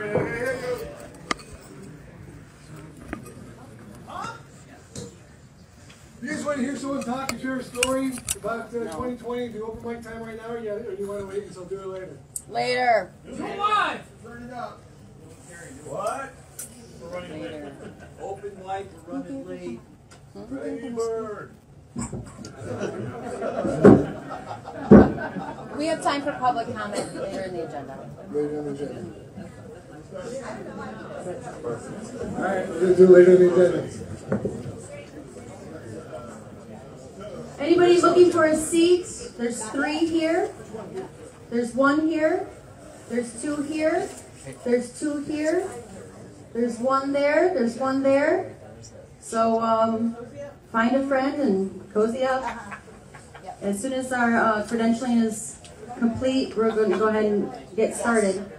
You guys want to hear someone talk and share a story about uh, 2020? Do open mic time right now, or you, or you want to wait until do it later? Later. Turn it up. What? Later. Open mic, we're running late. Ready, bird. We have time for public comment later in the agenda. Later on the agenda. All right, gonna do later in the agenda. Anybody looking for a seat? There's three here. There's one here. There's two here. There's two here. There's one there. There's one there. So um, find a friend and cozy up. As soon as our uh, credentialing is complete, we're going to go ahead and get started.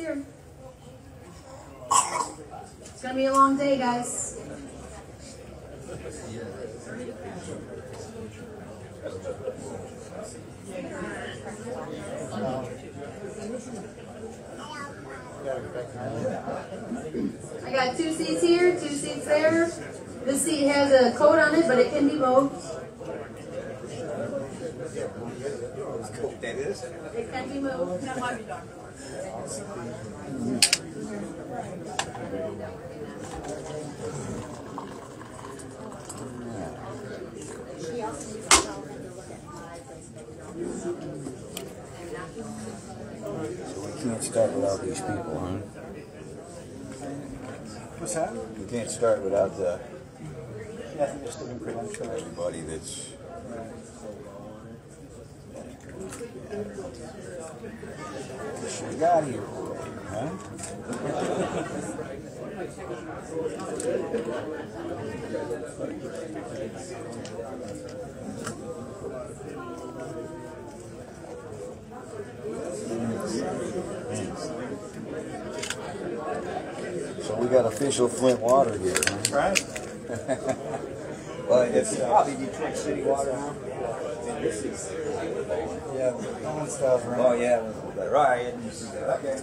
Here. It's gonna be a long day, guys. I got two seats here, two seats there. This seat has a coat on it, but it can be moved. That is? It can be moved. We can't start without these people, huh? What's that? We can't start without the, Yeah, I think they're still in credential. everybody that's. We got here, huh? So we got official Flint water here, huh? Right? Well, it's Probably Detroit City water now. Yeah, Owen styles. Oh, yeah, right, I didn't see that. Okay.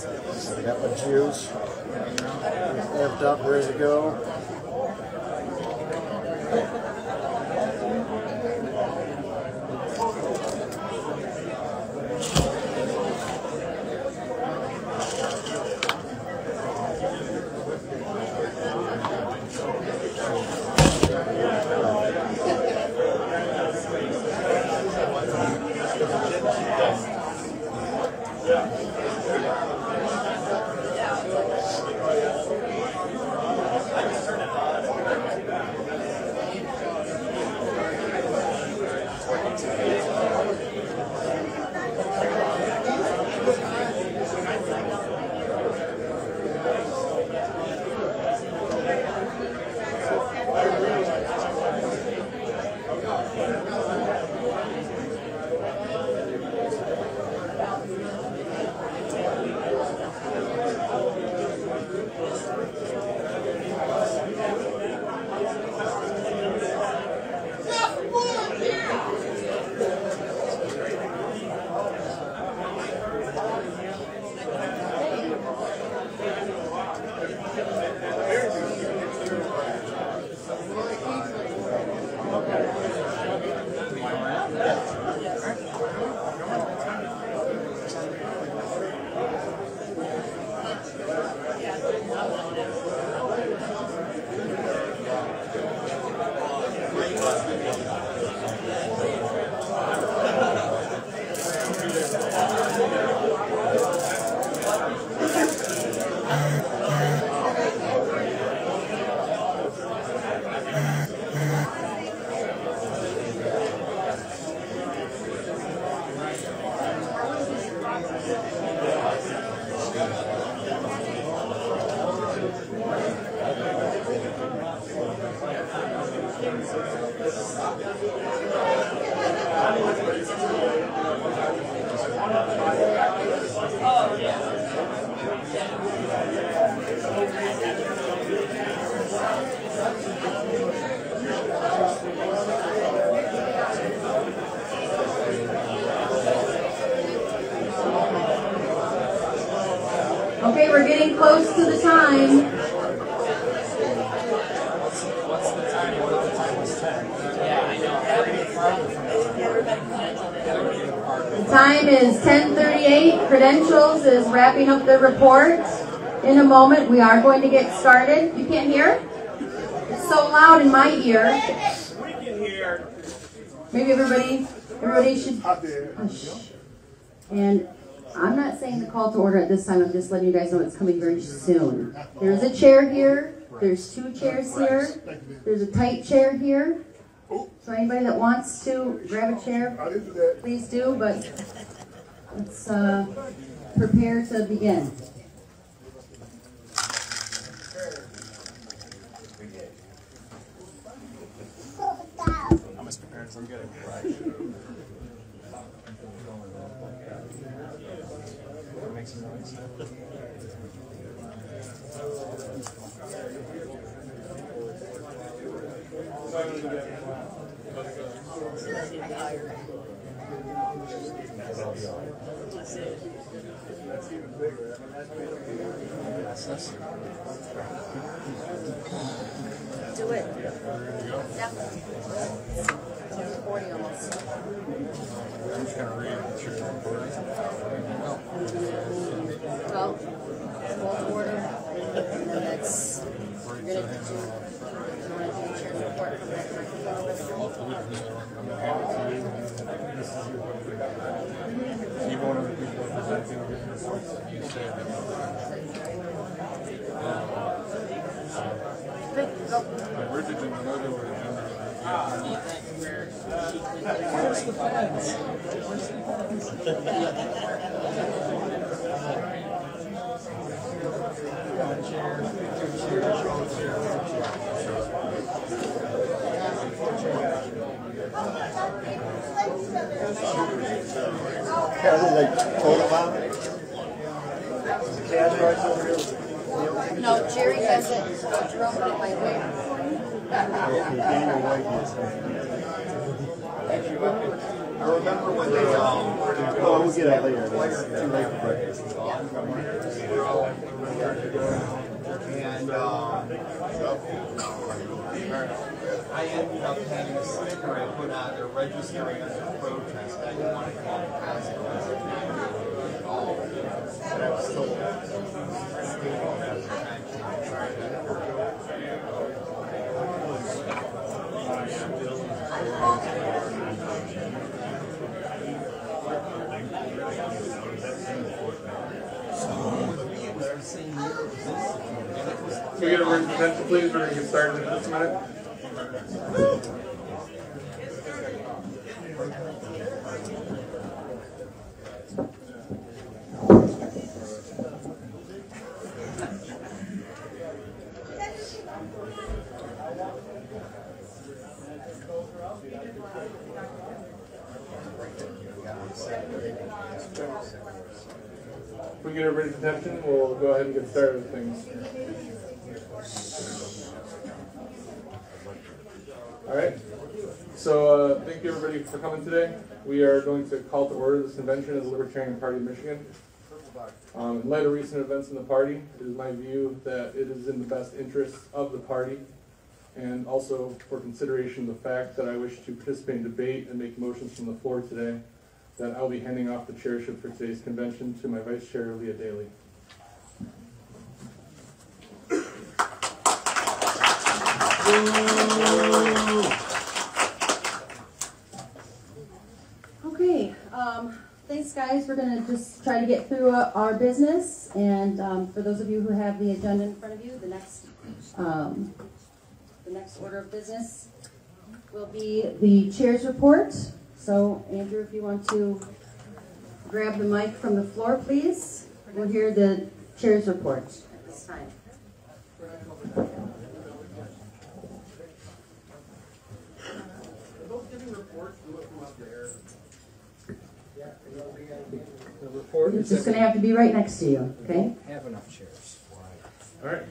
Got my juice amped up, ready to go. We are going to get started. You can't hear? It's so loud in my ear. We can hear. Maybe everybody, everybody should. And I'm not saying the call to order at this time. I'm just letting you guys know it's coming very soon. There's a chair here. There's two chairs here. There's a tight chair here. So anybody that wants to grab a chair, please do. But let's uh, prepare to begin. Do it. Yeah. Noise. Do it. Yep. Forty almost. Well, order, and then that's, you're gonna do, you wanna do your report from that microphone over there? Okay, go. No, Jerry has it, no, Jerome put it my way. I remember when they, um, Oh, we'll get out later. Too late for breakfast. and, um, I ended up having a sticker I put on there registering as a protest. I didn't want to call it passive. at all. But I was still. Get please? We're gonna get started in just a minute. If we get everybody's attention, we'll go ahead and get started with things. All right. So uh, thank you everybody for coming today. We are going to call to order this convention of the Libertarian Party of Michigan. Um, in light of recent events in the party, it is my view that it is in the best interest of the party and also for consideration the fact that I wish to participate in debate and make motions from the floor today, that I'll be handing off the chairship for today's convention to my vice chair, Leah Daly. Okay, um, thanks guys. We're gonna just try to get through uh, our business. And, um, for those of you who have the agenda in front of you, the next, um, the next order of business will be the chair's report. So Andrew, if you want to grab the mic from the floor, please. We'll hear the chair's report at this time. The report It's is just gonna have to be right next to you, okay? Have enough chairs. All right.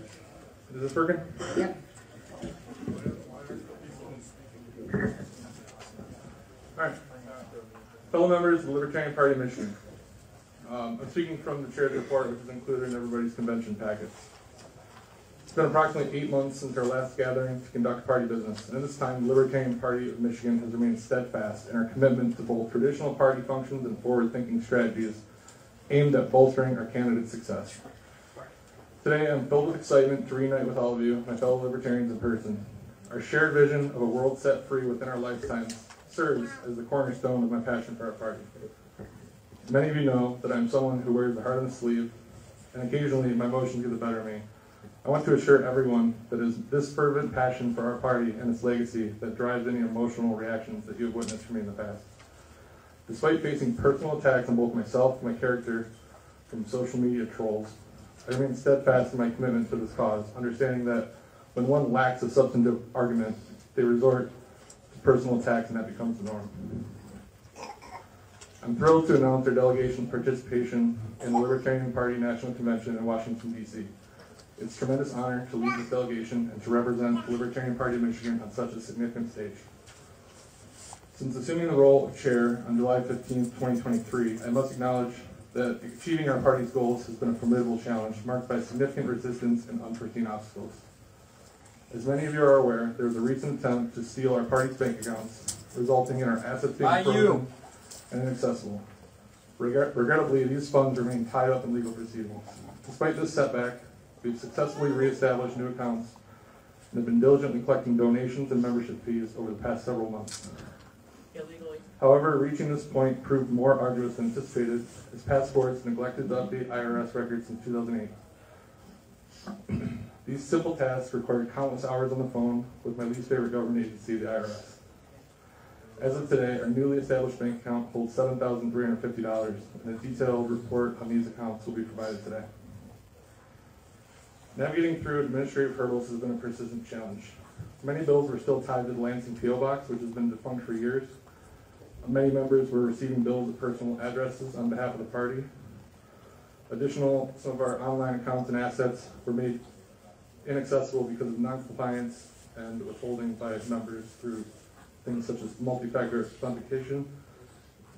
Is this working? Yep. All right. Fellow members of the Libertarian Party of Michigan. Um, I'm speaking from the chair's report, which is included in everybody's convention packets. It's been approximately eight months since our last gathering to conduct party business, and in this time, the Libertarian Party of Michigan has remained steadfast in our commitment to both traditional party functions and forward-thinking strategies aimed at bolstering our candidate's success. Today, I'm filled with excitement to reunite with all of you, my fellow libertarians in person. Our shared vision of a world set free within our lifetimes serves as the cornerstone of my passion for our party. Many of you know that I'm someone who wears the heart on the sleeve, and occasionally my emotions get the better of me. I want to assure everyone that it is this fervent passion for our party and its legacy that drives any emotional reactions that you have witnessed from me in the past. Despite facing personal attacks on both myself and my character from social media trolls, I remain steadfast in my commitment to this cause, understanding that when one lacks a substantive argument, they resort to personal attacks and that becomes the norm. I'm thrilled to announce our delegation's participation in the Libertarian Party National Convention in Washington, D.C. It's a tremendous honor to lead this delegation and to represent the Libertarian Party of Michigan on such a significant stage. Since assuming the role of chair on July 15, 2023, I must acknowledge that achieving our party's goals has been a formidable challenge marked by significant resistance and unforeseen obstacles. As many of you are aware, there was a recent attempt to steal our party's bank accounts, resulting in our assets being frozen and inaccessible. Regret- Regrettably, these funds remain tied up in legal proceedings. Despite this setback, we've successfully reestablished new accounts and have been diligently collecting donations and membership fees over the past several months. Illegally. However, reaching this point proved more arduous than anticipated, as passports neglected to update IRS records since 2008. These simple tasks required countless hours on the phone with my least favorite government agency, the IRS. As of today, our newly established bank account holds $7,350, and a detailed report on these accounts will be provided today. Navigating through administrative hurdles has been a persistent challenge. Many bills were still tied to the Lansing PO box, which has been defunct for years. Many members were receiving bills with personal addresses on behalf of the party. Additional, some of our online accounts and assets were made inaccessible because of non-compliance and withholding by members through things such as multi-factor authentication.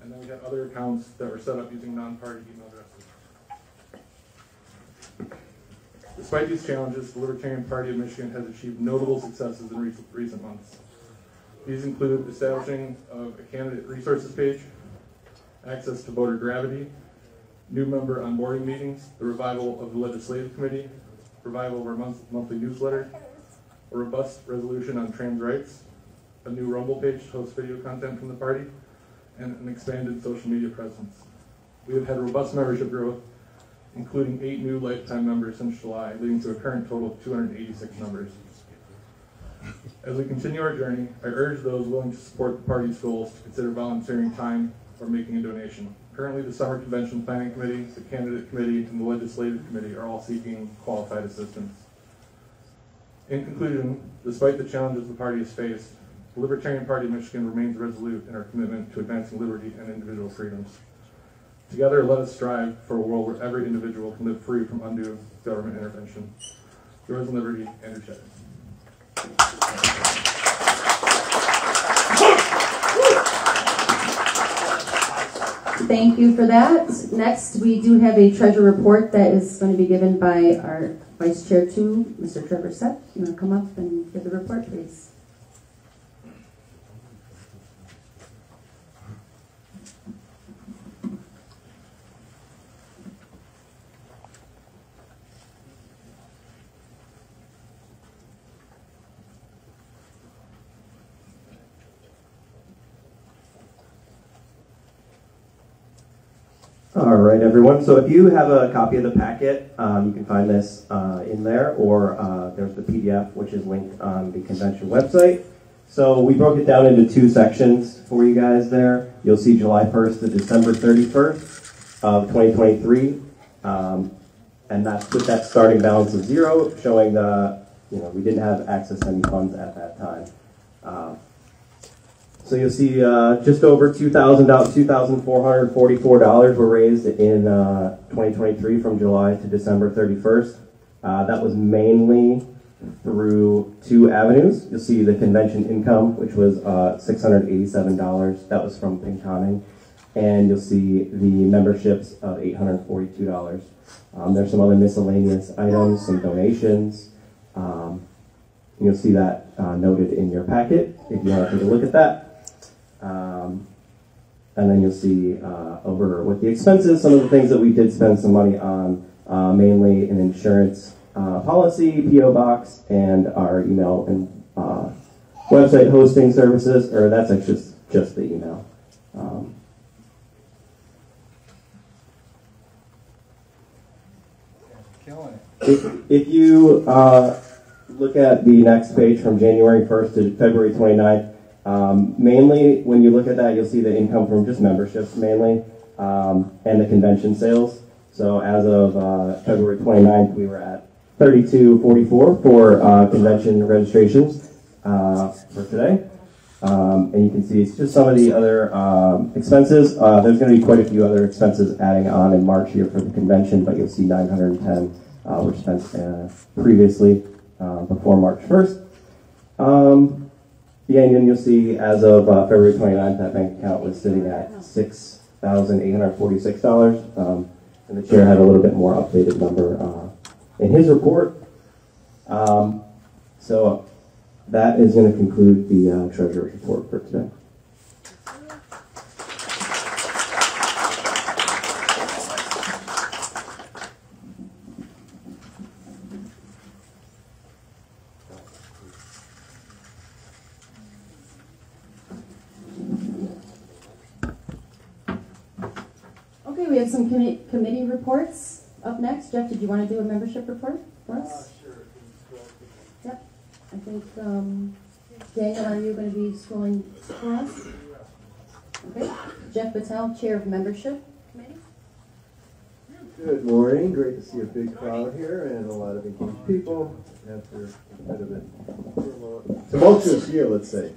And then we had other accounts that were set up using non-party email addresses. Despite these challenges, the Libertarian Party of Michigan has achieved notable successes in recent, months. These include establishing of a candidate resources page, access to voter gravity, new member onboarding meetings, the revival of the legislative committee, revival of our month, monthly newsletter, a robust resolution on trans rights, a new Rumble page to host video content from the party, and an expanded social media presence. We have had robust membership growth, including eight new lifetime members since July, leading to a current total of 286 members. As we continue our journey, I urge those willing to support the party's goals to consider volunteering time or making a donation. Currently, the Summer Convention Planning Committee, the Candidate Committee, and the Legislative Committee are all seeking qualified assistance. In conclusion, despite the challenges the party has faced, the Libertarian Party of Michigan remains resolute in our commitment to advancing liberty and individual freedoms. Together, let us strive for a world where every individual can live free from undue government intervention. Yours in liberty, Andrew Chadderdon. Thank you for that. Next, we do have a treasure report that is going to be given by our Vice Chair two, Mr. Trevor Seth. You want to come up and give the report, please? All right, everyone. So if you have a copy of the packet, um, you can find this uh, in there, or uh, there's the PDF, which is linked on the convention website. So we broke it down into two sections for you guys there. You'll see July 1st to December 31st of 2023. Um, and that's with that starting balance of zero, showing the, you know, we didn't have access to any funds at that time. Uh, so you'll see uh, just over $2,000, $2,444 were raised in uh, 2023 from July to December 31st. Uh, that was mainly through two avenues. You'll see the convention income, which was uh, $687. That was from Pinconning. and you'll see the memberships of $842. Um, there's some other miscellaneous items, some donations. Um, you'll see that uh, noted in your packet if you want to take a look at that. Um, and then you'll see uh, over with the expenses, some of the things that we did spend some money on, uh, mainly an insurance uh, policy, PO box, and our email and uh, website hosting services, or that's just, just the email. Um, if, if you uh, look at the next page from January 1st to February 29th, um, mainly when you look at that, you'll see the income from just memberships mainly um, and the convention sales. So as of uh, February 29th, we were at 3244 for uh, convention registrations uh, for today. Um, and you can see it's just some of the other um, expenses. Uh, there's going to be quite a few other expenses adding on in March here for the convention, but you'll see 910 uh, were spent uh, previously uh, before March 1st. Um, and then you'll see as of uh, February 29th, that bank account was sitting at $6,846. Um, and the chair had a little bit more updated number uh, in his report. Um, so that is going to conclude the uh, treasurer's report for today. Okay, we have some committee, committee reports up next. Jeff, did you want to do a membership report for us? Sure. Yep, I think, um, Daniel, are you going to be scrolling for us? Okay, Jeff Patel, Chair of Membership Committee. Good morning. Great to see a big crowd here and a lot of engaged people after a bit of a tumultuous year, let's say.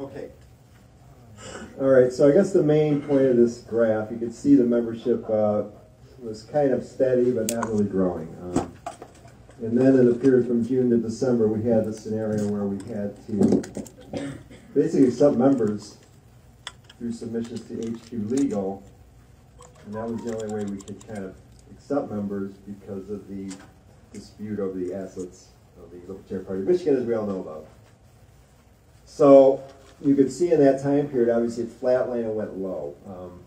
Okay. All right, so I guess the main point of this graph, you can see the membership uh, was kind of steady but not really growing. Um, and then the period from June to December, we had the scenario where we had to basically accept members through submissions to HQ Legal. And that was the only way we could kind of accept members because of the dispute over the assets of the Libertarian Party of Michigan, as we all know about. So you could see in that time period, obviously it flatlined and went low. Um,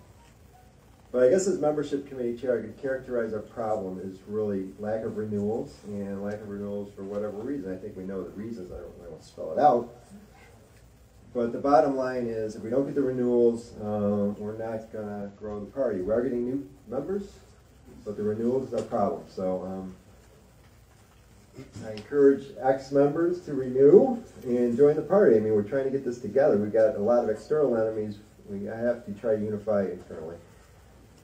but I guess as membership committee chair, I could characterize our problem as really lack of renewals and lack of renewals for whatever reason. I think we know the reasons. I don't really want to spell it out. But the bottom line is, if we don't get the renewals, um, we're not going to grow the party. We are getting new members, but the renewals is our problem. So um, I encourage ex-members to renew and join the party. I mean, we're trying to get this together. We've got a lot of external enemies. We have to try to unify internally.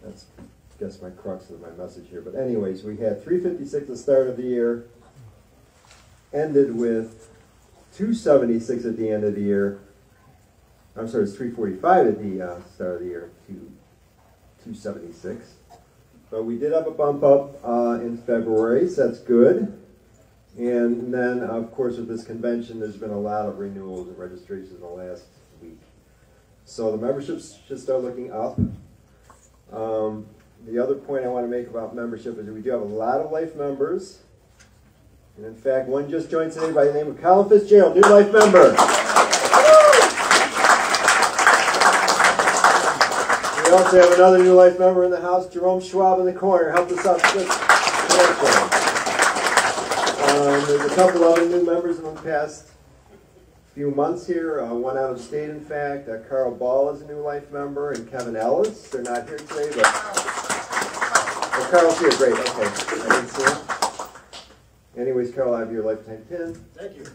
That's, I guess, my crux of my message here. But anyways, we had 356 at the start of the year, ended with 276 at the end of the year. I'm sorry, it's 345 at the uh, start of the year to 276. But we did have a bump up uh, in February, so that's good. And then, of course, with this convention, there's been a lot of renewals and registrations in the last week. So the memberships should start looking up. Um, the other point I want to make about membership is that we do have a lot of life members. And in fact, one just joined today by the name of Colin Fitzgerald, new life member. We also have another new life member in the house, Jerome Schwab in the corner. Help us out. Um, there's a couple other new members in the past few months here. Uh, one out of state, in fact. Uh, Carl Ball is a new life member, and Kevin Ellis. They're not here today, but oh, Carl's here. Great. Okay, I didn't see him. Anyways, Carl, I have your lifetime pin. Thank you.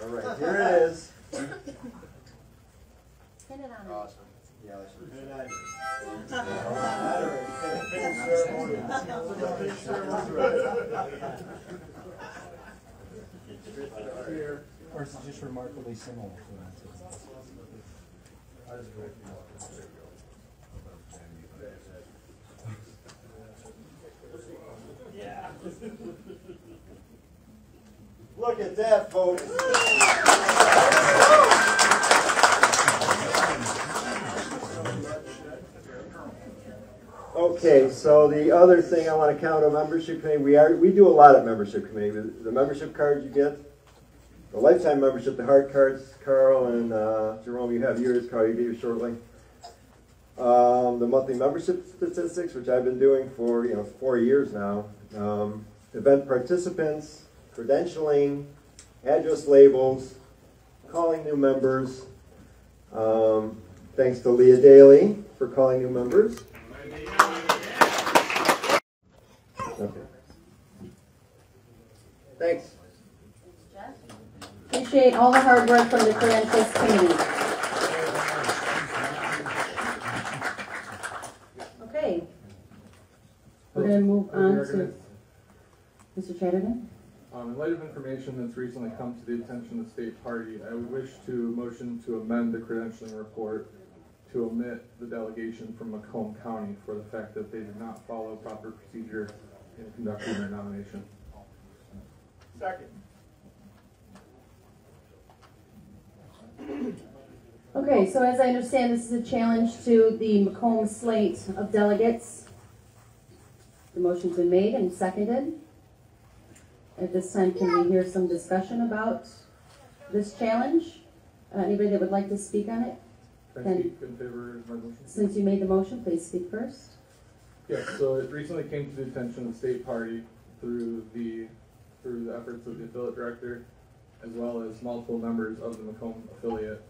All right, here it is. Pin it on. Awesome. Yeah, I should pin. Or is it just remarkably similar to that? Look at that, folks. Okay, so the other thing I want to count on membership committee, we are, we do a lot of membership committee. The the membership card you get, the lifetime membership, the hard cards, Carl and uh, Jerome, you have yours, Carl, you get yours shortly. Um, the monthly membership statistics, which I've been doing for, you know, four years now. Um, event participants, credentialing, address labels, calling new members. Um, thanks to Leah Daly for calling new members. Okay. Thanks. Appreciate all the hard work from the credentials committee. Okay. We're gonna move on to Mr. Chadderdon. Um, in light of information that's recently come to the attention of the state party, I would wish to motion to amend the credentialing report to omit the delegation from Macomb County for the fact that they did not follow proper procedure in conducting their nomination. Second. Okay, so as I understand, this is a challenge to the Macomb slate of delegates. The motion's been made and seconded. At this time, can we hear some discussion about this challenge? Uh, Anybody that would like to speak on it? Can I speak in favor of my motion? Since you made the motion, please speak first. Yeah, so it recently came to the attention of the state party through the, through the efforts of the affiliate director, as well as multiple members of the Macomb affiliate,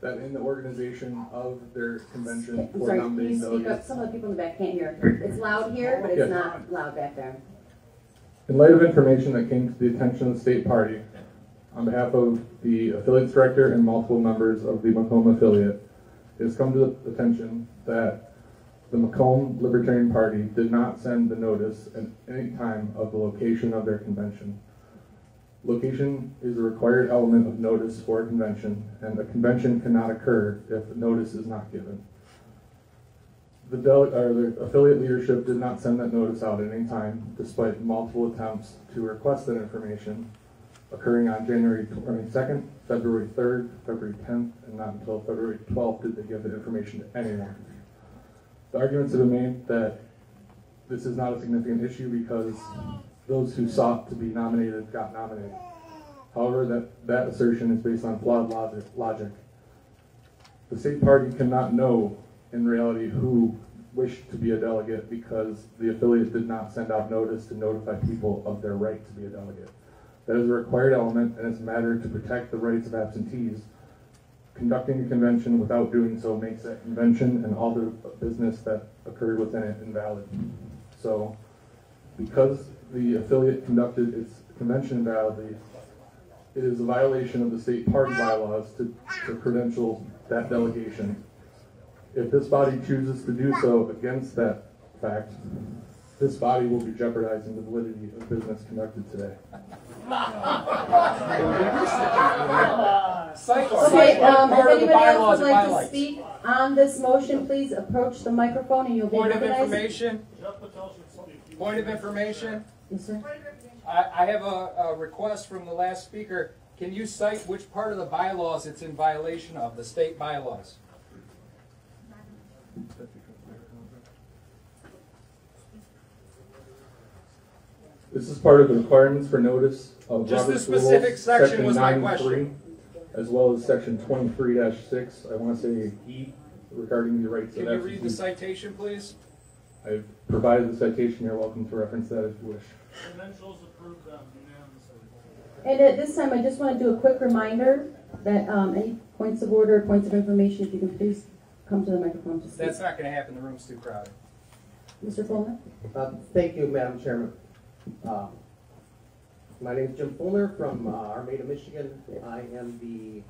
that in the organization of their convention I'm for sorry, can you nominating speak up? delegates. Some of the people in the back can't hear. It's loud here, but it's Yes. not loud back there. In light of information that came to the attention of the state party, on behalf of the affiliates director and multiple members of the Macomb affiliate, it has come to the attention that the Macomb Libertarian Party did not send the notice at any time of the location of their convention. Location is a required element of notice for a convention, and a convention cannot occur if notice is not given. The the affiliate leadership did not send that notice out at any time, despite multiple attempts to request that information occurring on January twenty-second, February third, February tenth, and not until February twelfth did they give the information to anyone. The arguments have been made that this is not a significant issue because those who sought to be nominated got nominated. However, that, that assertion is based on flawed logic, logic. The state party cannot know in reality who wished to be a delegate because the affiliate did not send out notice to notify people of their right to be a delegate. That is a required element and it's a matter to protect the rights of absentees. Conducting a convention without doing so makes that convention and all the business that occurred within it invalid. So, because the affiliate conducted its convention invalidly, it is a violation of the state party bylaws to, to credential that delegation. If this body chooses to do so against that fact, this body will be jeopardizing the validity of business conducted today. Okay, um, if anybody else would like to speak on this motion, please approach the microphone and you'll be Point of recognized. information. Point of information. Yes, sir. I, I have a, a request from the last speaker. Can you cite which part of the bylaws it's in violation of, the state bylaws? This is part of the requirements for notice of Just the specific Rules, section was my 9.3, question. As well as section twenty-three six, I wanna say E regarding the rights of Can you read the absentees. citation, please? I've provided the citation, you're welcome to reference that if you wish. Credentials approved unanimously. And at this time, I just want to do a quick reminder that um, any points of order, points of information, if you can please come to the microphone to speak. That's not gonna happen, the room's too crowded. Mr. Fulner? Uh, Thank you, Madam Chairman. Uh, My name is Jim Fulner from uh, Armada, Michigan. I am the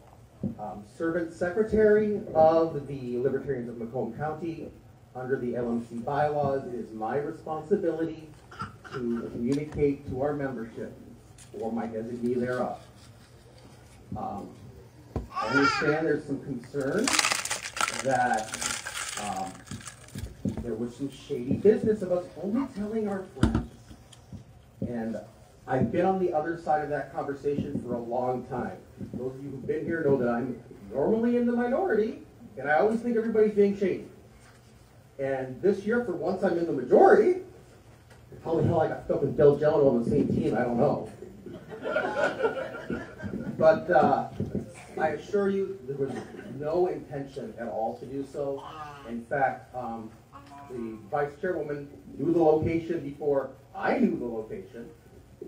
um, servant secretary of the Libertarians of Macomb County. Under the LMC bylaws, it is my responsibility to communicate to our membership or my designee thereof. Um, I understand there's some concern that um, there was some shady business of us only telling our friends. And I've been on the other side of that conversation for a long time. Those of you who've been here know that I'm normally in the minority, and I always think everybody's being shady. And this year, for once, I'm in the majority. How the hell I got stuck with Bill Jello on the same team, I don't know. But uh, I assure you, there was no intention at all to do so. In fact, um, the vice chairwoman knew the location before I knew the location.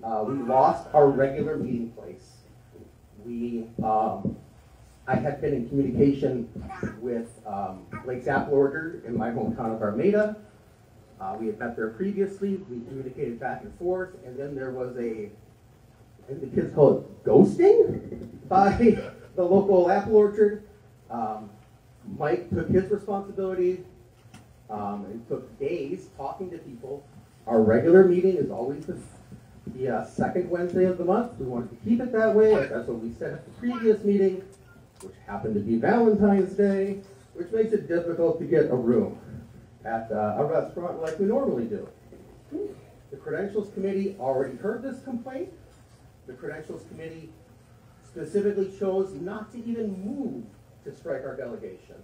Uh, we lost our regular meeting place. We, um, I had been in communication with um, Blake's Apple in my hometown of Armada. Uh, we had met there previously. We communicated back and forth, and then there was a, I think the kids call it ghosting by the local apple orchard. Um, Mike took his responsibility. Um, it took days talking to people. Our regular meeting is always the, the uh, second Wednesday of the month. We wanted to keep it that way. That's what we said at the previous meeting, which happened to be Valentine's Day, which makes it difficult to get a room at uh, a restaurant like we normally do. The Credentials Committee already heard this complaint. The Credentials Committee specifically chose not to even move to strike our delegation.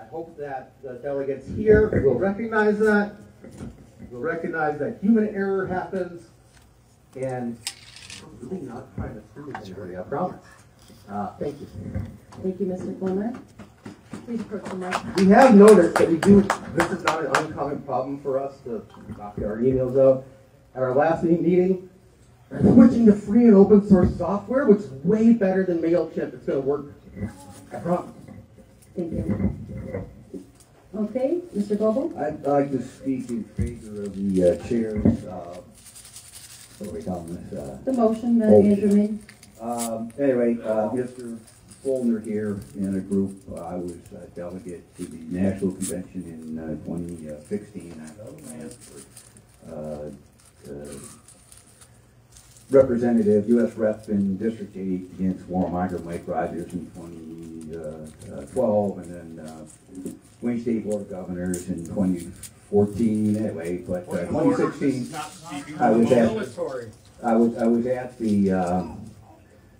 I hope that the delegates here will recognize that, will recognize that human error happens, and I'm really not trying to screw anybody, I promise. Uh, thank you. Thank you, Mr. Fulner. Please approach the mic. We have noticed that we do, this is not an uncommon problem for us to knock our emails out. At our last meeting, meeting, we're switching to free and open source software, which is way better than MailChimp. It's gonna work. I promise. Thank you. Okay, Mr. Goble? I'd like to speak in favor of the uh, chair's, uh, what do we call this? uh, The motion that motion. Andrew made. Um, anyway, uh, Mr. Fulner here in a group, uh, I was a delegate to the national convention in uh, 2016. I ran for uh, uh, representative, U.S. rep in District 8 against Warren Michael, Mike Rogers in 2012, and then uh, Wayne State Board of Governors in 2014. Anyway, but uh, 2016, I was at I was I was at the um,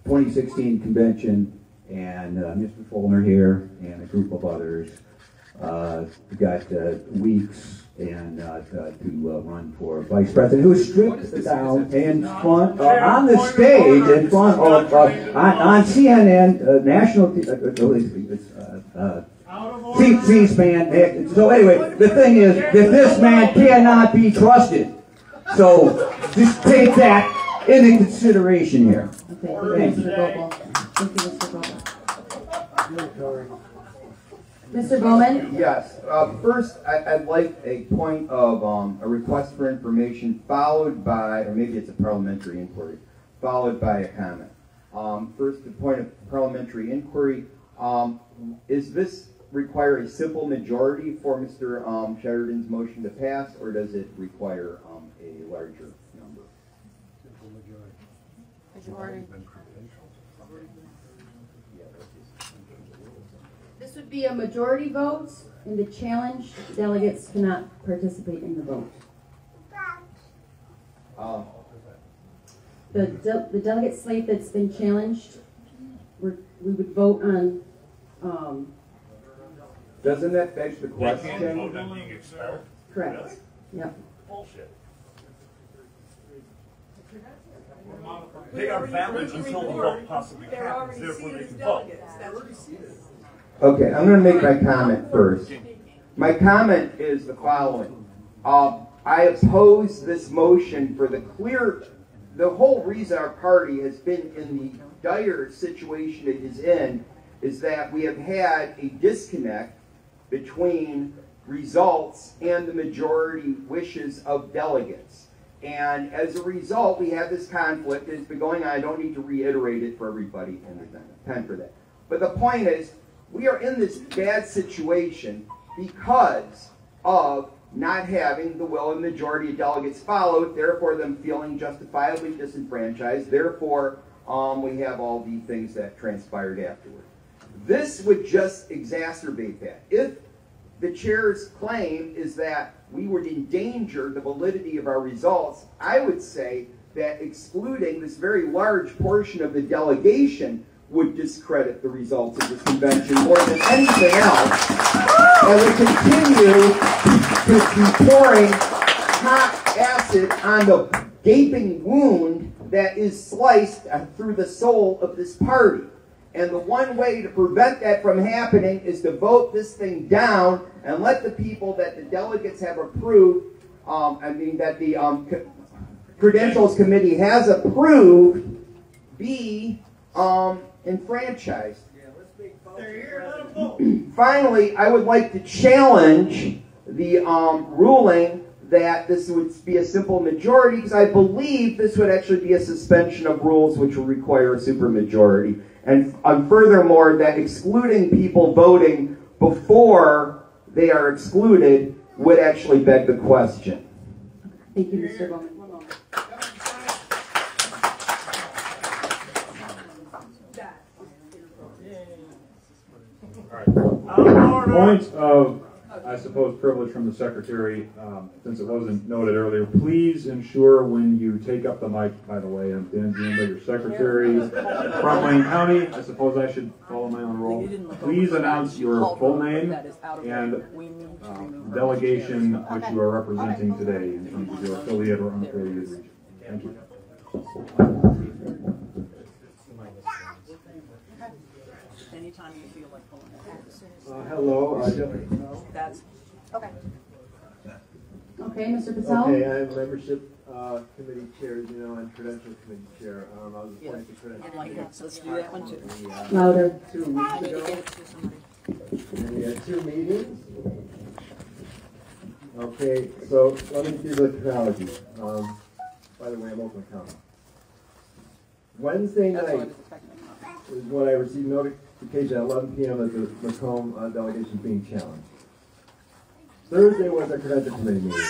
2016 convention, and uh, Mr. Fulner here and a group of others uh, got uh, Weeks and uh, to uh, run for vice president, who was stripped down in front, uh, on the stage, in front of, uh, on, on CNN, uh, national, t- uh, uh, uh, uh, C- C-SPAN. So anyway, the thing is that this man cannot be trusted. So just take that into consideration here. Okay, thank you, Mr. Goble. Thank you, Mr. Goble. Mr. Bowman? Yes, uh, first, I, I'd like a point of, um, a request for information followed by, or maybe it's a parliamentary inquiry, followed by a comment. Um, first, the point of parliamentary inquiry, um, is this require a simple majority for Mr. Um, Sheridan's motion to pass, or does it require, um, a larger number? Simple majority. This would be a majority vote, and the challenged delegates cannot participate in the vote. Um, The, de- the delegate slate that's been challenged, we're, we would vote on, um, Doesn't that beg the They can't question? vote on being expelled? correct. Yep. Bullshit. They are valid until the vote possibly happens, therefore they can vote. Okay, I'm gonna make my comment first. My comment is the following. Uh, I oppose this motion for the clear, the whole reason our party has been in the dire situation it is in is that we have had a disconnect between results and the majority wishes of delegates. And as a result, we have this conflict. It's been going on. I don't need to reiterate it for everybody, there's not time for that. But the point is, we are in this bad situation because of not having the will of the majority of delegates followed, therefore them feeling justifiably disenfranchised, therefore um, we have all the things that transpired afterward. This would just exacerbate that. If the chair's claim is that we would endanger the validity of our results, I would say that excluding this very large portion of the delegation would discredit the results of this convention more than anything else, and would continue to be pouring hot acid on the gaping wound that is sliced uh, through the soul of this party. And the one way to prevent that from happening is to vote this thing down and let the people that the delegates have approved, um, I mean, that the um, Credentials Committee has approved, be um, enfranchised. Finally, I would like to challenge the um, ruling that this would be a simple majority because I believe this would actually be a suspension of rules which will require a supermajority. And um, furthermore, that excluding people voting before they are excluded would actually beg the question. Thank you, Mr. Bowman. Point of, I suppose, privilege from the secretary, um, since it wasn't noted earlier, please ensure when you take up the mic, by the way, I'm Dan Zumba, your secretary from Wayne County, I suppose I should follow my own role. Please announce your full name and um, delegation which you are representing today in terms of your affiliate or unaffiliated region. Thank you. Anytime you feel like pulling it. Uh, hello, uh, Jeff- That's, okay. Okay, Mr. Patel? Okay, I'm membership, uh, committee chair, as you know, and credential committee chair. Um, I was appointed to credential. And like committee. that, so let's do that one too. We, uh, Louder. Two I weeks ago. get it to somebody. And we had two meetings. Okay, so let me do the chronology. Um, by the way, I'm Oakland County. Wednesday That's night was is when I received notification at eleven PM that the Macomb uh, delegation is being challenged. Thursday was a credential committee meeting.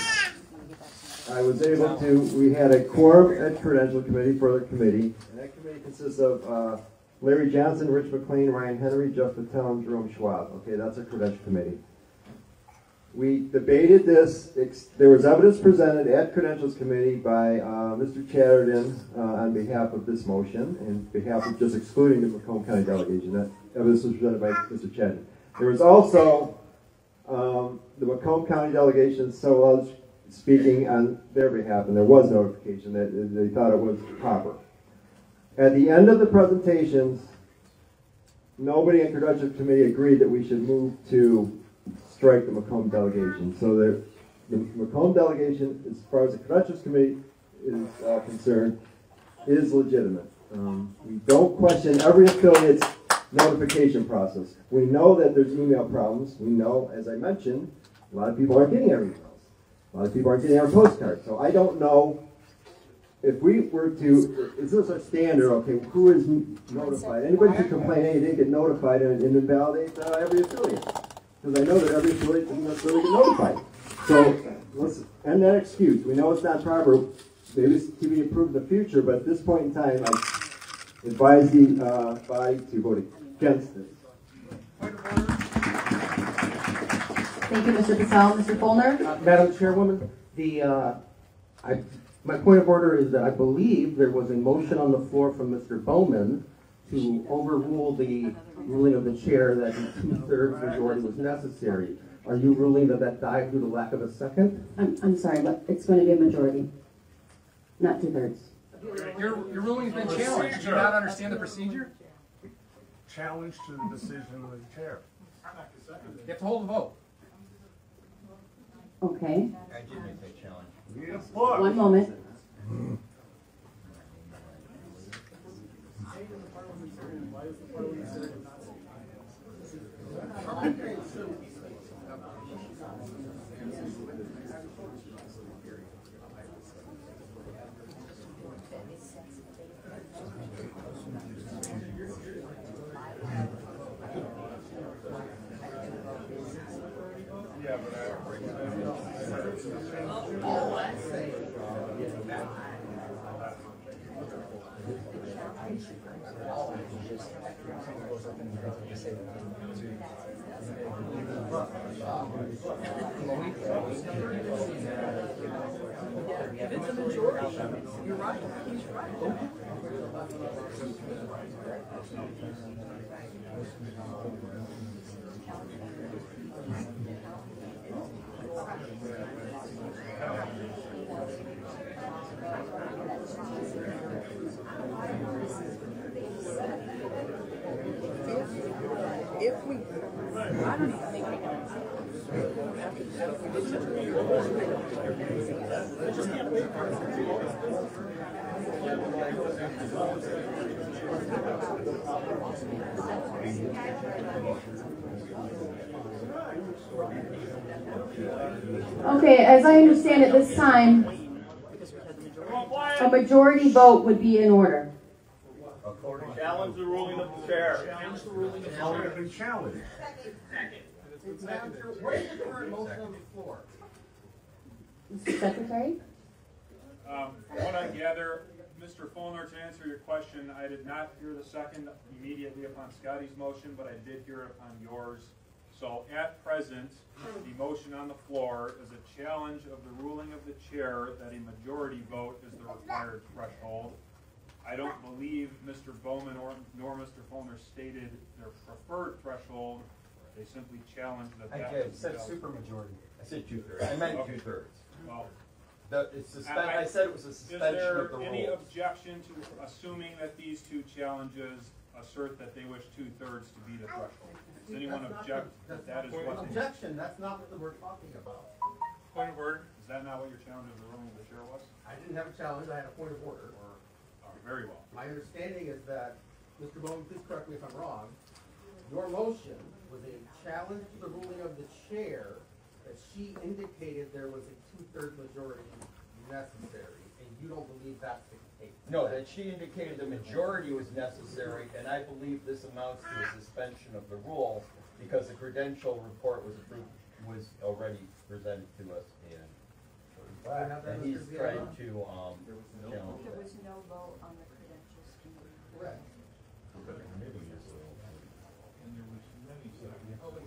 I was able to, we had a quorum at credential committee for the committee, and that committee consists of, uh, Larry Johnson, Rich McLean, Ryan Henry, Jeff Patel, Jerome Schwab. Okay, that's a credential committee. We debated this, there was evidence presented at credentials committee by, uh, Mr. Chadderdon, uh, on behalf of this motion, and behalf of just excluding the Macomb County delegation. That evidence was presented by Mr. Chadderdon. There was also, um, the Macomb County delegation, so was speaking on their behalf, and there was notification that they thought it was proper. At the end of the presentations, nobody in the credential committee agreed that we should move to strike the Macomb delegation. So the, the Macomb delegation, as far as the credentials committee is uh, concerned, is legitimate. Um, we don't question every affiliate's notification process. We know that there's email problems. We know, as I mentioned, a lot of people aren't getting our emails. A lot of people aren't getting our postcards. So I don't know if we were to, is this our standard, okay, who is notified? Anybody could complain, hey, you didn't get notified and, and invalidate uh, every affiliate. Because I know that every affiliate doesn't necessarily get notified. So let's end that excuse. We know it's not proper. Maybe it's to be improved in the future, but at this point in time, I advise the uh, body to vote against this. Thank you, Mr. Patel. Mr. Fulner? Uh, Madam Chairwoman, the, uh, I, my point of order is that I believe there was a motion on the floor from Mr. Bowman to overrule the ruling of the chair that a two-thirds majority was necessary. Are you ruling that that died due to lack of a second? I'm, I'm sorry, but it's going to be a majority, not two-thirds. Your, your ruling's been challenged. Do you not understand the procedure? challenge to the decision of the chair. You have to hold the vote. Okay, I did make that challenge. Read a book. one moment. If it's a majority, you're right, he's right. Okay, as I understand it this time, a majority vote would be in order. Challenge the ruling of the chair. Challenge the ruling of the chair. been challenged. Madam Chair, what is the current motion on the floor? Mr. Secretary? Um, from what I gather, Mr. Fulner, to answer your question, I did not hear the second immediately upon Scotty's motion, but I did hear it upon yours. So at present, the motion on the floor is a challenge of the ruling of the chair that a majority vote is the required threshold. I don't believe Mr. Bowman or, nor Mr. Fulner stated their preferred threshold. They simply challenged that I that did, was said supermajority. I said two-thirds. I meant Okay. two-thirds. Well, The, it's suspend, I said it was a suspension of the Is there any rules. objection to assuming that these two challenges assert that they wish two-thirds to be the threshold? Does anyone That's not object the- that that is what? Objection, that's not what we're talking about. Point of order, is that not what your challenge of the ruling of the chair was? I didn't have a challenge, I had a point of order. Oh, Very well. My understanding is that, Mr. Bowman, please correct me if I'm wrong, your motion was a challenge to the ruling of the chair that she indicated there was a two-thirds majority necessary, and you don't believe that's the case. No, that she indicated the majority was necessary, and I believe this amounts to a suspension of the rule because the credential report was approved, was already presented to us and and he's trying to, um, challenge There that. was no vote on the credentials committee. Correct.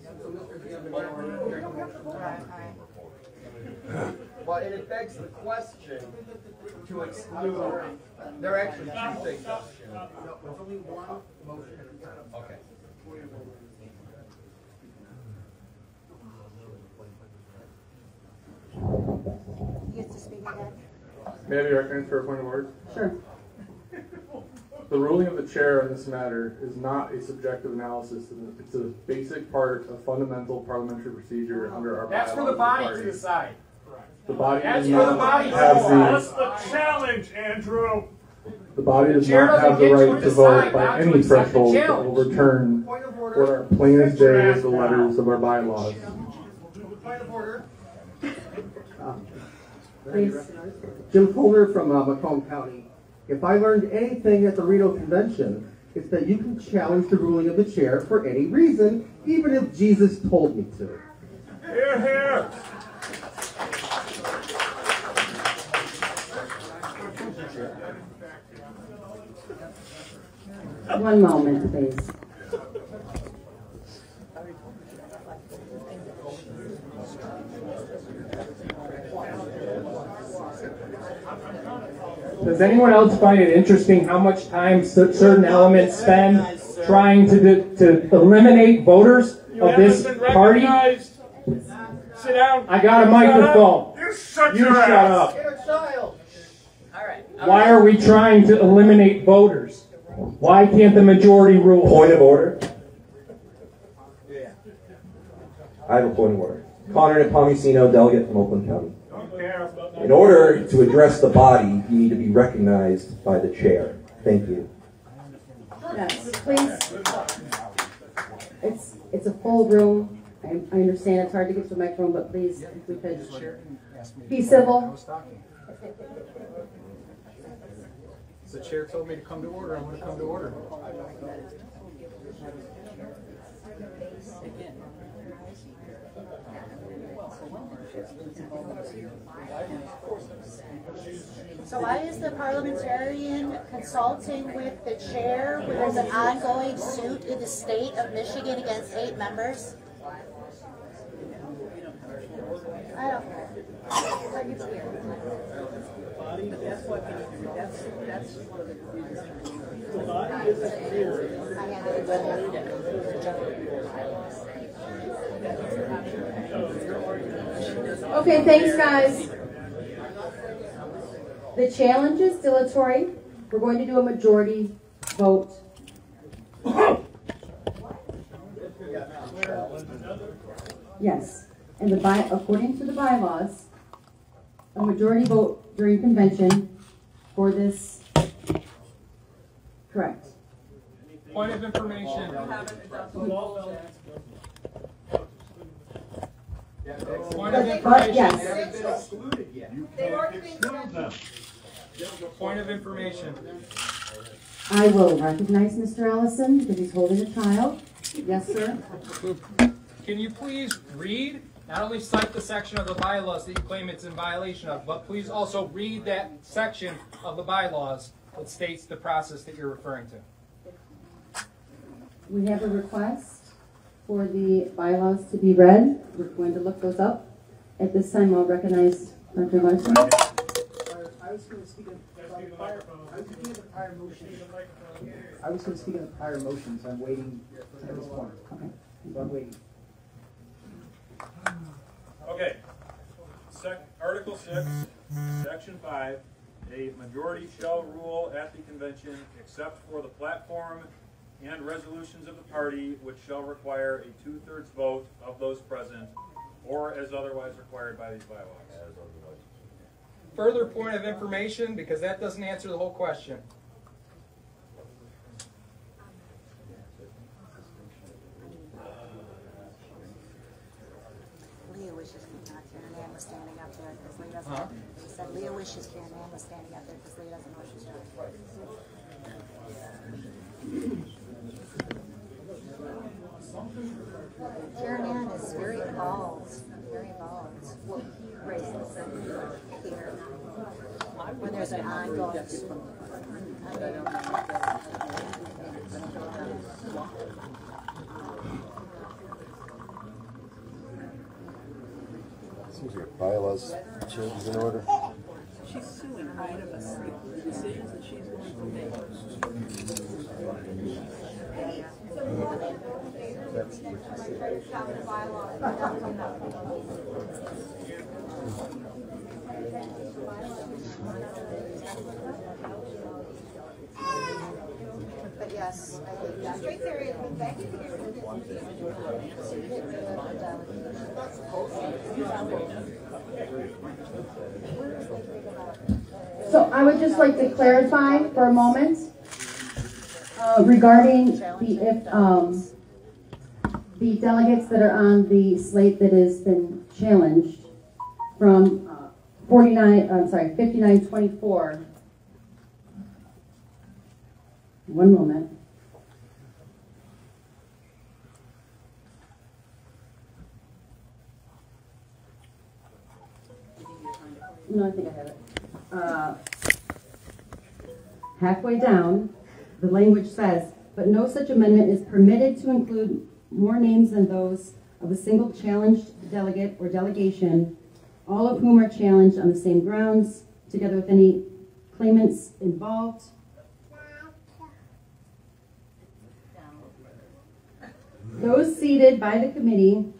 So, Mr. Giovanni, your motion. Well, and it begs the question to exclude, there are actually two things. No, there's only one motion. Okay. He gets to speak again. May I be recognized for a point of order? Sure. The ruling of the chair on this matter is not a subjective analysis. It's a basic part of fundamental parliamentary procedure under our That's for the body party. to decide. The body That's does for the not body have decide. That's the, the challenge, Andrew. the body does Chair not doesn't have the get right to decide vote not by to any accept the threshold to challenge. overturn Point of what order. are plain as day as the letters of our bylaws. Point of order. Please. Jim Fulner from uh, Macomb County. If I learned anything at the Reno Convention, it's that you can challenge the ruling of the chair for any reason, even if Jesus told me to. Here, here. One moment, please. Does anyone else find it interesting how much time certain elements spend trying to, di- to eliminate voters of this party? Sit down. I got a Shut up. microphone. You shut You shut up. Get a child. Why are we trying to eliminate voters? Why can't the majority rule? Point of order. I have a point of order. Connor Nepomuceno, delegate from Oakland County. Don't care about that. In order to address the body, you need to be recognized by the chair. Thank you. Yes, please. It's, it's a full room. I, I understand it's hard to get to the microphone, but please, if we could be civil. The chair told me to come to order, I'm gonna come to order. So why is the parliamentarian consulting with the chair when there's an ongoing suit in the state of Michigan against eight members? I don't care. Here? That's what, that's, that's one of the Okay, thanks, guys. The challenge is dilatory. We're going to do a majority vote. Yes, and the by, according to the bylaws, a majority vote during convention for this, correct. Point of information. Point of But information. yes, Point of information. I will recognize Mr. Allison because he's holding a child. Yes, sir. Can you please read, not only cite the section of the bylaws that you claim it's in violation of, but please also read that section of the bylaws that states the process that you're referring to? We have a request for the bylaws to be read. We're going to look those up. At this time, I'll recognize Dr. Larson. I was going to speak of, the prior, I was speaking of the prior motion. I was going to speak of the prior motions, I'm waiting at this point. Okay. So I'm waiting. Okay. Sec, Article six, section five, a majority shall rule at the convention except for the platform and resolutions of the party, which shall require a two-thirds vote of those present, or as otherwise required by these bylaws. Further point of information, because that doesn't answer the whole question. Leah wishes Karen Ann was standing up there because Leah doesn't. Huh? He said Leah wishes Karen Ann was standing up there because Leah doesn't know she's doing. Karen Ann is very involved, very involved. Right, here. When there's an ongoing. Seems like bylaws changes in order. She's suing right of us, the decisions that she's going to make. But yes, I think that. Straight there, thank you for So I would just like to clarify for a moment uh, regarding the, if, um, the delegates that are on the slate that has been challenged from uh, 49, I'm sorry, 5924. One moment. No, I think I have it. Uh, Halfway down, the language says, but no such amendment is permitted to include more names than those of a single challenged delegate or delegation, all of whom are challenged on the same grounds, together with any claimants involved. Those seated by the committee,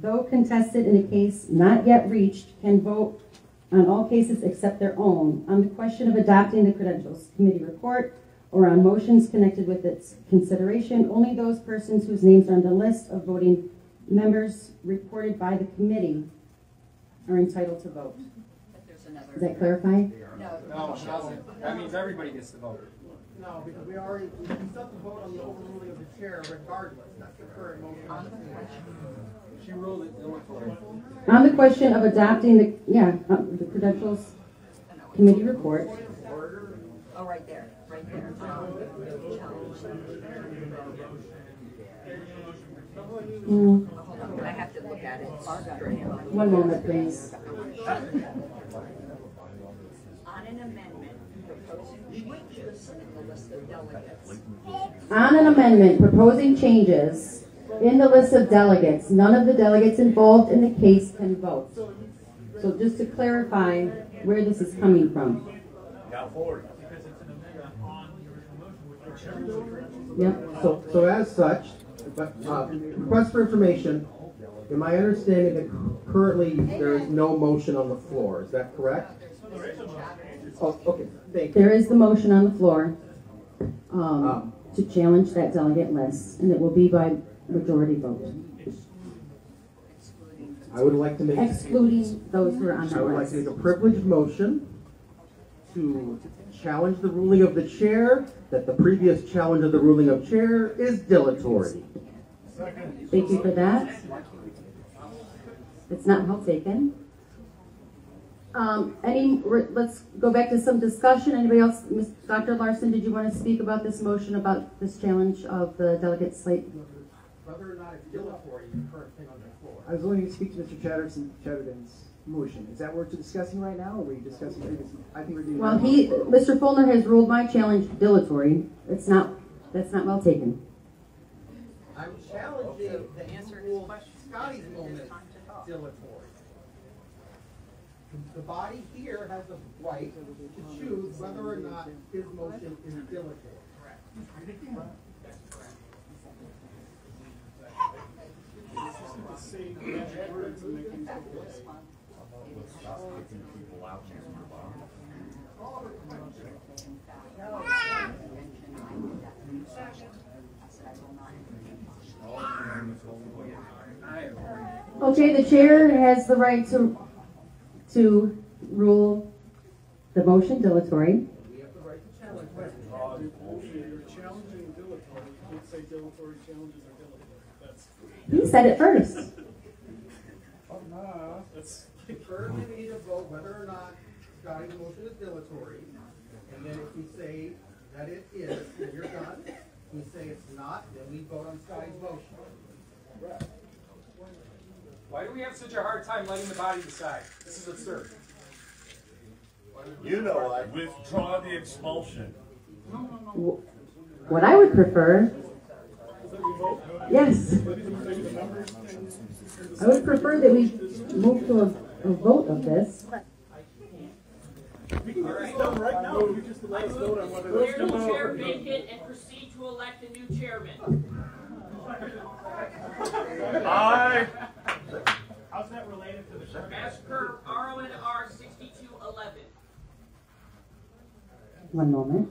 though contested in a case not yet reached, can vote on all cases except their own on the question of adopting the credentials committee report or on motions connected with its consideration. Only those persons whose names are on the list of voting members reported by the committee are entitled to vote. Does that clarify? No, it doesn't. That means everybody gets to vote. No, because we already, we still have to vote on the overruling of the chair regardless, that's the current motion. She ruled it dilatory. On the question of adopting the, yeah, uh, the credentials committee report, Oh, right there, right there. Mm, I have to look at it. One moment, please. On an amendment proposing changes in the list of delegates. On an amendment proposing changes in the list of delegates, none of the delegates involved in the case can vote. So just to clarify where this is coming from. Now. Yep. So, so as such, but, uh, request for information, in my understanding that currently there is no motion on the floor, is that correct? Oh, okay, thank you. There is the motion on the floor um, to challenge that delegate list, and it will be by majority vote, I would like to make. excluding those who are on I that would like to list. make a privileged motion to challenge the ruling of the chair, that the previous challenge of the ruling of chair is dilatory. Thank you for that. It's not well taken. Um, any, re- let's go back to some discussion. Anybody else? Ms. Dr. Larson, did you want to speak about this motion about this challenge of the delegate slate? Whether or not it's dilatory is the current thing on the floor. I was only to speak to Mr. Chadderdon, Chadderdon's motion. Is that what we're discussing right now, or are we discussing previous? I think we're doing. Well, he, Mr. Fulner has ruled my challenge dilatory. It's not, that's not well taken. I'm challenging the answer rule Scotty's moment dilatory. The body here has the right to choose whether or not his motion is dilatory. Okay, the chair has the right to, to rule the motion dilatory. You're challenging dilatory, you can't say dilatory challenges are dilatory, that's. He said it first. Oh, no, that's. First, we need to vote whether or not Scotty's motion is dilatory, and then if we say that it is, then you're done. If we say it's not, then we vote on Scotty's motion. Why do we have such a hard time letting the body decide? This is absurd. You know, I withdraw the expulsion. Wh- What I would prefer, yes. I would prefer that we move to a, a vote of this. We can get this done right now, you just let us vote on whether Clear the chair vacant and proceed to elect a new chairman. Aye. How's that related to the? As per RONR sixty-two eleven. One moment.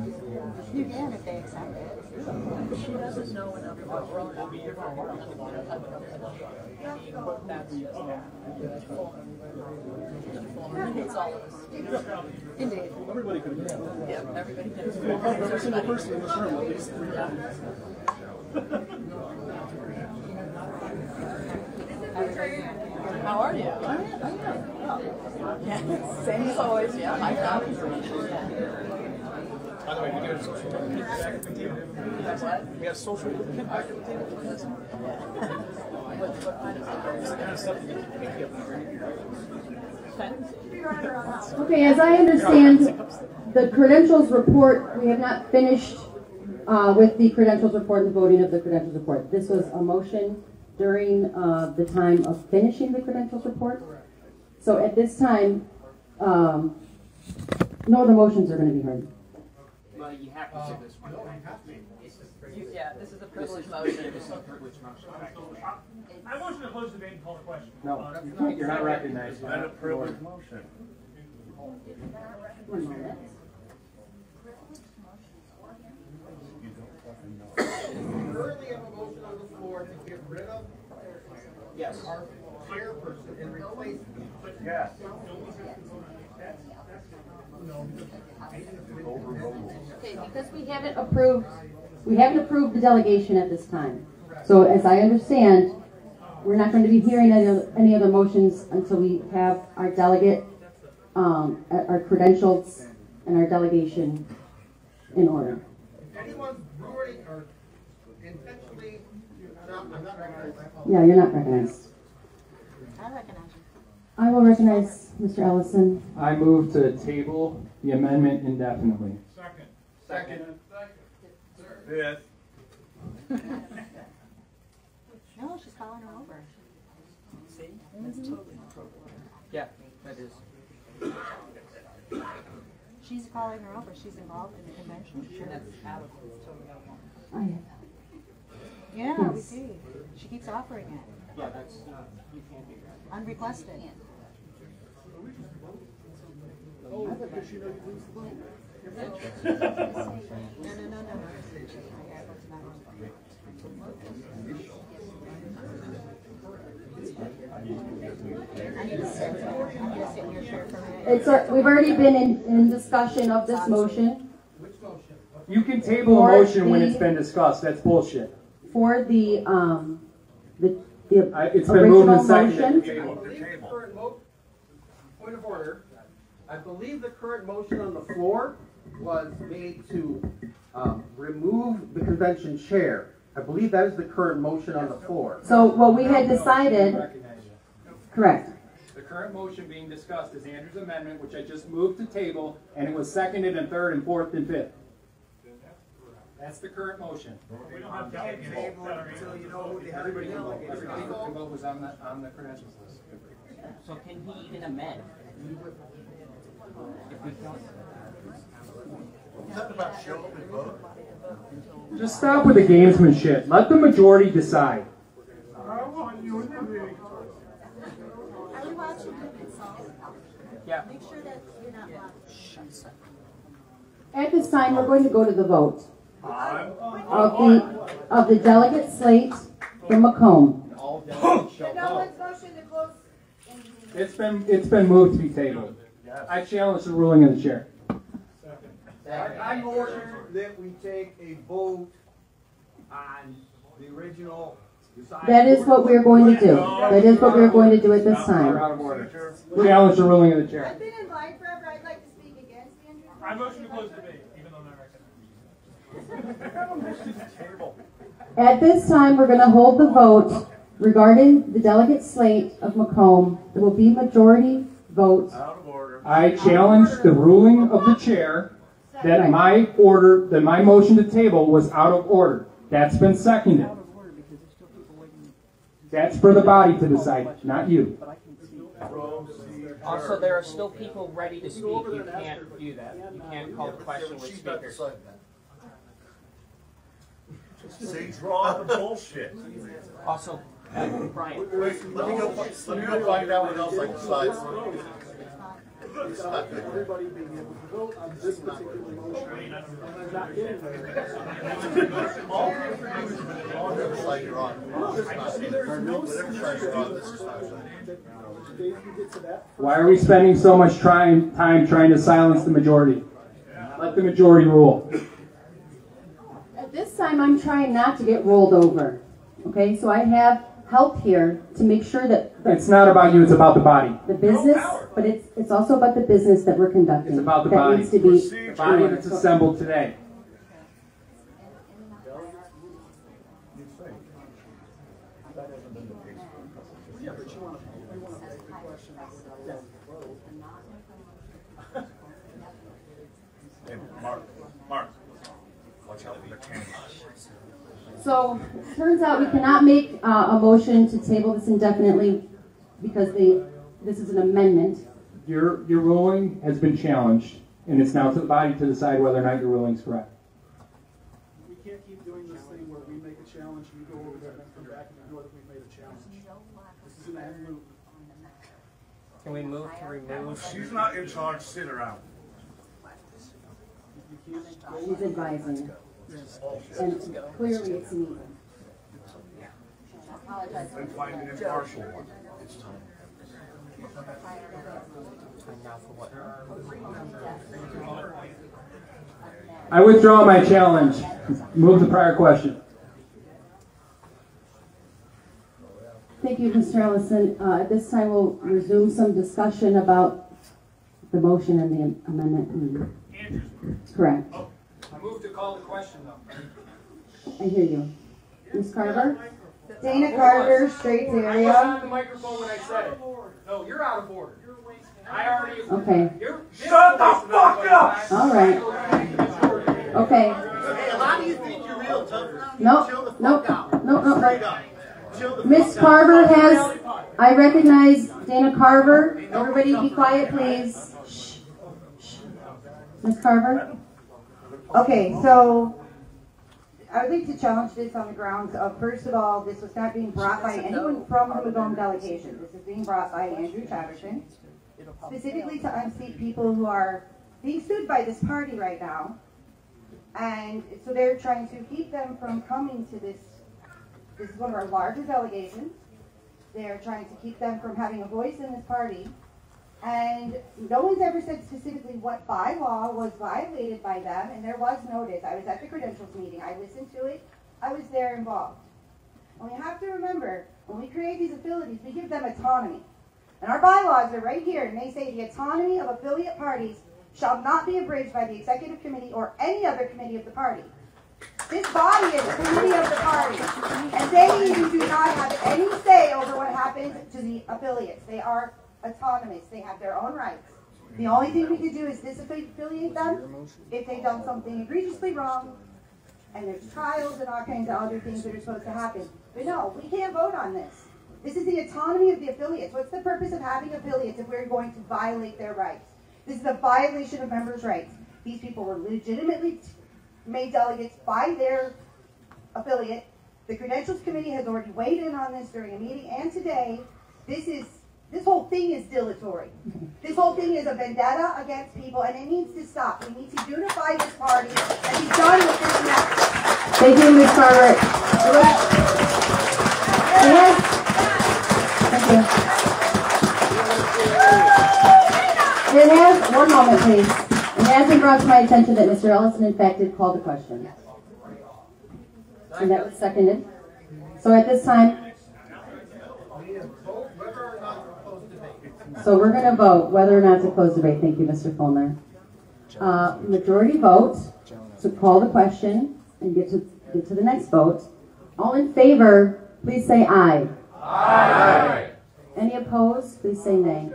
if they accept it. She doesn't know enough about road will be It's all of us. Indeed. Everybody could. Yeah, everybody does. Every single person in this room, at least three. How are you? I am. Yeah, same as always, yeah, my job. By the way, we do have social media back at the table. What? We have social media the table. What, what kind of It's the kind of stuff that you can pick up. Okay, as I understand, the credentials report, we have not finished uh, with the credentials report and the voting of the credentials report. This was a motion during uh, the time of finishing the credentials report. So at this time, um, no other motions are going to be heard. Well, you have to say this one. You- Yeah, this is a privilege motion. This is a privilege motion. I motion to close the debate and call the question. No, uh, you can't, you're not recognized. Is that a privilege motion? Currently have a motion on the floor to get rid of Yes. our chairperson and replace him. Yes. Okay, because we haven't approved, we haven't approved the delegation at this time. So as I understand, we're not going to be hearing any, other- any other motions until we have our delegate, um, our credentials and our delegation in order. Anyone ruining or intentionally, no, I'm not recognized. Yeah, you're not recognized. I recognize you. I will recognize Mr. Ellison. I move to table the amendment indefinitely. Second. Second. Second. Yes. No, she's calling her over. See? That's totally inappropriate. Yeah, that is. She's calling her over. She's involved in the convention. Sure, that's out of, totally out of I line. Yeah, we see. She keeps offering it. Yeah, that's, uh, you can't do that. Unrequested. It's, a- we've already been in, in discussion of this motion You can table a For motion when it's been discussed, that's bullshit. for the, um, the, the I- It's been moved original and seconded. motion. I believe the current mo, point of order, I believe the current motion on the floor was made to, um, remove the convention chair. I believe that is the current motion on the floor. So what we had decided, correct. The current motion being discussed is Andrew's amendment, which I just moved to table, and it was seconded and third and fourth and fifth. That's the current motion. We don't have delegates that are until you know who the Everybody can vote, everybody can vote was on the, on the credentials list. So can he even amend? If we don't. Just stop with the gamesmanship, let the majority decide. I want you to be. Are we watching the consult? Yeah. Make sure that you're not watching. At this time, we're going to go to the vote of the, of the delegate slate from Macomb. All delegates shall vote. It's been, it's been moved to be tabled. I challenge the ruling of the chair. I, I motion that we take a vote on the original. That is what we're going to do. That is what we're going to do at this We're time. out of order. Challenge the ruling of the chair. I've been in line forever. I'd like to speak against Andrew. I motion to close debate, even though I'm not recognized. At this time, we're going to hold the vote regarding the delegate slate of Macomb. It will be majority vote. Out of order. I challenge the ruling of the chair that my order, that my motion to table was out of order. That's been seconded. That's for the body to decide, not you. Also, there are still people ready to speak. You can't do that. You can't call the question with speakers. See, draw the bullshit. Also, Brian. Let me go, find out what else I can that. Why are we spending so much trying, time trying to silence the majority? Let the majority rule. At this time, I'm trying not to get rolled over. Okay, so I have help here to make sure that It's not about you, it's about the body. the business, but it's, it's also about the business that we're conducting. It's about the that body. needs to be The body that's assembled today. Yeah, but you want to, you want to make the question. Hey, Mark, Mark, watch out for the camera. So, it turns out we cannot make uh, a motion to table this indefinitely because the, this is an amendment. Your, your ruling has been challenged, and it's now to the body to decide whether or not your ruling is correct. We can't keep doing this thing where we make a challenge, you go over there and then come back and ignore that we made a challenge. This is an ad loop. Can we move to remove? She's not in charge, sit around. She's advising. And clearly it's me. And find an impartial one. And now for what? I withdraw my challenge. Move the prior question. Thank you, Mr. Ellison. Uh, At this time, we'll resume some discussion about the motion and the amendment. Correct. I move to call the question though. I hear you. Ms. Carver? Dana Carter, Straits I was on area. the microphone when I said it. No, you're out of order. I already. Okay. You're. Shut the fuck up! All right. Okay. Hey, a lot of you think you're real tough. No, Chill the fuck no, out. no, no, Straight up. Chill the Miss fuck out. Carver has, I recognize Dana Carver. Everybody be quiet, please. Shh. Shh. Ms. Carver? Okay, so I would like to challenge this on the grounds of, first of all, this was not being brought by anyone from the Macomb delegation. This is being brought by Andrew Chadderdon, specifically to unseat people who are being sued by this party right now. And so they're trying to keep them from coming to this, this is one of our larger delegations. They're trying to keep them from having a voice in this party. And no one's ever said specifically what bylaw was violated by them, and there was notice. I was at the credentials meeting, I listened to it, I was there involved. And we have to remember, when we create these affiliates, we give them autonomy. And our bylaws are right here, and they say the autonomy of affiliate parties shall not be abridged by the executive committee or any other committee of the party. This body is a committee of the party, and they do not have any say over what happens to the affiliates. They are autonomous, they have their own rights. The only thing we could do is disaffiliate them if they've done something egregiously wrong, and there's trials and all kinds of other things that are supposed to happen. But no, we can't vote on this. This is the autonomy of the affiliates. What's the purpose of having affiliates if we're going to violate their rights? This is a violation of members' rights. These people were legitimately made delegates by their affiliate. The Credentials Committee has already weighed in on this during a meeting and today. This is, this whole thing is dilatory. This whole thing is a vendetta against people and it needs to stop. We need to unify this party and be done with this mess. Thank you, Ms. Carver. Yes. Thank you. Has, one moment, please. It has been brought to my attention that Mr. Ellison in fact did call the question. And that was seconded. So at this time, so we're going to vote whether or not to close debate. Thank you, Mr. Fulner. Uh, majority vote to call the question and get to, get to the next vote. All in favor, please say aye. Aye. Any opposed, please say nay.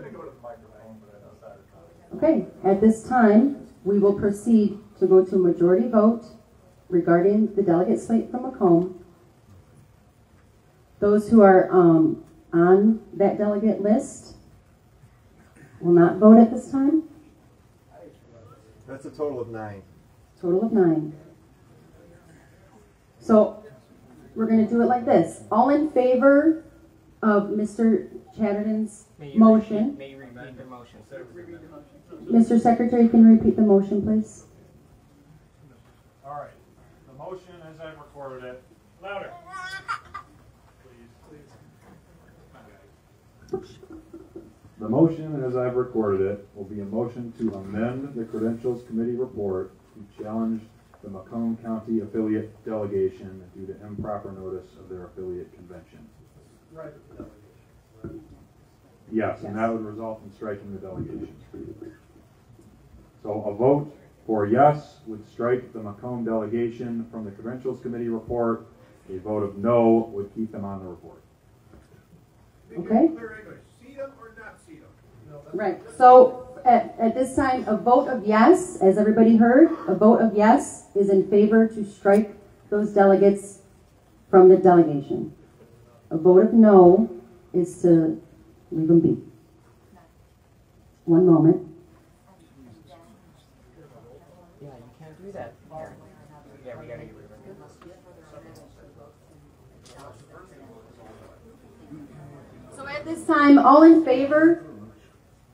Okay, at this time, we will proceed to go to a majority vote regarding the delegate slate from Macomb. Those who are um, on that delegate list will not vote at this time. That's a total of nine. Total of nine. So we're going to do it like this. All in favor of Mr. Chadderdon's May you motion? repeat- May you repeat the motion? Mr. Secretary, can you repeat the motion, please? All right, the motion as I've recorded it, louder. The motion as I've recorded it will be a motion to amend the Credentials Committee report to challenge the Macomb County affiliate delegation due to improper notice of their affiliate convention. Right. Yes, and that would result in striking the delegation. So a vote for yes would strike the Macomb delegation from the Credentials Committee report. A vote of no would keep them on the report. Okay. Clear English. See them or not see them? Right. So at, at this time, a vote of yes, as everybody heard, a vote of yes is in favor to strike those delegates from the delegation. A vote of no is to leave them be. One moment. Yeah, you can't do that. Yeah, we gotta get rid of. So at this time, all in favor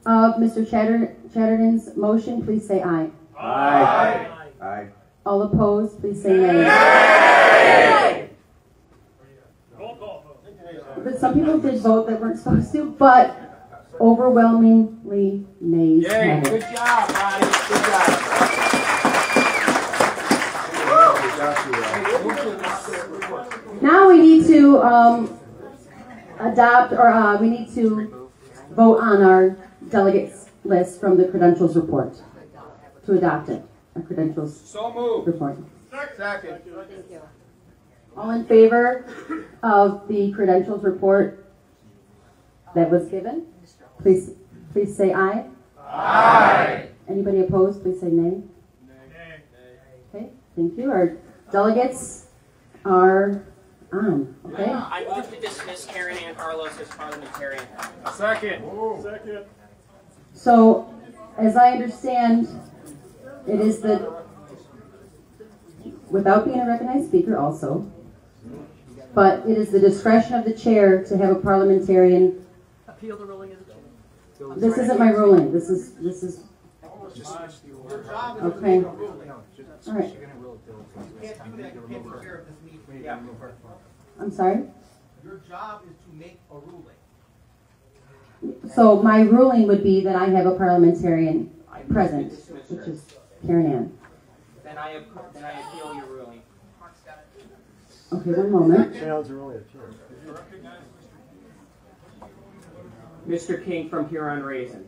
of Mr. Chatter, Chadderdon's motion, please say aye. Aye. Aye. All opposed, please say nay. But some people did vote that weren't supposed to, but overwhelmingly nays. Yay, have it. good job, Ronnie, good job. Now we need to um, adopt, or uh, we need to vote on our delegates list from the credentials report. To adopt it, our credentials So moved. report. Second. All in favor of the credentials report that was given? Please, please say aye. Aye. Anybody opposed, please say nay. Nay. Okay, thank you. Our delegates are on, okay? I move to dismiss Karen Ann Harlos as parliamentarian. Second. Second. So, as I understand, it is the, without being a recognized speaker also, but it is the discretion of the chair to have a parliamentarian, Appeal the ruling of the this isn't my ruling, this is, this is, Your job is to Okay. make a ruling. all right. You can't do that, you can't take care of this meeting. Yeah. I'm sorry? Your job is to make a ruling. So my ruling would be that I have a parliamentarian present, which is Karen Ann. Then I, then I appeal your ruling. Okay, one moment. Mr. King from Huron Raisin.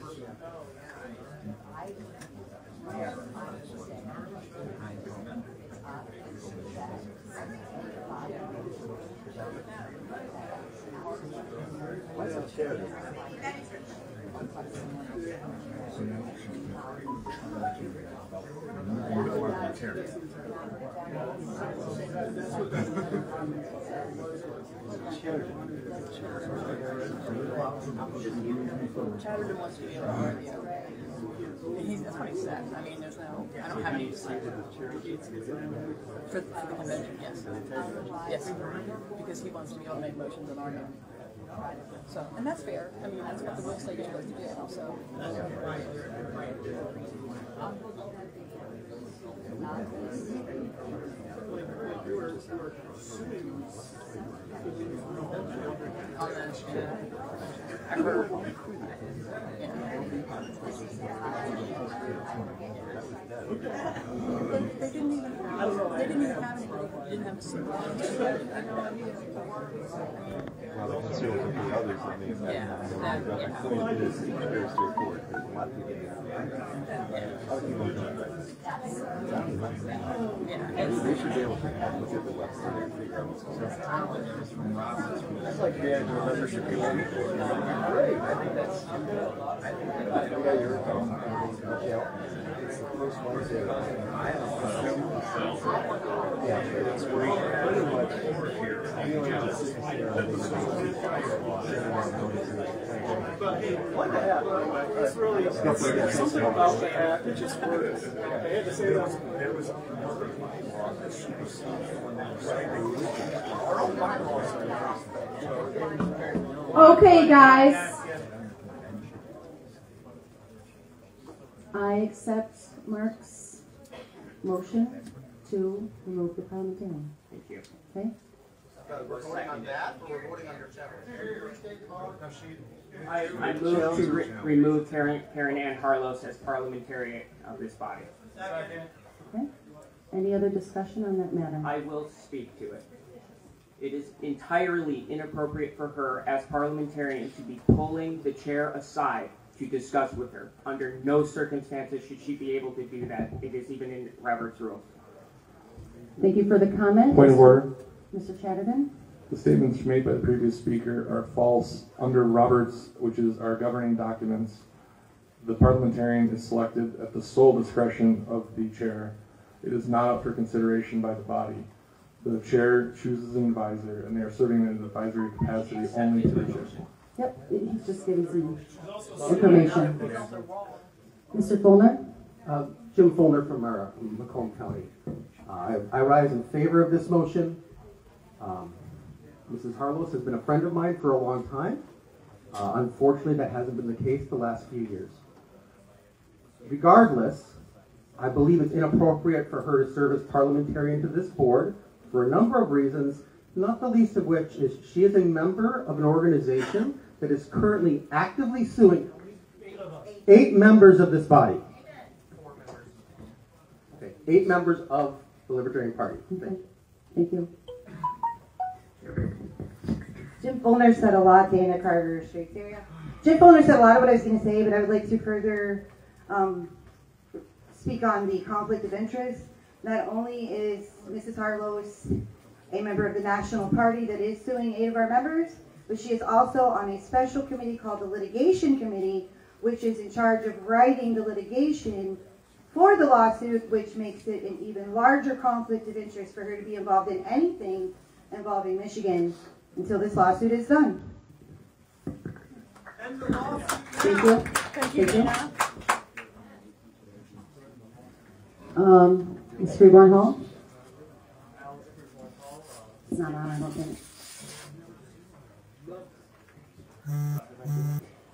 Chadderdon wants to be able to argue. And he's, that's what he said. I mean, there's no, I don't have any. For, for the convention, yes. Yes, because he wants to be able to make motions and argue. So, and that's fair. I mean, that's what the you're supposed to do, so. On the, yeah. I heard. They didn't even have, they didn't even have anybody, didn't have a seat. Well, the concern with the others, I mean, Yeah, that- I yeah. think it is very straightforward, there's a lot of people. They should be able to look at the website and figure out. Great, I think that's, I think, okay, it's the first Wednesday. Yeah, it's pretty much, you app, it's really, something about the app, it just works. I had to say that. Okay, guys. I accept Mark's motion to remove the pound parliamentarian. Thank you. Okay? We're voting on that, or we're voting on your chapter? I, I move to re- remove Karen, Karen Ann Harlos as parliamentarian of this body. Okay. Any other discussion on that matter? I will speak to it. It is entirely inappropriate for her as parliamentarian to be pulling the chair aside to discuss with her. Under no circumstances should she be able to do that. It is even in Robert's rules. Thank you for the comment. Point of order. Mr. Chadderdon? The statements made by the previous speaker are false. Under Roberts, which is our governing documents, the parliamentarian is selected at the sole discretion of the chair. It is not up for consideration by the body. The chair chooses an advisor, and they are serving in an advisory capacity only to the chair. Yep, he's just giving some information. Mr. Fulner? Uh, Jim Fulner from our Macomb County. Uh, I, I rise in favor of this motion. Um, Mrs. Harlos has been a friend of mine for a long time. Uh, unfortunately, that hasn't been the case the last few years. Regardless, I believe it's inappropriate for her to serve as parliamentarian to this board for a number of reasons, not the least of which is she is a member of an organization that is currently actively suing eight members of this body. Okay, eight members of the Libertarian Party. Okay, thank you. Jim Fulner said a lot, Dana Carter, area. Jim Fulner said a lot of what I was going to say, but I would like to further um, speak on the conflict of interest. Not only is Mrs. Harlos a member of the National Party that is suing eight of our members, but she is also on a special committee called the Litigation Committee, which is in charge of writing the litigation for the lawsuit, which makes it an even larger conflict of interest for her to be involved in anything involving Michigan until this lawsuit is done. Thank you. Thank you, Dana. Um, Ms. Freeborn Hall? It's not on, I don't think.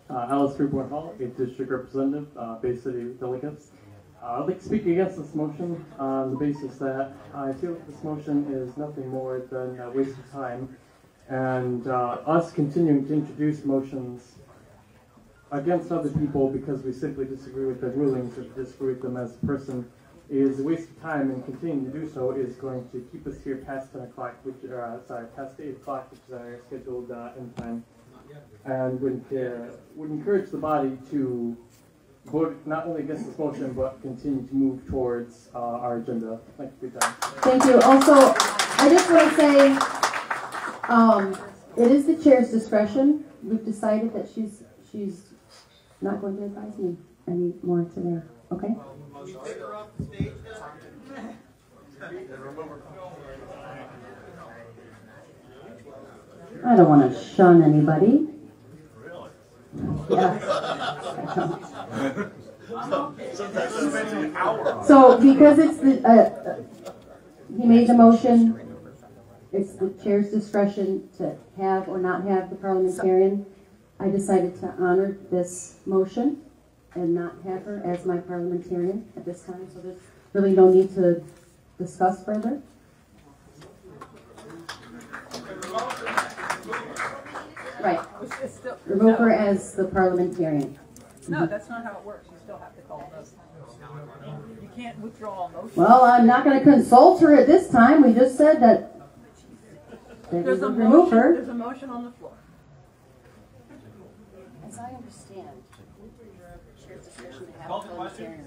Uh, Alice Freeborn Hall, 8th District Representative, uh, Bay City Delegates. Uh, I'd like to speak against this motion on the basis that I feel that this motion is nothing more than a waste of time. And uh, us continuing to introduce motions against other people because we simply disagree with their rulings or disagree with them as a person is a waste of time and continuing to do so is going to keep us here past 10 o'clock, which, uh, sorry, past 8 o'clock, which is our scheduled uh, end time and would, uh, would encourage the body to vote not only against this motion, but continue to move towards uh, our agenda. Thank you for your time. Thank you. Also, I just want to say, um, it is the chair's discretion. We've decided that she's, she's not going to advise me any more today, okay? I don't want to shun anybody. Yeah. So because it's the, uh, uh, he made the motion, it's the chair's discretion to have or not have the parliamentarian. I decided to honor this motion and not have her as my parliamentarian at this time, so there's really no need to discuss further. Right. Remove her as the parliamentarian. No, that's not how it works. You still have to call those. You can't withdraw a motion. Well, I'm not gonna consult her at this time, we just said that, There's a motion, her. there's a motion on the floor. As I understand, chair's discretion to have Call the question.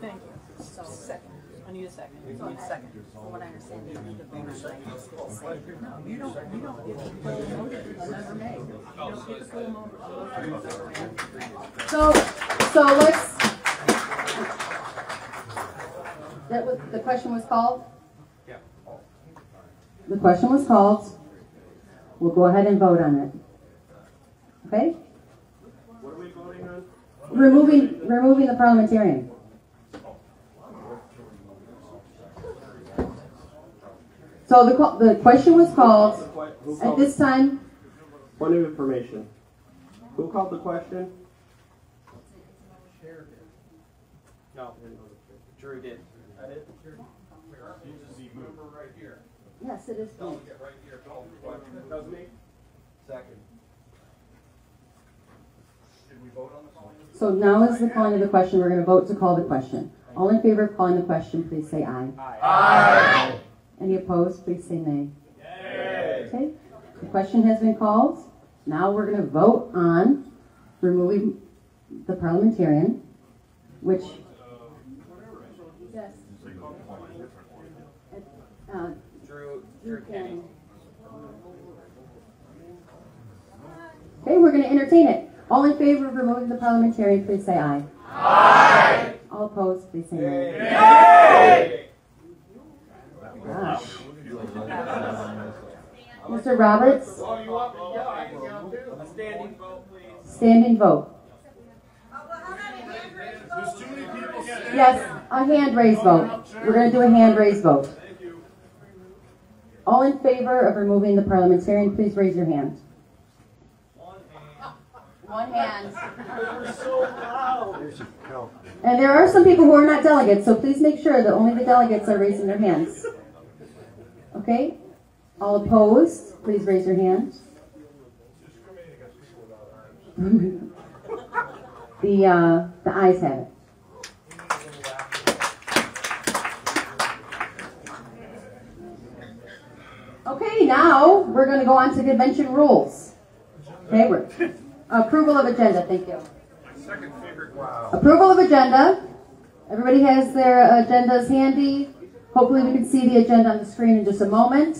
Thank you. So, second. I need a second. I need a second. From what I understand, you need to vote on No, you don't, you don't get the full motion a member made. You don't get the full motion. So, so let's, that was, the question was called? Yeah. The question was called. We'll go ahead and vote on it. Okay? What are we voting on? Removing, removing the parliamentarian. So the, the question was called, Who at this time, Point of information. Who called the question? No, Drew did. I did? Yes, it is. That was me? Second. Did we vote on this one? So now is the calling of the question. We're going to vote to call the question. All in favor of calling the question, please say aye. Aye. Any opposed, please say nay. Okay, the question has been called. Now we're going to vote on removing the parliamentarian, which. Yes. Uh, Drew, Drew Okay, we're going to entertain it. All in favor of removing the parliamentarian, please say aye. Aye. All opposed, please say nay. Gosh. Mr. Roberts, Standing vote, please. standing vote. There's too many people Yes, a hand raise vote. We're gonna do a hand raise vote. All in favor of removing the parliamentarian, please raise your hand. One hand. One hand. And there are some people who are not delegates, so please make sure that only the delegates are raising their hands. Okay? All opposed, please raise your hand. The, uh, the ayes have it. Okay, now we're gonna go on to convention rules. Okay, we're, approval of agenda, thank you. Second favorite, wow. Approval of agenda. Everybody has their agendas handy. Hopefully we can see the agenda on the screen in just a moment.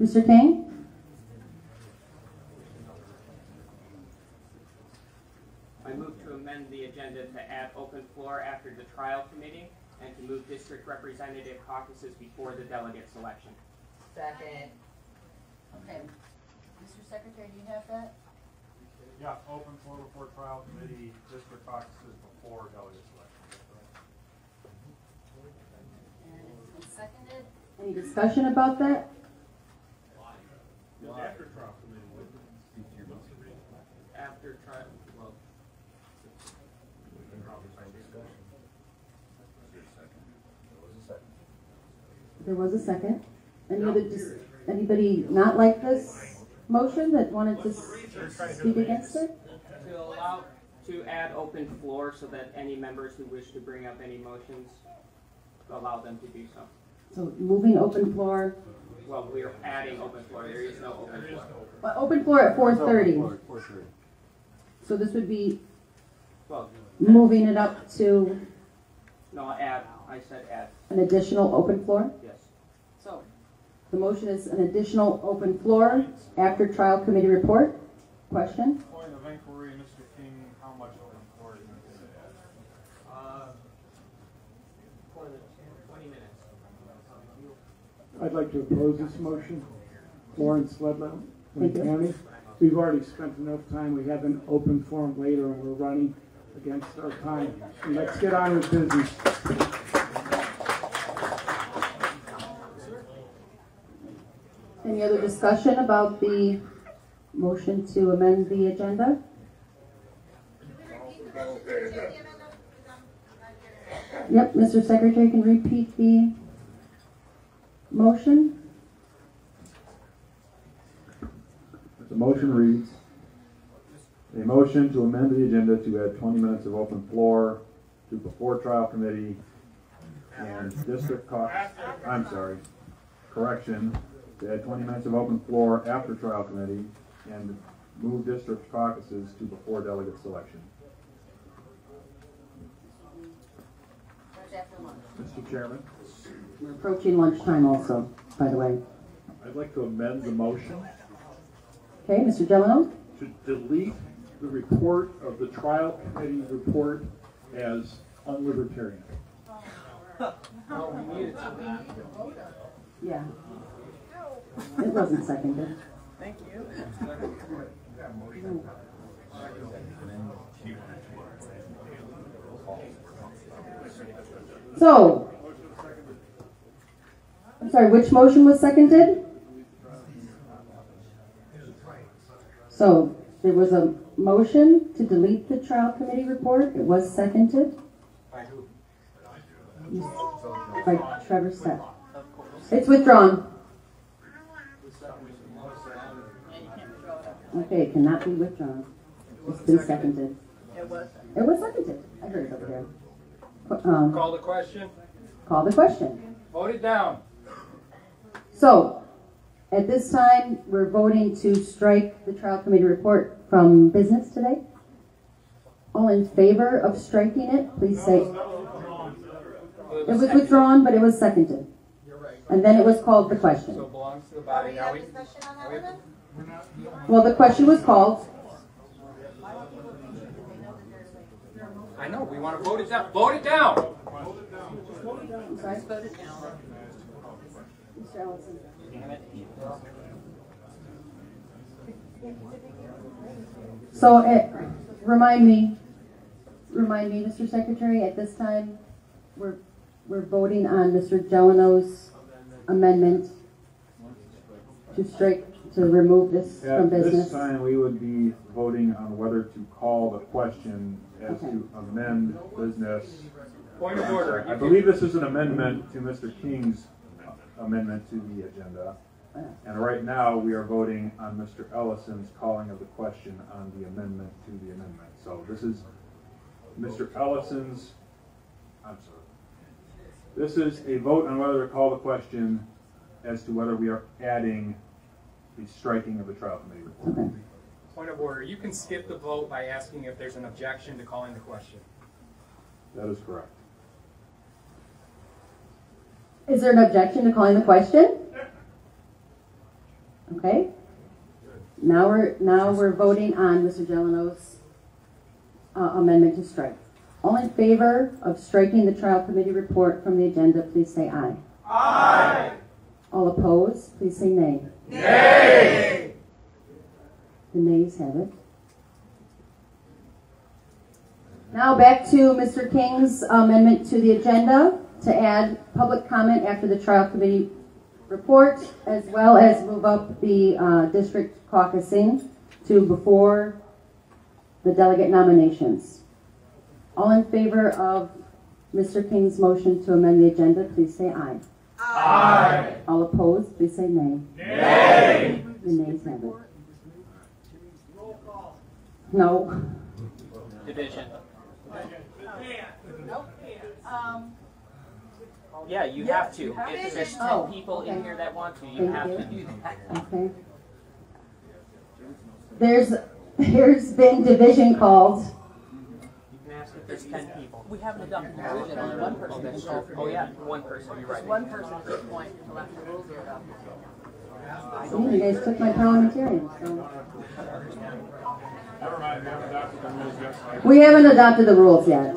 Mr. King? I move to amend the agenda to add open floor after the trial committee and to move district representative caucuses before the delegate selection. Second. Okay. Mr. Secretary, do you have that? Yeah, open floor before trial committee, district caucuses before delegate selection. And it's been seconded. Any discussion about that? After trial committee. After trial, well, There was a second. Any other, dis- anybody not like this motion that wanted to s- speak against it? to allow, to add open floor so that any members who wish to bring up any motions, allow them to do so. So moving open floor, Well, we are adding open floor, there is no open floor. well, open floor at four thirty. So this would be Well, moving it up to no, add, I said add, an additional open floor? Yes. So. The motion is an additional open floor after trial committee report. Question? Point of inquiry, Mr. King, how much open floor is it to add? Uh, twenty minutes. I'd like to oppose this motion. Lawrence Ledlow, Thank Lake. County. We've already spent enough time, we have an open forum later, and we're running against our time. And Let's get on with business. Any other discussion about the motion to amend the agenda? Yep, Mr. Secretary can repeat the motion. The motion reads, a motion to amend the agenda to add twenty minutes of open floor to before trial committee and district cau, I'm sorry, correction, to add twenty minutes of open floor after trial committee and move district caucuses to before delegate selection. Mr. Chairman, We're approaching lunchtime also, by the way. I'd like to amend the motion Okay, Mr. Delano? to delete the report of the trial committee report as unlibertarian. Yeah. It wasn't seconded. Thank you. So, I'm sorry, which motion was seconded? So, there was a motion to delete the trial committee report. It was seconded by Trevor Stepp. It's withdrawn. Okay, it cannot be withdrawn. It's been seconded. It was. It was seconded. I heard it over there. Um, Call the question. call the question. Vote it down. So, at this time, we're voting to strike the trial committee report from business today. All in favor of striking it, please say. It was withdrawn, but it was seconded. And then it was called the question. So it belongs to the body. Now we, Well, the question was called. I know, we want to vote it down. Vote it down. Vote it down. Mr. Ellison. So, eh, remind me, remind me, Mr. Secretary, at this time, we're, we're voting on Mr. Delano's amendment to strike, to remove this from At this business? time, we would be voting on whether to call the question as Okay. to amend business. Point of order. I believe this is an amendment to Mr. King's amendment to the agenda. And right now, we are voting on Mr. Ellison's calling of the question on the amendment to the amendment. So this is Mr. Ellison's, I'm sorry. This is a vote on whether to call the question as to whether we are adding the striking of the trial committee report. Point of order. You can skip the vote by asking if there's an objection to calling the question. That is correct. Is there an objection to calling the question? Okay. Now we're, now we're voting on Mr. Delano's uh, amendment to strike. All in favor of striking the trial committee report from the agenda, please say aye. Aye. All opposed, please say nay. Nay. The nays have it. Now back to Mr. King's amendment to the agenda to add public comment after the trial committee report, as well as move up the uh, district caucusing to before the delegate nominations. All in favor of Mr. King's motion to amend the agenda, please say aye. Aye. All opposed, please say nay. Nay. The nays have it. No. Division. Nope. Um, Yeah, you Yeah, have to. you have If to. there's Oh, ten people in okay. here that want to, you Thank have you. to do that. Okay. There's, there's been division called. You can ask if there's ten people. we haven't adopted the division, only one person can call for Oh, yeah, one person, you're There's right. one person at this point until after the rules are adopted. See, you guys took my parliamentarian, so. Never mind, we haven't adopted the rules yet. We haven't adopted the rules yet.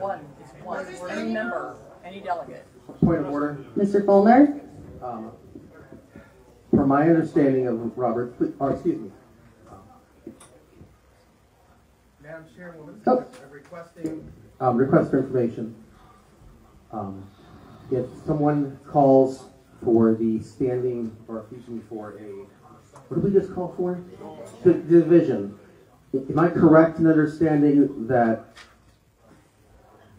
One, it's one, any member, any delegate. Point of order. Mr. Fulner? Um, From my understanding of Robert, or excuse me, Madam Chairwoman, Oh. I'm requesting um, request for information. Um, If someone calls for the standing, or excuse me, for a, what did we just call for? The division. Am I correct in understanding that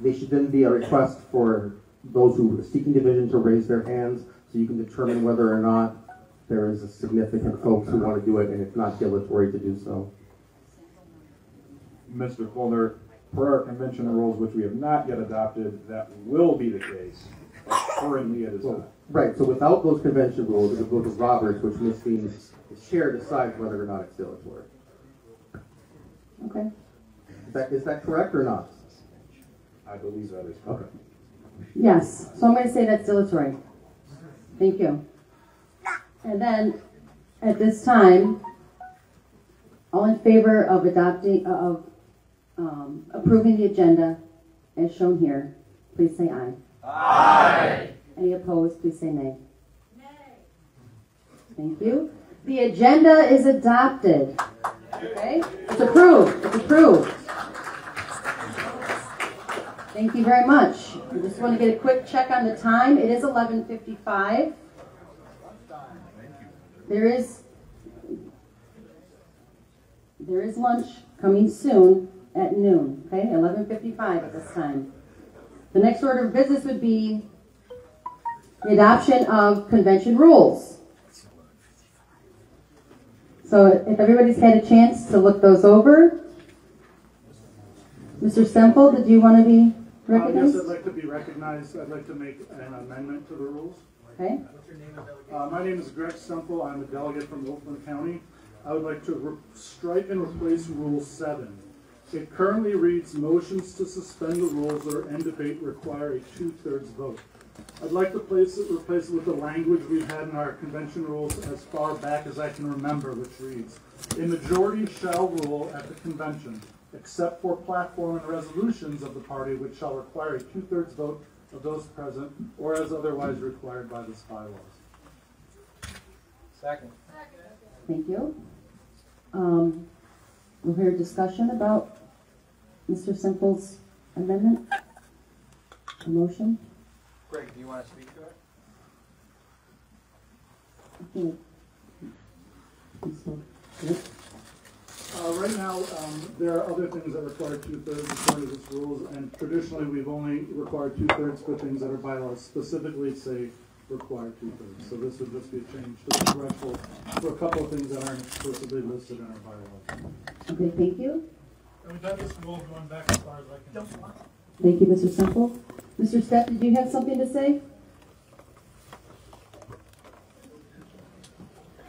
they should then be a request for those who are seeking division to raise their hands so you can determine whether or not there is a significant folks who want to do it and it's not dilatory to do so? Mr. Fulner, per our convention rules, which we have not yet adopted, that will be the case. But Currently, it is not. Right, so without those convention rules, it would go to Roberts, which just means the chair decides whether or not it's dilatory. Okay. Is that, is that correct or not? I believe that is Okay. Yes, so I'm gonna say that's dilatory. Thank you. And then, at this time, all in favor of adopting, uh, of, um, approving the agenda as shown here, please say aye. Aye. Any opposed, please say nay. Nay. Thank you. The agenda is adopted. Okay? It's approved. It's approved. Thank you very much. I just want to get a quick check on the time. It is 11:55. There is there is lunch coming soon at noon. Okay, 11:55 at this time. The next order of business would be the adoption of convention rules. So if everybody's had a chance to look those over, Mr. Semple, did you want to be Uh, yes, recognized? I'd like to be recognized. I'd like to make an amendment to the rules. Okay. Uh, my name is Greg Semple. I'm a delegate from Oakland County. I would like to re- strike and replace Rule 7. It currently reads, motions to suspend the rules or end debate require a two-thirds vote. I'd like to place it, replace it with the language we've had in our convention rules as far back as I can remember, which reads, a majority shall rule at the convention, except for platform and resolutions of the party which shall require a two-thirds vote of those present, or as otherwise required by this bylaws. Second. Thank you. Um, we'll hear discussion about Mr. Semple's amendment? A motion? Greg, do you want to speak to it? I think- He's still- yep. Uh, right now, um, there are other things that require two-thirds according to this rules, and traditionally, we've only required two-thirds for things that are bylaws specifically say require two-thirds. So this would just be a change to the threshold for a couple of things that aren't explicitly listed in our bylaws. Okay, thank you. Thank you, Mr. Semple. Mr. Stepp, did you have something to say?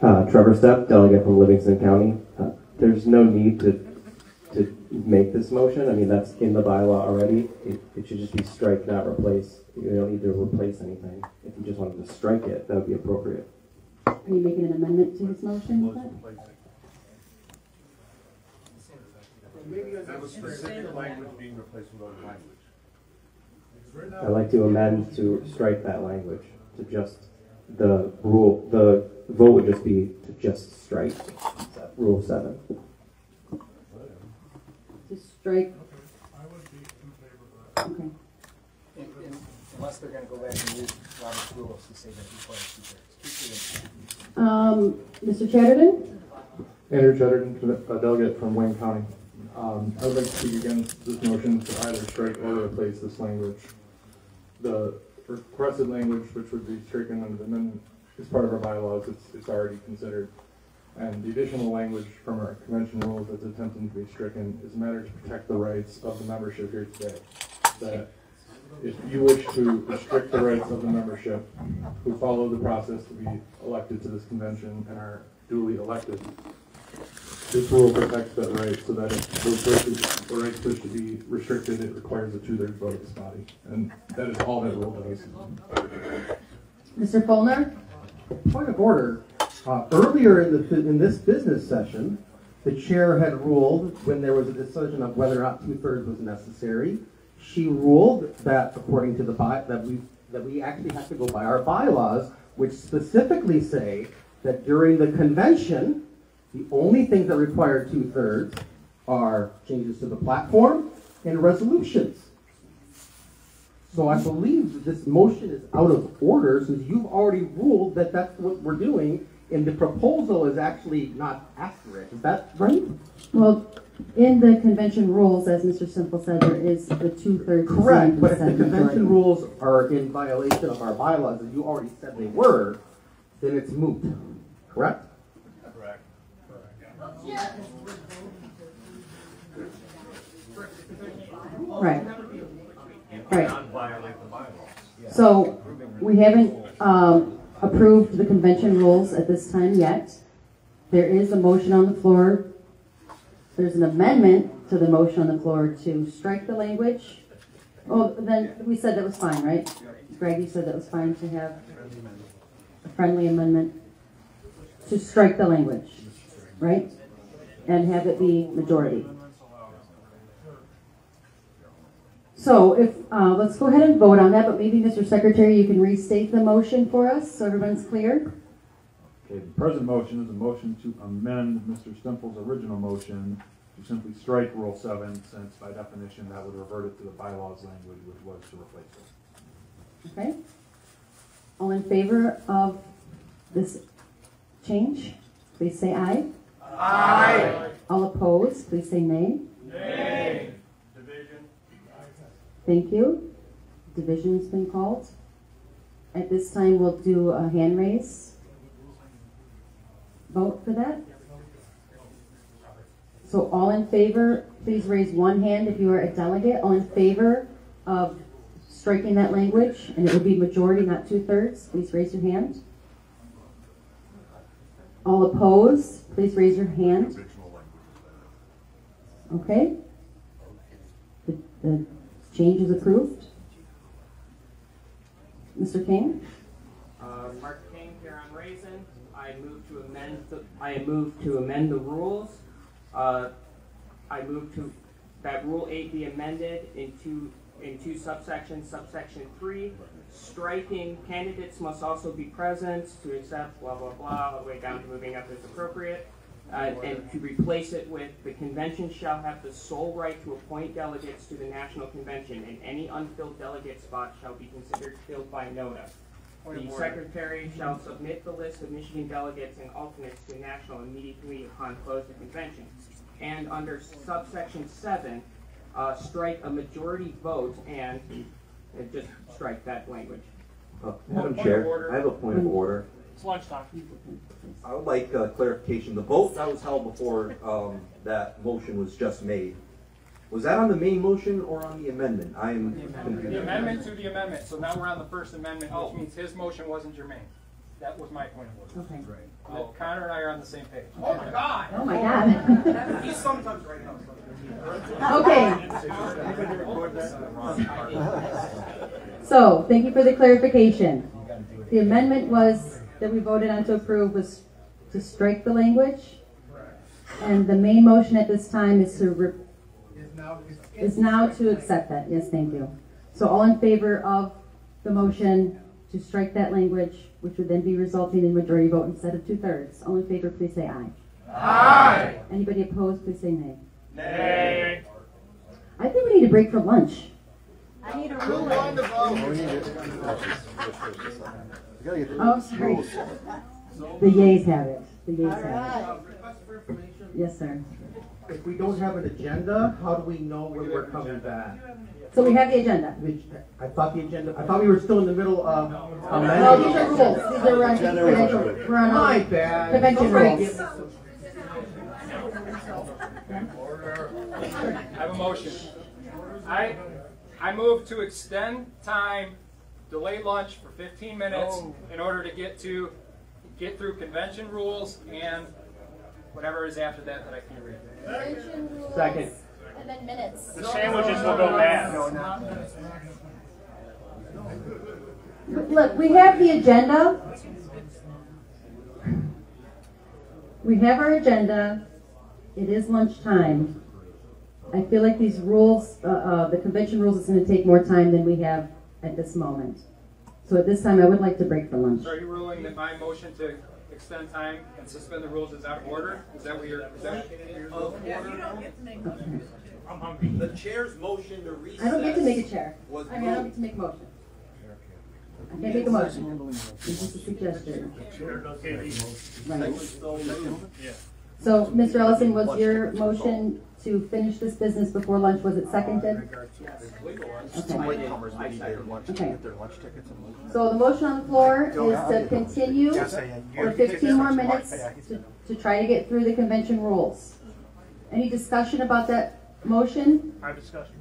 Uh, Trevor Stepp, delegate from Livingston County. Uh, There's no need to, to make this motion. I mean, that's in the bylaw already. It, it should just be strike, not replace. You don't need to replace anything. If you just wanted to strike it, that would be appropriate. Are you making an amendment to his motion? With that? That was specific language being replaced with other language. I'd like to amend to strike that language, to just, the rule, the vote would just be to just strike Rule seven. To strike, okay. In- in- Unless they're gonna go back and use Robert's rules to say that requires two-thirds. Um, Mr. Chadderdon? Andrew Chadderdon, a delegate from Wayne County. Um, I would like to speak against this motion to either strike or replace this language. The requested language, which would be stricken under the amendment, is part of our bylaws, it's, it's already considered. And the additional language from our convention rules that's attempting to be stricken is a matter to protect the rights of the membership here today. That if you wish to restrict the rights of the membership who follow the process to be elected to this convention and are duly elected, this rule protects that right so that if those rights, the rights wish to be restricted, it requires a two-thirds vote of this body. And that is all that rule does. Mr. Fulner? Point of order. Uh, earlier in the, in this business session, the chair had ruled, when there was a decision of whether or not two-thirds was necessary, she ruled that according to the by, that we, that we actually have to go by our bylaws, which specifically say that during the convention, the only things that require two-thirds are changes to the platform and resolutions. So I believe that this motion is out of order since you've already ruled that that's what we're doing and the proposal is actually not accurate. Is that right? Well, in the convention rules, as Mr. Semple said, there is the two-thirds. Correct, but if the convention majority. rules are in violation of our bylaws, and you already said they were, then it's moot, correct? Correct. Right. Right. not violate the bylaws. So, we haven't, um, approved the convention rules at this time yet. There is a motion on the floor. There's an amendment to the motion on the floor to strike the language. Oh, then, we said that was fine, right? Greg, you said that was fine to have a friendly amendment to strike the language, right? And have it be majority. So if, uh, let's go ahead and vote on that, but maybe, Mr. Secretary, you can restate the motion for us so everyone's clear? Okay, the present motion is a motion to amend Mr. Stemple's original motion to simply strike Rule seven, since by definition that would revert it to the bylaws language, which was to replace it. Okay? All in favor of this change, please say aye. Aye. All opposed, please say nay. Nay. Division. Thank you. Division's been called. At this time, we'll do a hand raise. Vote for that. So all in favor, please raise one hand if you are a delegate. All in favor of striking that language, and it would be majority, not two-thirds, please raise your hand. All opposed, please raise your hand. Okay? The, the change is approved. Mr. King? Uh, Mark King Huron Raisin. I move to amend the, I move to amend the rules. Uh, I move to, that Rule eight be amended into, in two subsections, subsection three, striking candidates must also be present to accept blah, blah, blah, all the way down to moving up as appropriate. Uh, and to replace it with, the convention shall have the sole right to appoint delegates to the national convention, and any unfilled delegate spot shall be considered filled by. Point The secretary shall submit the list of Michigan delegates and alternates to national immediately upon close of convention. And under subsection seven, uh, strike a majority vote and, and just strike that language. Uh, Madam Chair, I have a point of order. It's lunchtime. I would like uh, clarification. The vote that was held before um, that motion was just made, was that on the main motion or on the amendment? I am confused. The amendment to the amendment, so now we're on the First Amendment, which means his motion wasn't germane. That was my point of order. Okay. Uh, Connor and I are on the same page. Oh my God. Oh my God. He's sometimes right now. Okay. So, thank you for the clarification. The amendment was, that we voted on to approve was to strike the language. And the main motion at this time is to, re- is now to accept that. Yes, thank you. So all in favor of the motion to strike that language, which would then be resulting in majority vote instead of two-thirds. All in favor, please say aye. Aye. Anybody opposed, please say nay. Nay. I think we need a break for lunch. I need a Who won the vote? Oh, sorry. The yeas have it. The yeas have it. Request for information. Yes, sir. If we don't have an agenda, how do we know when we're coming back? So we have the agenda. Which, I thought the agenda, I thought we were still in the middle of No, these are rules. These are on convention. We're My bad. convention Somebody rules. give us some- I have a motion. I, I move to extend time, delay lunch for fifteen minutes oh. in order to get to, get through convention rules and whatever is after that that I can't read. Convention rules. Second. And then minutes. The sandwiches will go bad. Look, we have the agenda. We have our agenda. It is lunchtime. I feel like these rules, uh, uh, the convention rules is gonna take more time than we have at this moment. So at this time, I would like to break for lunch. So are you ruling that my motion to extend time and suspend the rules is out of order? Is that what you're, is that? I'm hungry. The chair's motion to recess. I don't get to make a chair. Was I mean, I don't get to make a motion. I can't make a motion. It's just a suggestion. Right. So, Mr. Ellison, was your motion to finish this business before lunch, was it seconded? Okay. So the motion on the floor is to continue for fifteen more minutes to, to try to get through the convention rules. Any discussion about that motion? I have discussion.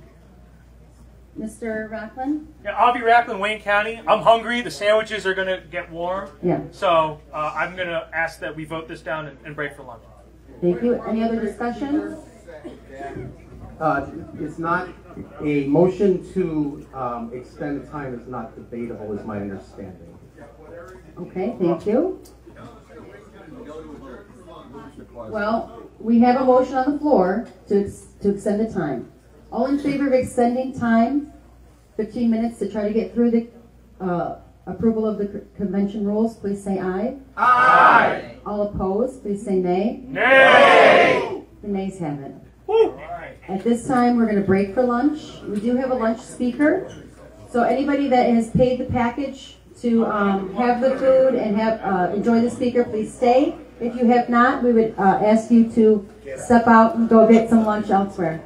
Mr. Rockland? Yeah, I'll be Rackland, Wayne County. I'm hungry. The sandwiches are gonna get warm. Yeah. So uh, I'm gonna ask that we vote this down and, and break for lunch. Thank you. Any other discussion? Uh, it's not, a motion to, um, extend the time is not debatable, is my understanding. Okay, thank you. Well, we have a motion on the floor to, ex- to extend the time. All in favor of extending time, fifteen minutes to try to get through the, uh, approval of the c- convention rules, please say aye. Aye. All opposed, please say nay. Nay. The nays have it. At this time, we're gonna break for lunch. We do have a lunch speaker. So anybody that has paid the package to, um, have the food and have, uh, enjoy the speaker, please stay. If you have not, we would, uh, ask you to step out and go get some lunch elsewhere.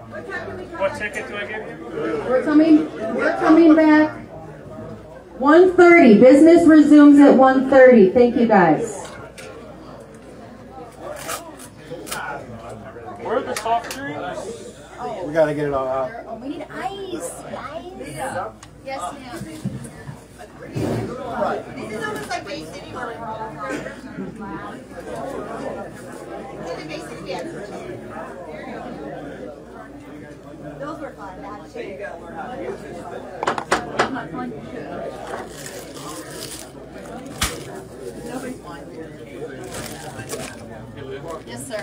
What ticket do I give you? We're coming, we're coming back. 1:30, business resumes at 1:30. Thank you, guys. Where are the soft drinks? We gotta get it all out. Oh, we need ice, guys. Yes, ma'am. This is almost like Bay City where we're all Is it Bay City? Yes. Those were fun. That So you gotta learn how to use this. Not fun. Nobody's fun. Yes, sir.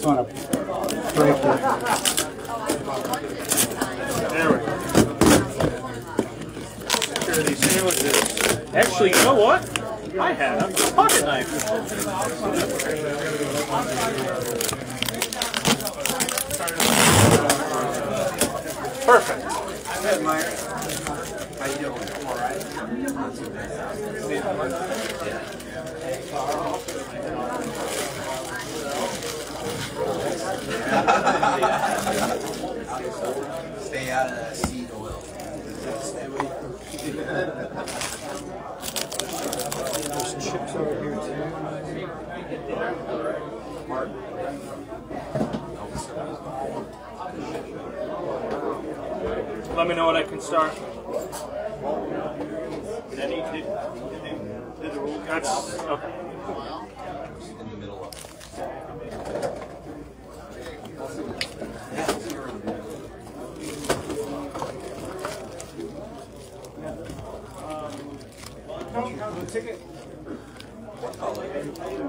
Just want to break. There we go. Here are these sandwiches. Actually, you know what? I have a pocket knife. Perfect. How you doing? All right. Not too bad. Stay out of that seed oil. Stay away. There's chips over here too. Let me know when I can start. That's okay. Oh. In the middle of Ticket.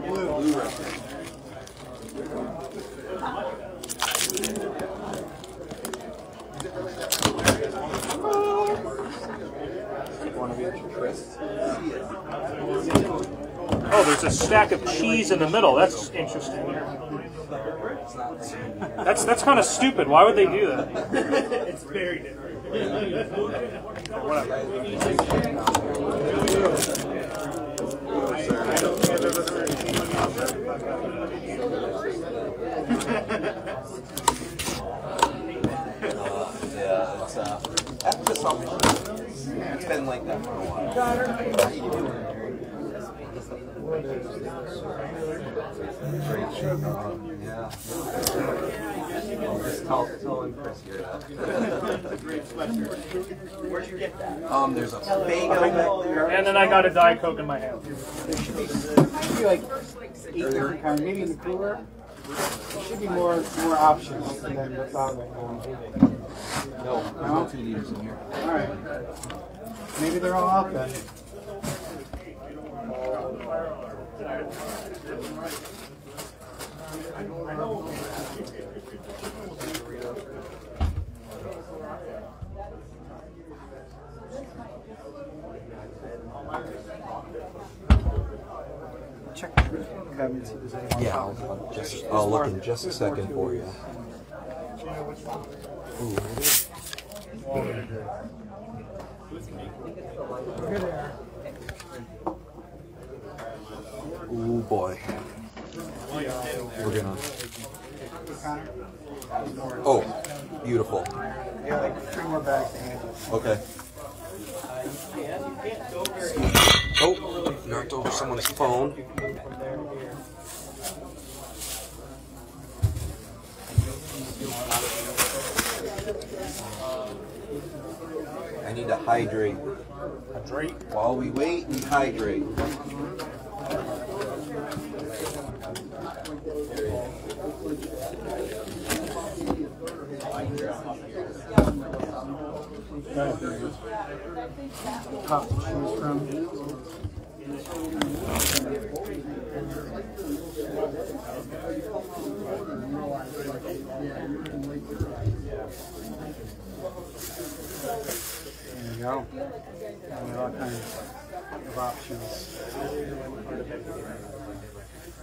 Blue. Blue right One of each. Oh, there's a stack of cheese in the middle. That's interesting. That's that's kind of stupid. Why would they do that? it's very different. yeah, it's uh, that's just something. It's been like that for a while. How you doing, Mary? Great shape. Yeah. I'll just tell, tell him Chris here. Where'd you get that? Um, there's a Faygo back there. And then I got a Diet Coke in my hand. There should be, should be like eight different kinds, maybe in the cooler. There should be more more options than what's out right. No, there's no two liters in here. All right. Maybe they're all out then. Check. Grab me, see if there's any Yeah, I'll, I'll just, I'll look in just a second for you. Ooh, Ooh, boy. We're gonna. Oh, beautiful. Yeah, like three more bags to handle. Okay. Oh, knocked over someone's phone. I need to hydrate. Hydrate? While we wait, we hydrate. Top. There you go. And all kinds of options.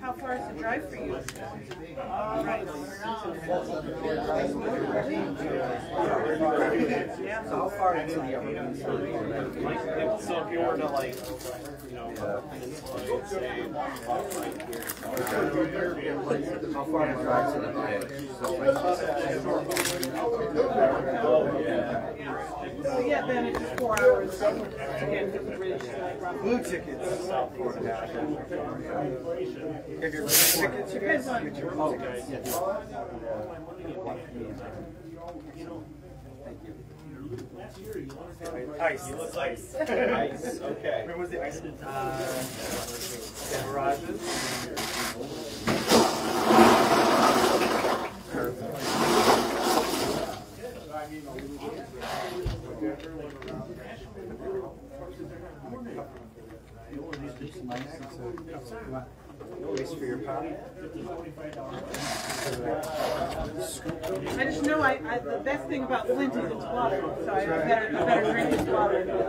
How far is the drive for you? So how far into the upper? So if you were to like, you know, right. How far I driving to Oh, yeah. So yeah, then it's four hours. It's really just like. Blue tickets. Tickets, you blue tickets. Ice. Ice. Ice. Okay. Where was the ice? Uh, garages. Waste for your potty. I just know I, I, the best thing about Flint is it's water, so I better, I better drink this water.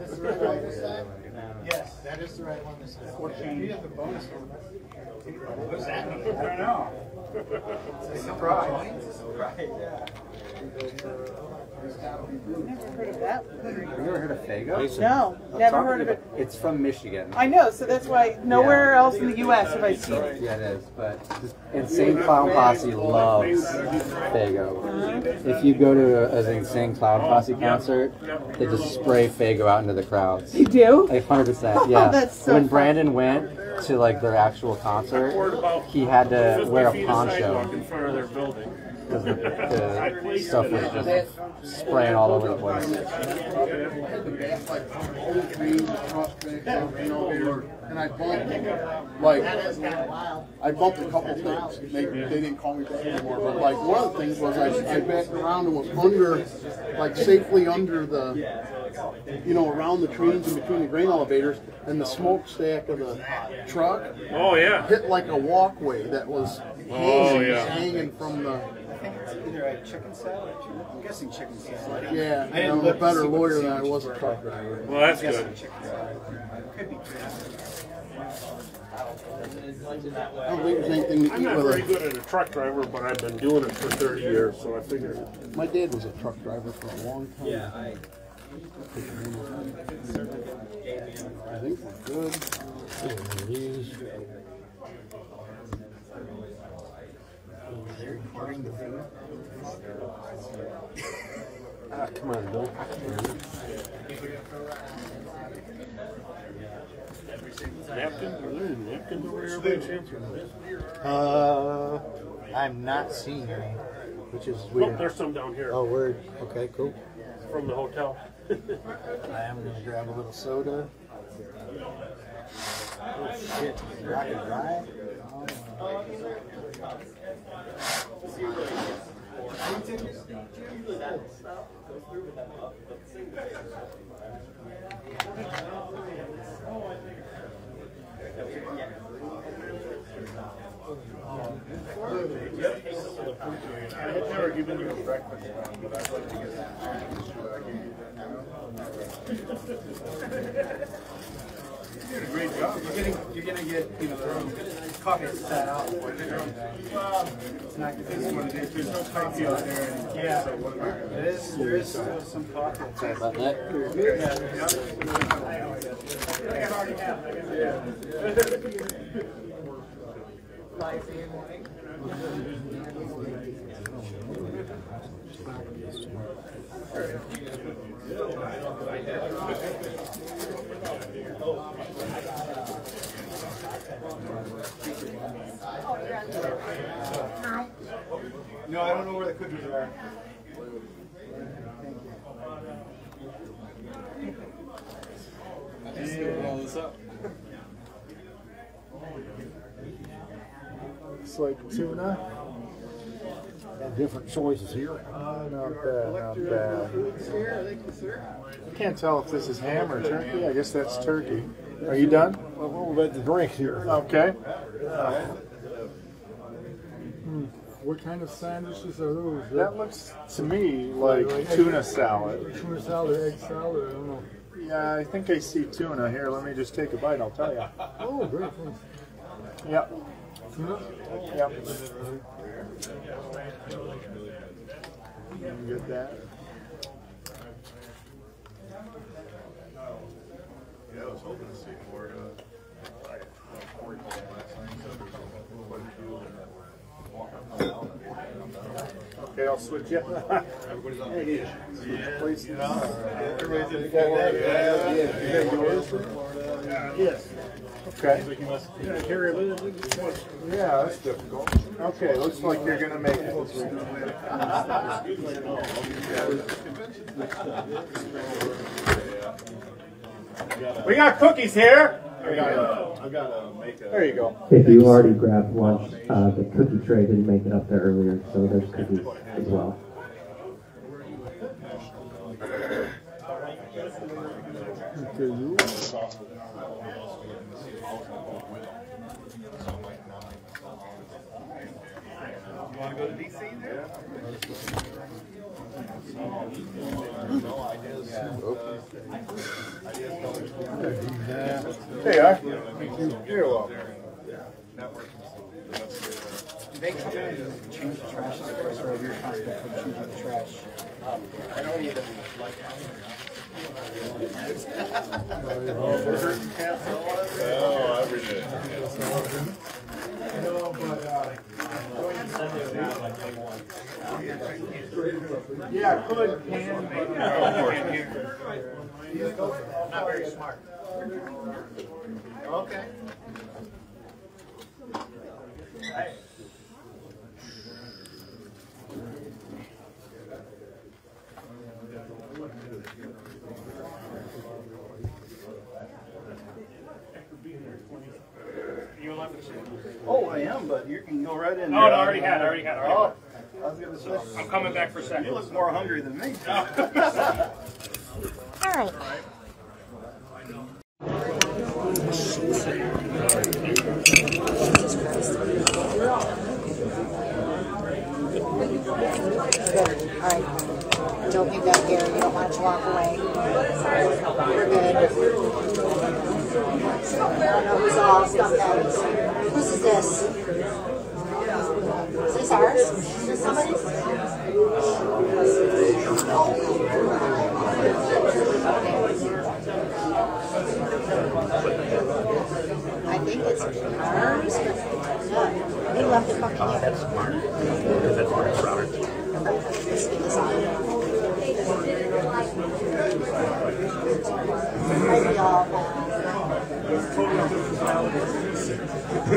This the right one this time? Yes, that is the right one this time. Fourteen. You have the bonus one. What's that mean? I don't know. It's a surprise. Never heard of that. Have you ever heard of Faygo? No, I'm never heard of to- it. It's from Michigan. I know, so that's why nowhere else in the U.S. have I seen it. Yeah, it is. But Insane Clown Posse loves Faygo. Uh-huh. If you go to a- an Insane Clown Posse concert, they just spray Faygo out into the crowds. You do? Like 100%. Oh, Yeah. that's so when fun. Brandon went to like their actual concert, he had to wear a poncho in front of their building. because the, the stuff was just spraying all over the place. And I bumped, like, I bumped a couple things. They, they didn't call me back anymore, but like, one of the things was I, I backed around and was under, like safely under the, you know, around the trees and between the grain elevators, and the smokestack of the truck. Oh, yeah. Hit like a walkway that was Oh, hanging, yeah. hanging from the, I think it's either a chicken salad. I'm guessing chicken salad. yeah, I didn't I'm a better see what the lawyer than I was a truck driver. Well, that's I'm good. chicken salad. Could be I don't think there's anything to I'm eat not with very good at a truck driver, but I've been doing it for 30 years, so I figured. My dad was a truck driver for a long time. Yeah, I. I think we're good. Ah, come on, Bill. Napkin? Are there napkins over here by chance? Uh, I'm not seeing any, which is Nope, weird. there's some down here Oh, word. Okay, cool. from the hotel. I am gonna grab a little soda. Oh shit. I've never given you a breakfast, but I'd like to get that. Did a great job. You're getting, you're gonna get, you know, coffee set out for you. It's not, it is. There's no coffee out there. Yeah. There is, there is still some coffee. Sorry about that. No, I don't know where the cookies are. I Just gonna roll this up. looks like tuna. Different choices here. Uh, not bad, not bad. Can't tell if this is ham or turkey. I guess that's turkey. Are you done? Well, about to drink here. Okay. Hmm, What kind of sandwiches are those? That looks to me like tuna salad. Tuna salad or egg salad, I don't know. Yeah, I think I see tuna here. Let me just take a bite, I'll tell you. Oh, great, thanks. Yep. Tuna? Yep. You get that? Yeah, I was hoping to see more, uh, like, Corey called last night, so there's quite a few in that walk up. Okay, I'll switch you. Everybody's on Hey, vacation. switch places. You everybody's in You got that? Florida. Yeah, Yeah. You got yours? Yes. Okay. He's like, you must, you gotta carry a little, Yeah, that's difficult. Okay, looks like you're gonna make it. We got cookies here. I gotta, I gotta make a. There you go. If you already grabbed lunch, uh, the cookie tray didn't make it up there earlier, so there's cookies as well. Okay, you. Wanna go to DC there? You are. You're welcome. They come in change the trash disposal, or you're responsible for choosing the trash. I don't. Oh, every day. Yeah, could, can. Not very smart. Okay. You allowed to say? Oh, I am, but you can go right in Oh, there. no, I already had, I already had, I already Oh, I was gonna say. I'm coming back for a second. You look more hungry than me. All right. Good. All right. Don't get back here. You don't want to walk away. We're good. I don't know who's all that is. Whose is this? Is this ours? Is this somebody's? I think it's ours, but they left it fucking here. That's smart. That's smart, Robert. Let's get this on. I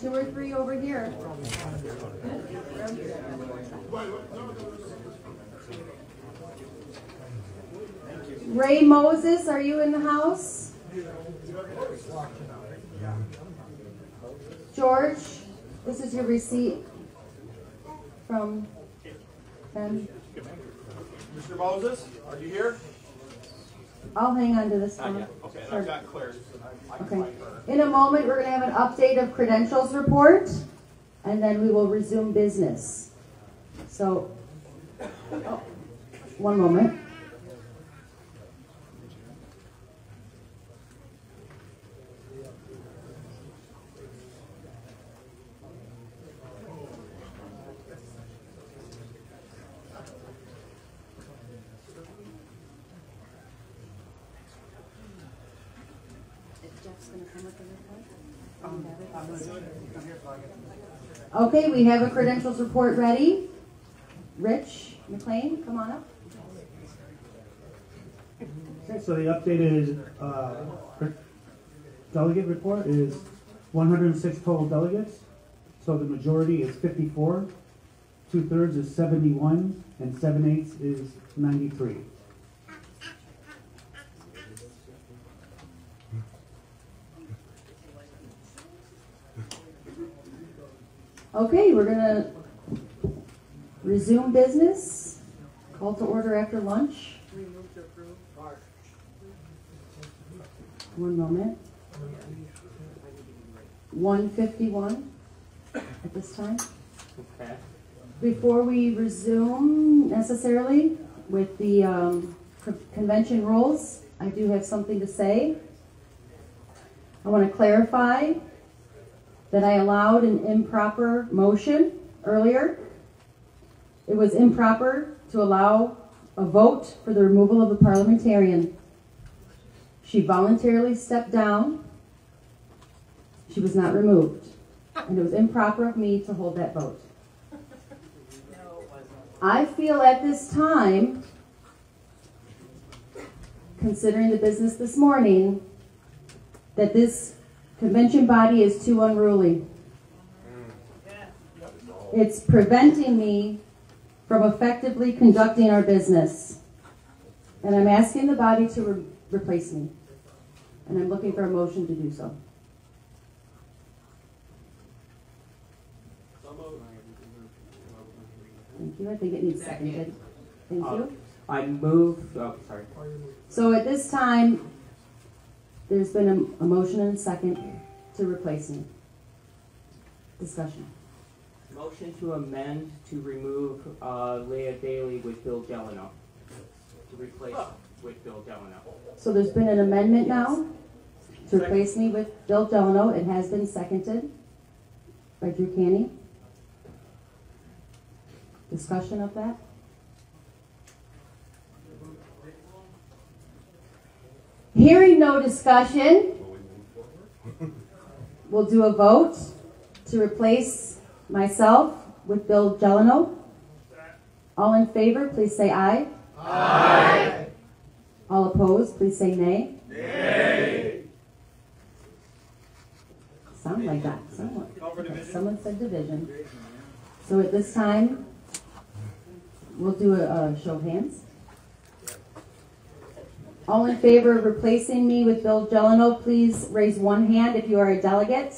two or three over here. Ray Moses, are you in the house? George, this is your receipt from Ben. Mr. Moses, are you here? I'll hang on to this Not one. yet. Okay, and. I've got Claire's. I can Okay. find her. In a moment, we're gonna have an update of credentials report, and then we will resume business. So, oh, one moment. Okay, we have a credentials report ready. Rich McLean, come on up. Okay, so the updated uh, delegate report is 106 total delegates. So the majority is 54, two thirds is 71, and seven eighths is 93. Okay, we're gonna resume business. Call to order after lunch. One moment. One fifty-one at this time. Before we resume necessarily with the um, convention rules, I do have something to say. I want to clarify that I allowed an improper motion earlier. It was improper to allow a vote for the removal of a parliamentarian. She voluntarily stepped down. She was not removed. And it was improper of me to hold that vote. I feel at this time, considering the business this morning, that this convention body is too unruly. It's preventing me from effectively conducting our business. And I'm asking the body to re- replace me. And I'm looking for a motion to do so. Thank you. I think it needs seconded. Thank you. Uh, I move, oh, sorry. So at this time, there's been a, a motion and a second to replace me. Discussion. Motion to amend to remove uh, Leah Daly with Bill Delano. To replace with Bill Delano. So there's been an amendment now to replace me with Bill Delano. It has been seconded by Drew Canny. Discussion of that? Hearing no discussion, we'll do a vote to replace myself with Bill Delano. All in favor, please say aye. Aye. All opposed, please say nay. Nay. Sound like that, someone, someone said division. So at this time, we'll do a, a show of hands. All in favor of replacing me with Bill Delano, please raise one hand if you are a delegate.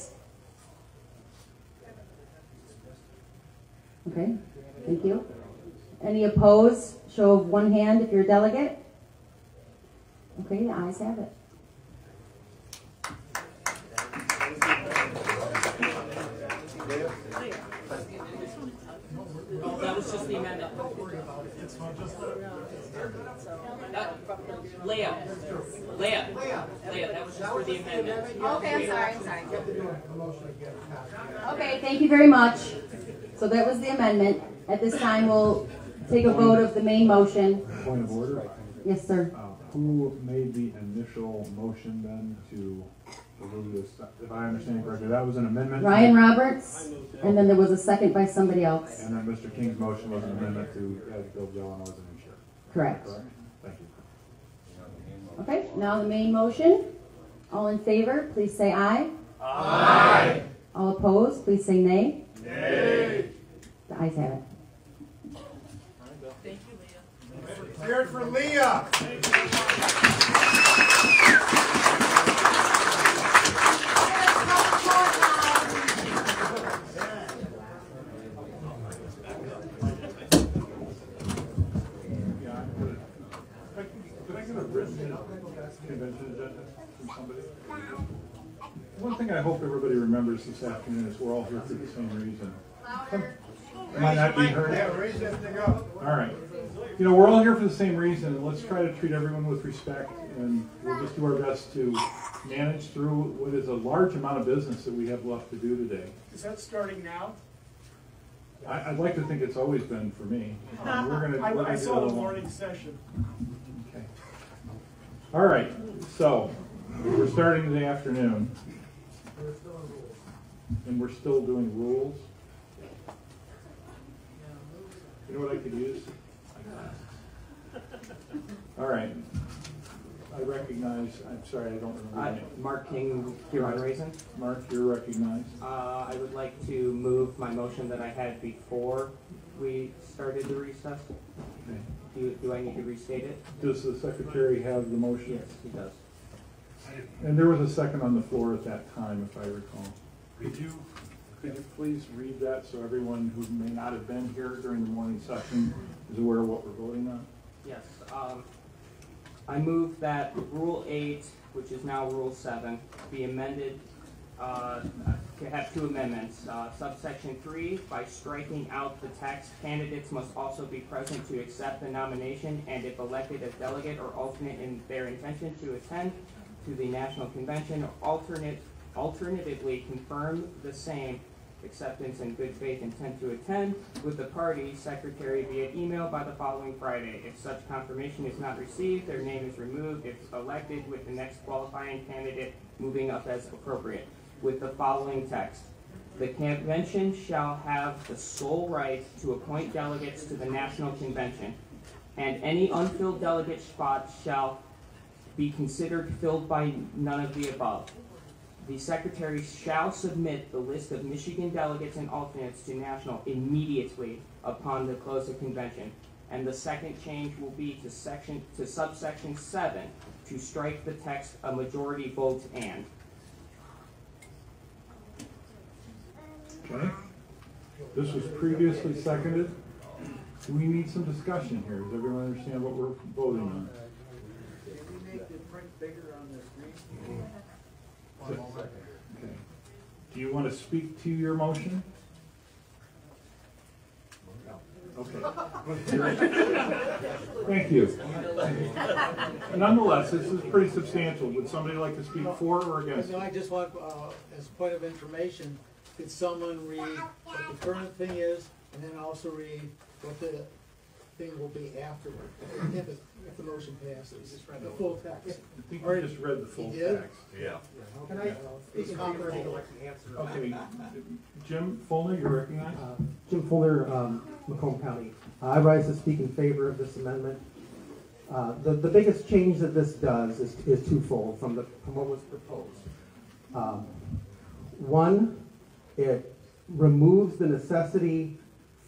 Okay, thank you. Any opposed? Show of one hand if you're a delegate. Okay, the ayes have it. Oh, that was just the amendment. That- Leah, Leah, Leah, that was just for the amendment. Okay, I'm sorry, I'm sorry. Okay, thank you very much. So that was the amendment. At this time, we'll take a vote of the main motion. Point of order. Yes, sir. Uh, Who made the initial motion then to remove this? If I understand correctly, that was an amendment? Ryan Roberts, and then there was a second by somebody else. And then Mr. King's motion was an amendment to add Bill Delano as an chair. Correct. Thank you. Okay, now the main motion. All in favor, please say aye. Aye. All opposed, please say nay. Nay. The ayes have it. Thank you, Leah. it for Leah. Convention agenda from somebody? One thing I hope everybody remembers this afternoon is we're all here for the same reason. Am I not being heard? Yeah, raise that thing up. All right. You know, we're all here for the same reason, and let's try to treat everyone with respect, and we'll just do our best to manage through what is a large amount of business that we have left to do today. Is that starting now? I, I'd like to think it's always been for me. Um, We're gonna, I, we're gonna do saw the morning session. All right, so, we're starting the afternoon, and we're still doing rules. You know what I could use? All right. I recognize, I'm sorry, I don't remember name. Mark King, Huron Raisin. Mark, you're recognized. Uh, I would like to move my motion that I had before we started the recess. Okay. Do, do I need to restate it? Does the secretary have the motion? Yes, he does. And there was a second on the floor at that time, if I recall. Could you, could you please read that so everyone who may not have been here during the morning session is aware of what we're voting on? Yes, um, I move that Rule eight, which is now Rule seven, be amended, uh, to have two amendments. Uh, subsection three, by striking out the text, candidates must also be present to accept the nomination and if elected as delegate or alternate in their intention to attend to the national convention, alternate, alternatively confirm the same acceptance and good faith intent to attend with the party secretary via email by the following Friday. If such confirmation is not received, their name is removed if elected with the next qualifying candidate moving up as appropriate. With the following text. The convention shall have the sole right to appoint delegates to the national convention, and any unfilled delegate spot shall be considered filled by none of the above. The secretary shall submit the list of Michigan delegates and alternates to national immediately upon the close of convention. And the second change will be to section, to subsection seven, to strike the text a majority vote and. Okay? This was previously seconded. Do we need some discussion here? Does everyone understand what we're voting on? Can we make the print bigger on the screen? Okay. Do you want to speak to your motion? Okay. Thank you. Nonetheless, this is pretty substantial. Would somebody like to speak for or against? No, I just want, uh, as a point of information, could someone read what the current thing is, and then also read what the thing will be afterward, if, it- if the motion passes, the full text. I think you just read the full He did? text. Yeah. Can I, speak confidently, like the answer. Okay, Jim Fulner, you're recognized? Uh, Jim Fulner, um, Macomb County. I rise to speak in favor of this amendment. Uh, The, the biggest change that this does is, is twofold from the, from what was proposed. Um, One, it removes the necessity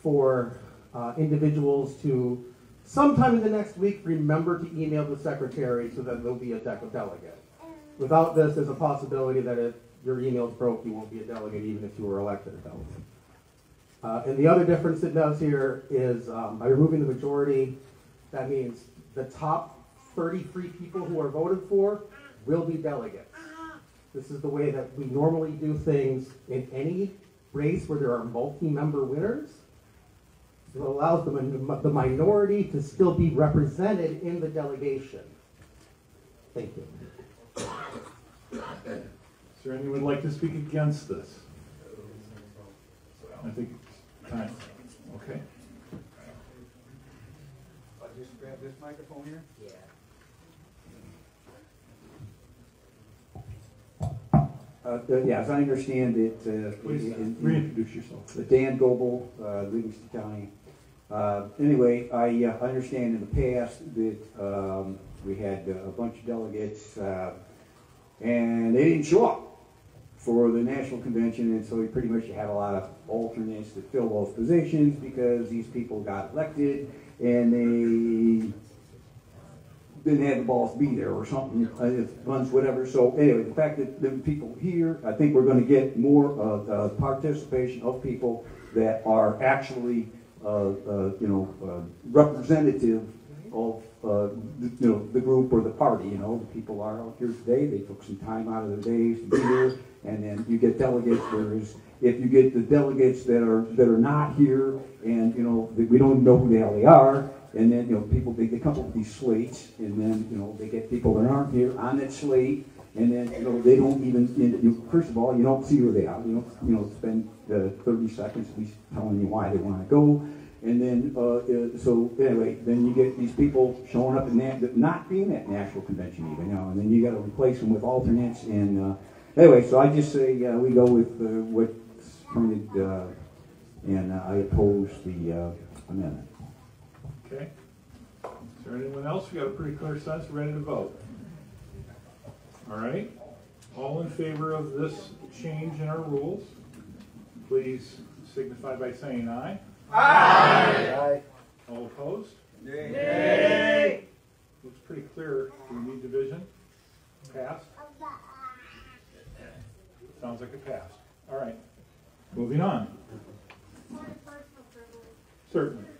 for uh, individuals to sometime in the next week remember to email the secretary so that they'll be a deck of delegate. Without this, there's a possibility that if your email's broke, you won't be a delegate even if you were elected a delegate. Uh, and the other difference it does here is um, by removing the majority, that means the top 33 people who are voted for will be delegates. This is the way that we normally do things in any race where there are multi-member winners. So it allows the, the minority to still be represented in the delegation. Thank you. Is there anyone who'd like to speak against this? I think it's time. Okay. I'll just grab this microphone here. Uh, yeah, as I understand it, uh, Please in- in- reintroduce yourself. Uh, Dan Goebel, uh, Livingston County. Uh, anyway, I uh, understand in the past that um, we had uh, a bunch of delegates, uh, and they didn't show up for the national convention, and so we pretty much had a lot of alternates to fill those positions because these people got elected and they didn't have the boss be there or something, uh, if funds, whatever. So anyway, the fact that the people here, I think we're going to get more uh, participation of people that are actually, uh, uh, you know, uh, representative of uh, the, you know, the group or the party, you know, the people are out here today, they took some time out of their days to be here, and then you get delegates, whereas if you get the delegates that are, that are not here, and, you know, we don't know who the hell they are, and then, you know, people, they, they come up with these slates, and then, you know, they get people that aren't here on that slate, and then, you know, they don't even, you first of all, you don't see where they are, you don't, you know, spend uh, thirty seconds at least telling you why they wanna go, and then, uh, uh, so anyway, then you get these people showing up and not, not being at national convention even, you know, and then you gotta replace them with alternates, and, uh, anyway, so I just say, uh, we go with, uh, what's printed, uh, and I oppose the, amendment. Okay. Is there anyone else? We got a pretty clear sense, ready to vote. All right. All in favor of this change in our rules, please signify by saying aye. Aye. aye. All opposed? Nay. Looks pretty clear. Do we need division? Passed? Sounds like it passed. All right. Moving on. Certainly.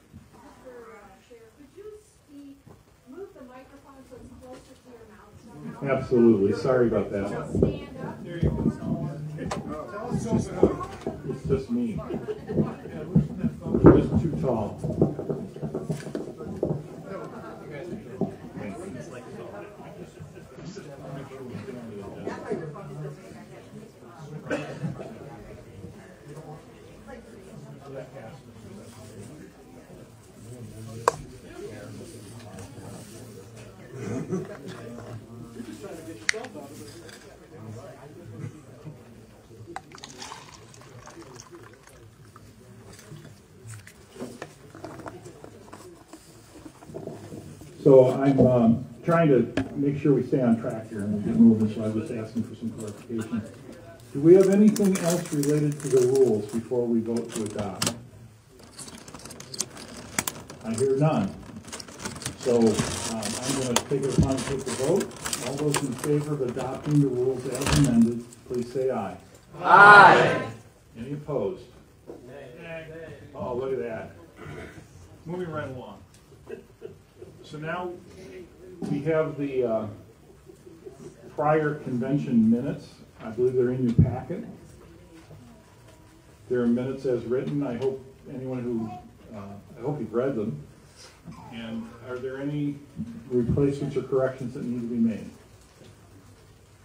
Absolutely. Sorry about that. It's just me. Just too tall. So I'm um, trying to make sure we stay on track here and we get moving, so I was asking for some clarification. Do we have anything else related to the rules before we vote to adopt? I hear none. So um, I'm going to take it upon to take the vote. All those in favor of adopting the rules as amended, please say aye. Aye. Any opposed? Oh, look at that. Moving right along. So now we have the uh, prior convention minutes. I believe they're in your packet. There are minutes as written. I hope anyone who, uh, I hope you've read them. And are there any replacements or corrections that need to be made?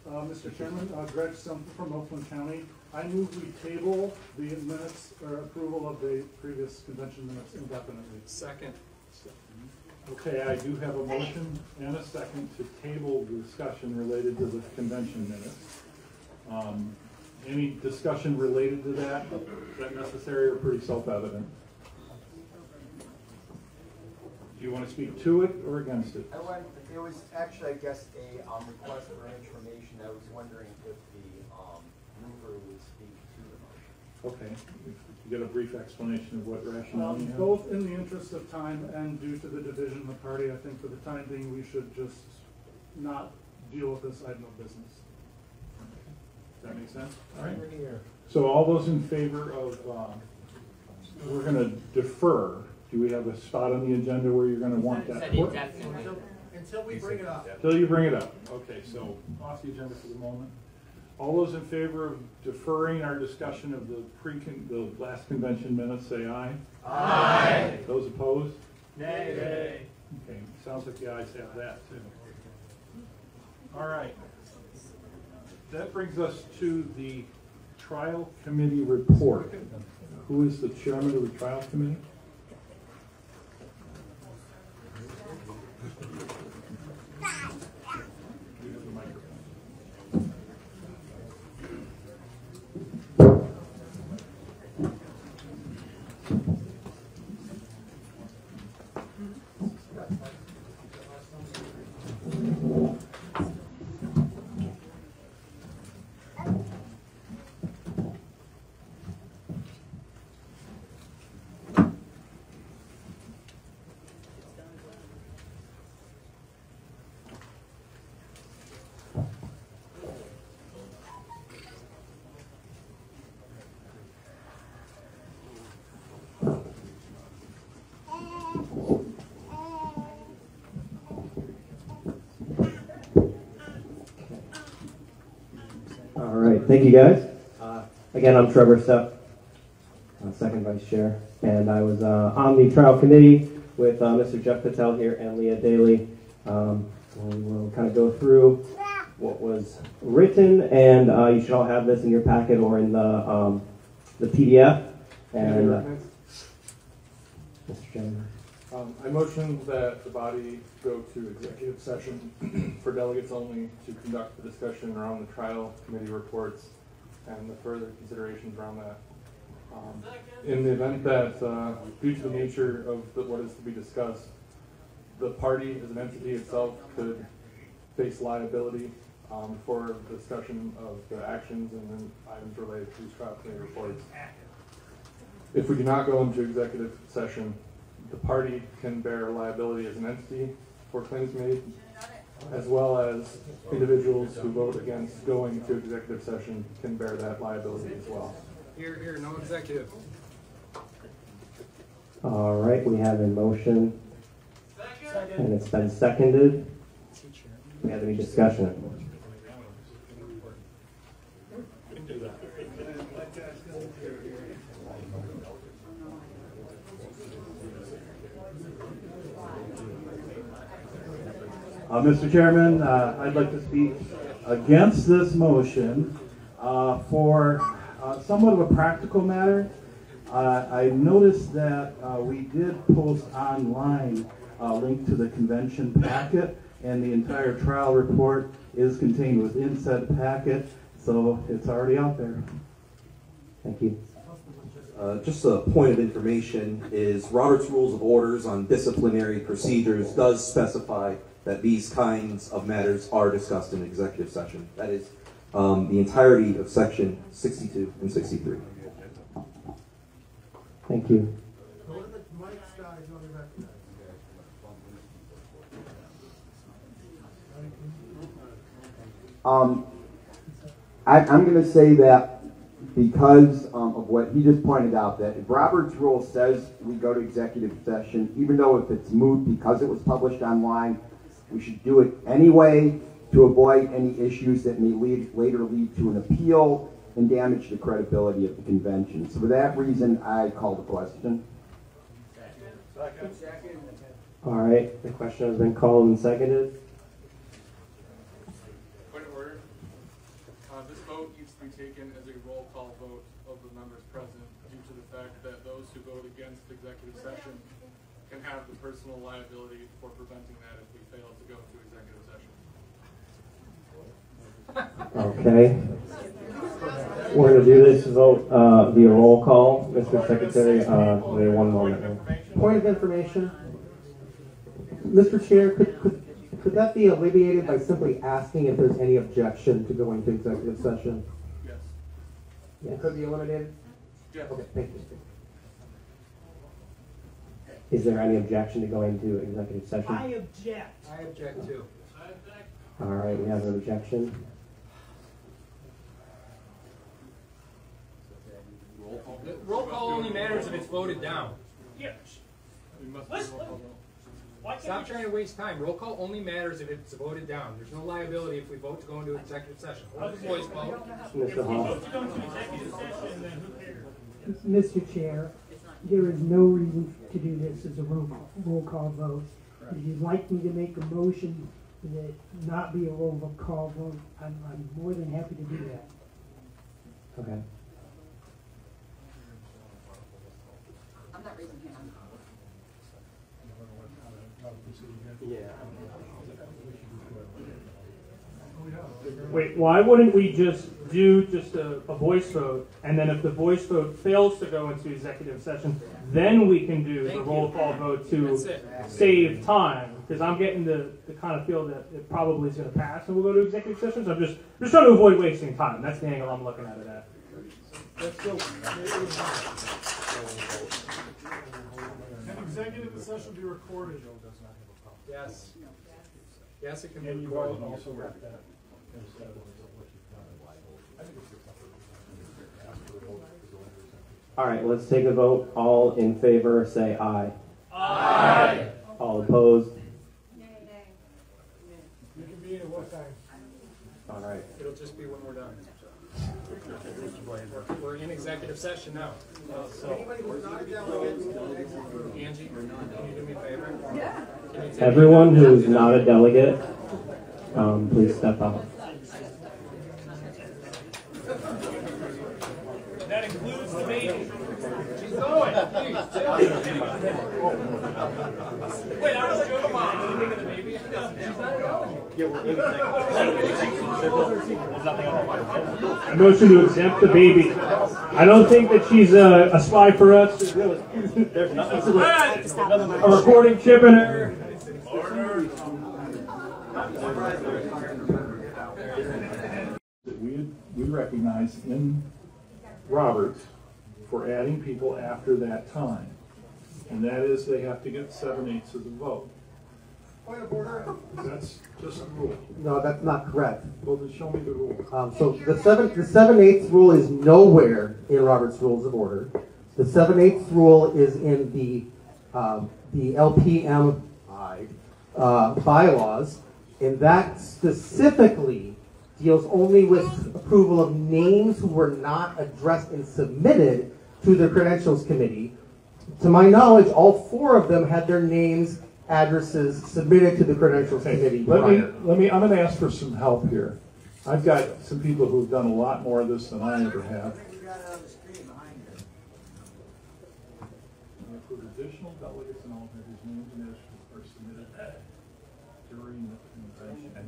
Uh, Mr. Chairman, uh, Greg Stump from Oakland County. I move we table the minutes or approval of the previous convention minutes indefinitely. Second. Okay, I do have a motion and a second to table the discussion related to the convention minutes. Um, Any discussion related to that? Is that necessary or pretty self-evident? Do you want to speak to it or against it? I went, it was actually, I guess, a, um, request for information, I was wondering if the, um, mover would speak to the motion. Okay, get a brief explanation of what rationale Um, you have? both in the interest of time and due to the division of the party, I think for the time being, we should just not deal with this item of business. Does that make sense? All right. So all those in favor of, um, we're going to defer. Do we have a spot on the agenda where you're going to want that? put? Until we bring it up. Until you bring it up. Okay, so off the agenda for the moment. All those in favor of deferring our discussion of the pre, the last convention minutes, say aye. Aye. Those opposed? Nay. Okay, sounds like the ayes have that too. All right. That brings us to the trial committee report. Who is the chairman of the trial committee? Thank you, guys. Uh, again, I'm Trevor Stepp, uh, second vice chair, and I was uh, on the trial committee with uh, Mr. Jeff Patel here and Leah Daly. Um, we will kind of go through what was written, and uh, you should all have this in your packet or in the um, the PDF. And uh, Mr. Chairman. Um, I motion that the body go to executive session for delegates only to conduct the discussion around the trial committee reports and the further considerations around that. Um, in the event that, uh, due to the nature of the, what is to be discussed, the party as an entity itself could face liability um, for discussion of the actions and then items related to these trial committee reports. If we do not go into executive session, the party can bear liability as an entity for claims made, as well as individuals who vote against going to executive session can bear that liability as well. Here, here, no executive. All right, we have a motion, and it's been seconded. We have any discussion? Mr. Chairman, uh, I'd like to speak against this motion uh, for uh, somewhat of a practical matter. Uh, I noticed that uh, we did post online a link to the convention packet, and the entire trial report is contained within said packet, so it's already out there. Thank you. Uh, just a point of information is Robert's Rules of Orders on Disciplinary Procedures does specify that these kinds of matters are discussed in executive session. That is um, the entirety of section 62 and 63. Thank you. Um, I, I'm going to say that because um, of what he just pointed out, that if Robert's rule says we go to executive session, even though if it's moot because it was published online, we should do it anyway to avoid any issues that may lead, later lead to an appeal and damage the credibility of the convention. So for that reason, I call the question. Second. All right, the question has been called and seconded. Point of order. Uh, this vote needs to be taken as a roll call vote of the members present due to the fact that those who vote against executive session can have the personal liability for preventing that if we fail to go to executive session. Okay. We're going to do this vote uh, via roll call. Mr. Secretary, uh, wait one moment. Point of information. Mr. Chair, could, could, could that be alleviated by simply asking if there's any objection to going to executive session? Yes. It could be eliminated? Yes. Okay, thank you. Is there any objection to going to executive session? I object. I object too. All right, we have an objection. The roll call only matters if it's voted down. We must Listen. roll call vote. Stop trying to waste time. Roll call only matters if it's voted down. There's no liability if we vote to go into executive session. Hold the voice vote. Mr. Hall. Mr. Chair, there is no reason to do this as a roll, roll call vote. If you'd like me to make a motion that not be a roll call vote, I'm, I'm more than happy to do that. Okay. Not raising hands. Wait, why wouldn't we just do just a, a voice vote, and then if the voice vote fails to go into executive session, then we can do the roll you. call vote to save time? Because I'm getting the, the kind of feel that it probably is going to pass and we'll go to executive session, so I'm just, just trying to avoid wasting time. That's the angle I'm looking at it at. Let's go. Can executive session be recorded? Yes. Yes, it can be And you recorded. also write that. All right, let's take a vote. All in favor, say aye. Aye. All opposed? You can be in at what time? All right. It'll just be when we're done. We're in executive session now. So. Angie, can you do me a favor? Yeah. Everyone who is not a delegate, um, please step out. That includes the baby. She's going. Wait, I was joking. Come on, you think of the baby? She's not going. I motion to exempt the baby. I don't think that she's a, a spy for us. There's A recording chip in her. that we, we recognize in Roberts for adding people after that time. And that is they have to get seven eighths of the vote. Point of order. That's just a rule. No, that's not correct. Well, then show me the rule. Um, so the seven, the seven eighths rule is nowhere in Robert's Rules of Order. The seven eighths rule is in the, um, the LPMI, uh, bylaws, and that specifically deals only with approval of names who were not addressed and submitted to the Credentials Committee. To my knowledge, all four of them had their names, addresses submitted to the Credentials Committee Let me, prior. let me, I'm gonna ask for some help here. I've got some people who've done a lot more of this than I ever have. And For additional delegates and alternates whose names and addresses are submitted during the convention. And those were.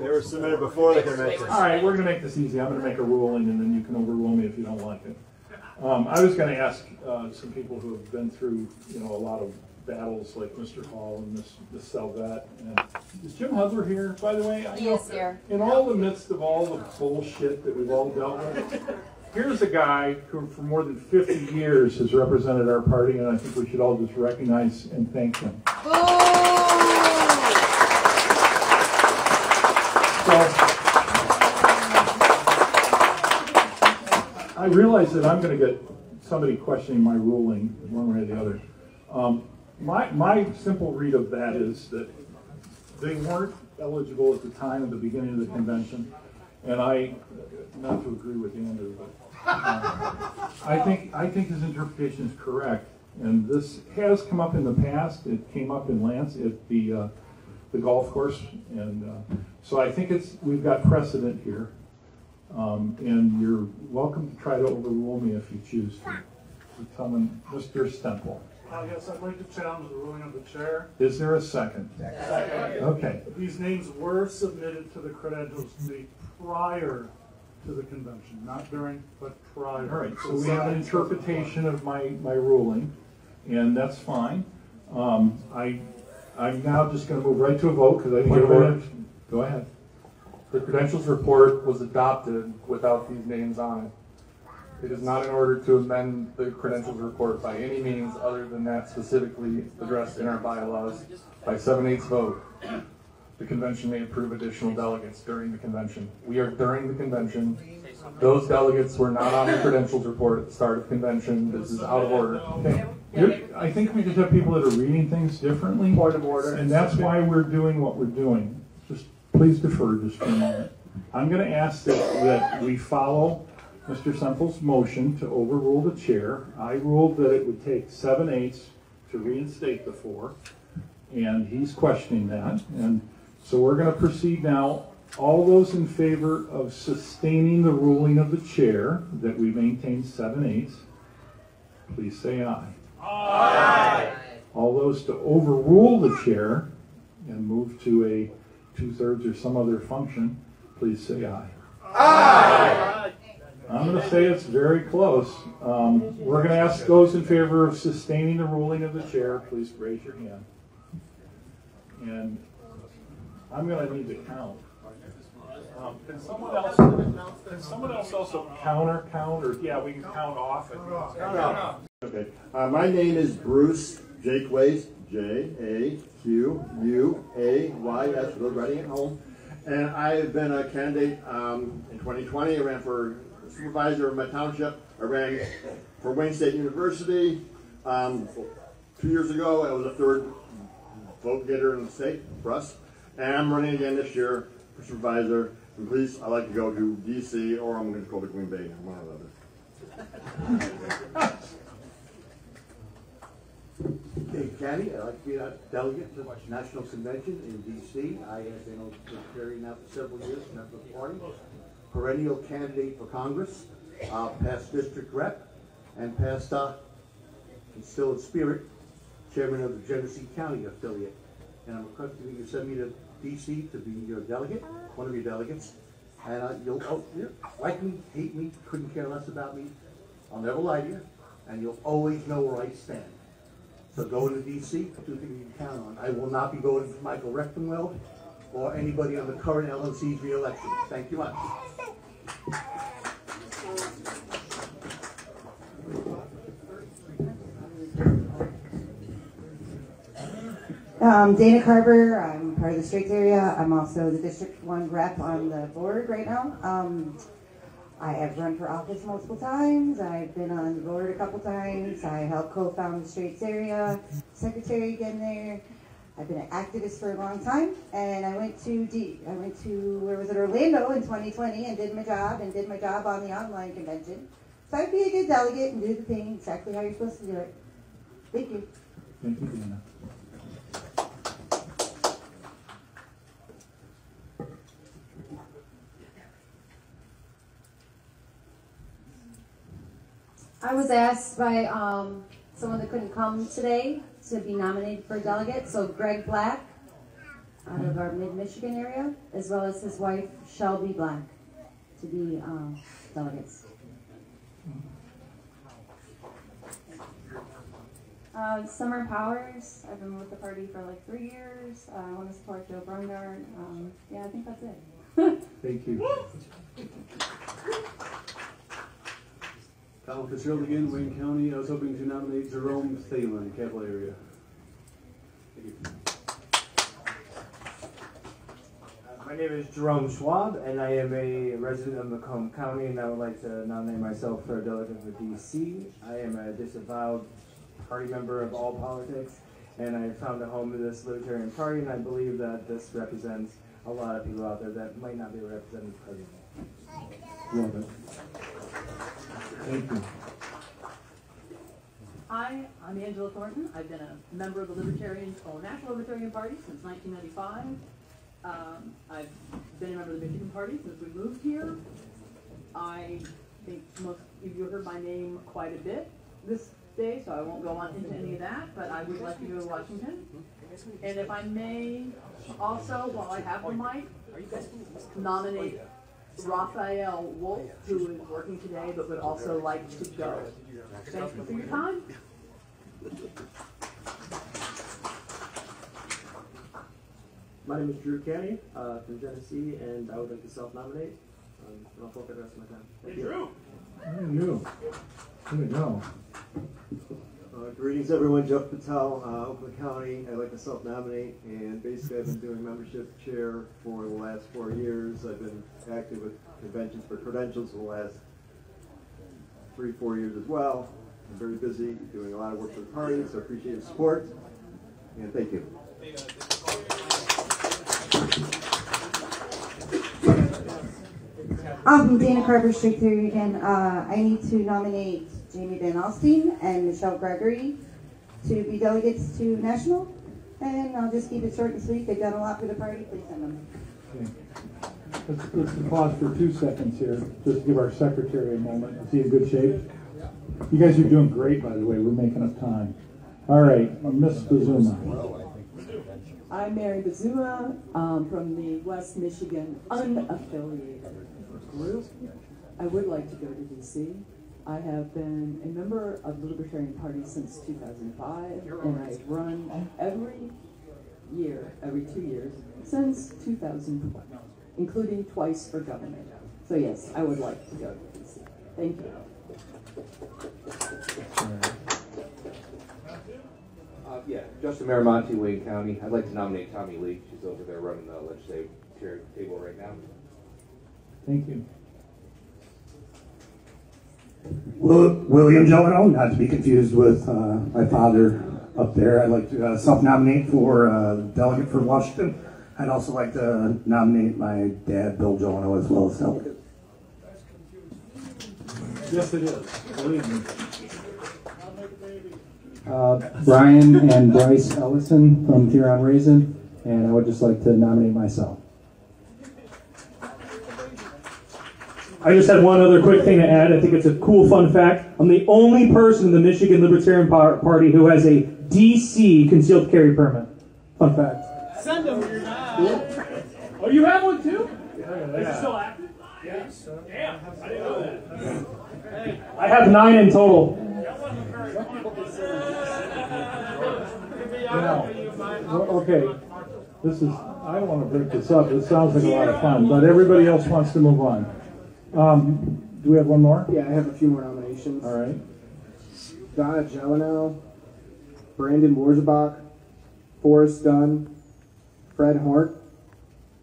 They were submitted before the convention. All right, we're gonna make this easy. I'm gonna make a ruling and then you can overrule me if you don't like it. Um, I was gonna ask, uh, some people who have been through, you know, a lot of battles like Mr. Hall and Miss, Miss Salvet. And is Jim Hudler here, by the way? I He know- is here. In all the midst of all the bullshit that we've all dealt with, here's a guy who for more than fifty years has represented our party and I think we should all just recognize and thank him. I realize that I'm gonna get somebody questioning my ruling, one way or the other. Um, my, my simple read of that is that they weren't eligible at the time of the beginning of the convention, and I, not to agree with Andrew, but, um, I think, I think his interpretation is correct. And this has come up in the past, it came up in Lance at the, uh, the golf course, and, uh, so I think it's, we've got precedent here. Um, and you're welcome to try to overrule me if you choose to. So Tell me, Mr. Semple, Uh, yes, I'd like to challenge the ruling of the chair. is there a second? Okay. These names were submitted to the credentials committee prior to the convention, not during, but prior. All right, so we have an interpretation of my, my ruling, and that's fine. Um, I, I'm now just gonna move right to a vote, because I think Point of everybody, order. go ahead. The credentials report was adopted without these names on it. It is not in order to amend the credentials report by any means other than that specifically addressed in our bylaws by seven eighths vote. The convention may approve additional delegates during the convention. We are during the convention. Those delegates were not on the credentials report at the start of convention. This is out of order. Okay. You're- I think we just have people that are reading things differently. Point of order. And that's why we're doing what we're doing. Please defer just for a moment. I'm gonna ask that, that we follow Mr. Semple's motion to overrule the chair. I ruled that it would take seven eighths to reinstate the four, and he's questioning that. And so we're gonna proceed now. All those in favor of sustaining the ruling of the chair, that we maintain seven eighths, please say aye. Aye. All those to overrule the chair and move to a two-thirds or some other function, please say aye. Aye. I'm gonna say it's very close. Um, we're gonna ask those in favor of sustaining the ruling of the chair, please raise your hand. And I'm gonna need to count. Um, Can someone else, can someone else also counter count, or, yeah, we can count off? Okay, uh, my name is Bruce Jaquays, J A Q U A Y S, for those writing at home. And I have been a candidate um, in 2020. I ran for supervisor of my township. I ran for Wayne State University. Um, two years ago, I was a third vote getter in the state for us. And I'm running again this year for supervisor. And please, I'd like to go to DC or I'm going to go to Green Bay, I'm one or the other. Hey, Kenny, I'd like to be a delegate to the National Convention in DC. I have been secretary now for several years, member of the party, perennial candidate for Congress, uh, past district rep, and past, uh, and still in spirit, chairman of the Genesee County affiliate. And I'm requesting you send me to DC to be your delegate, one of your delegates. And uh, you'll, oh, yeah, like me, hate me, couldn't care less about me. I'll never lie to you, and you'll always know where I stand. So going to DC, two things you can count on. I will not be voting for Michael Rectenwald or anybody on the current LNC's reelection. Thank you much. Um, Dana Carver, I'm part of the Straits area. I'm also the District 1 rep on the board right now. Um, I have run for office multiple times. I've been on the board a couple times. I helped co-found the Straits area, secretary again there. I've been an activist for a long time, and I went to D, I went to where was it Orlando in 2020 and did my job and did my job on the online convention. So I'd be a good delegate and do the thing exactly how you're supposed to do it. Thank you. Thank you, Dana. I was asked by um, someone that couldn't come today to be nominated for a delegate. So Greg Black, out of our mid-Michigan area, as well as his wife Shelby Black, to be um, delegates. Uh, Summer Powers, I've been with the party for like three years. Uh, I want to support Joe Brungard. Um, yeah, I think that's it. Thank you. Colin Fitzgerald again, Wayne County. I was hoping to nominate Jerome Thalen, Capital area. Thank you. Uh, my name is Jerome Schwab, and I am a resident of Macomb County, and I would like to nominate myself for a delegate for DC. I am a disavowed party member of all politics, and I found a home in this Libertarian Party, and I believe that this represents a lot of people out there that might not be represented presently. Love it. Hi, I'm Angela Thornton. I've been a member of the Libertarian, or National Libertarian Party since 1995. Um, I've been a member of the Michigan Party since we moved here. I think most of you heard my name quite a bit this day, so I won't go on into any of that, but I would like to go to Washington. And if I may, also, while I have the mic, nominate Raphael Wolf, who is working today but would also like to go. Thank you for your time. My name is Drew Canny uh, from Genesee, and I would like to self-nominate. Um, and I'll focus the rest of my time. Thank Hey, you. Drew. There you go. There you go. Uh, greetings, everyone. Jeff Patel, uh, Oakland County. I'd like to self-nominate, and basically, I've been doing membership chair for the last four years. I've been active with conventions for credentials for the last three, four years as well. I'm very busy, doing a lot of work for the party, so I appreciate your support, and thank you. I'm Dana Carver, Street again. Uh, I need to nominate Jami Van Alstine and Michelle Gregory to be delegates to national. And I'll just keep it short and sweet. They've done a lot for the party. Please send them. Let's, let's pause for two seconds here, just to give our secretary a moment. Is he in good shape? You guys are doing great, by the way. We're making up time. All right, Miss Bazuma. I'm Mary Bazuma um, from the West Michigan unaffiliated group. I would like to go to DC. I have been a member of the Libertarian Party since 2005, and I've run every year, every two years, since 2012, including twice for governor. So yes, I would like to go to DC. Thank you. Uh, yeah, Justin Maramonte, Wayne County. I'd like to nominate Tommy Lee. She's over there running the legislative chair table right now. Thank you. Will- William Jeleno, not to be confused with uh, my father up there. I'd like to uh, self-nominate for uh, delegate for Washington. I'd also like to nominate my dad, Bill Jono, as well as help. Yes, it is, believe me. Uh, Brian and Bryce Ellison from Huron Raisin, and I would just like to nominate myself. I just had one other quick thing to add. I think it's a cool fun fact. I'm the only person in the Michigan Libertarian Par- Party who has a DC concealed carry permit. Fun fact. Send them. Oh, you have one too? Is it still active? Yes. Damn, I didn't know that. I have nine in total. Now, okay, this is, I don't want to break this up, it sounds like a lot of fun, but everybody else wants to move on. Um, do we have one more? Yeah, I have a few more nominations. All right. Donna Jelenow, Brandon Worzebach, Forrest Dunn, Fred Hort,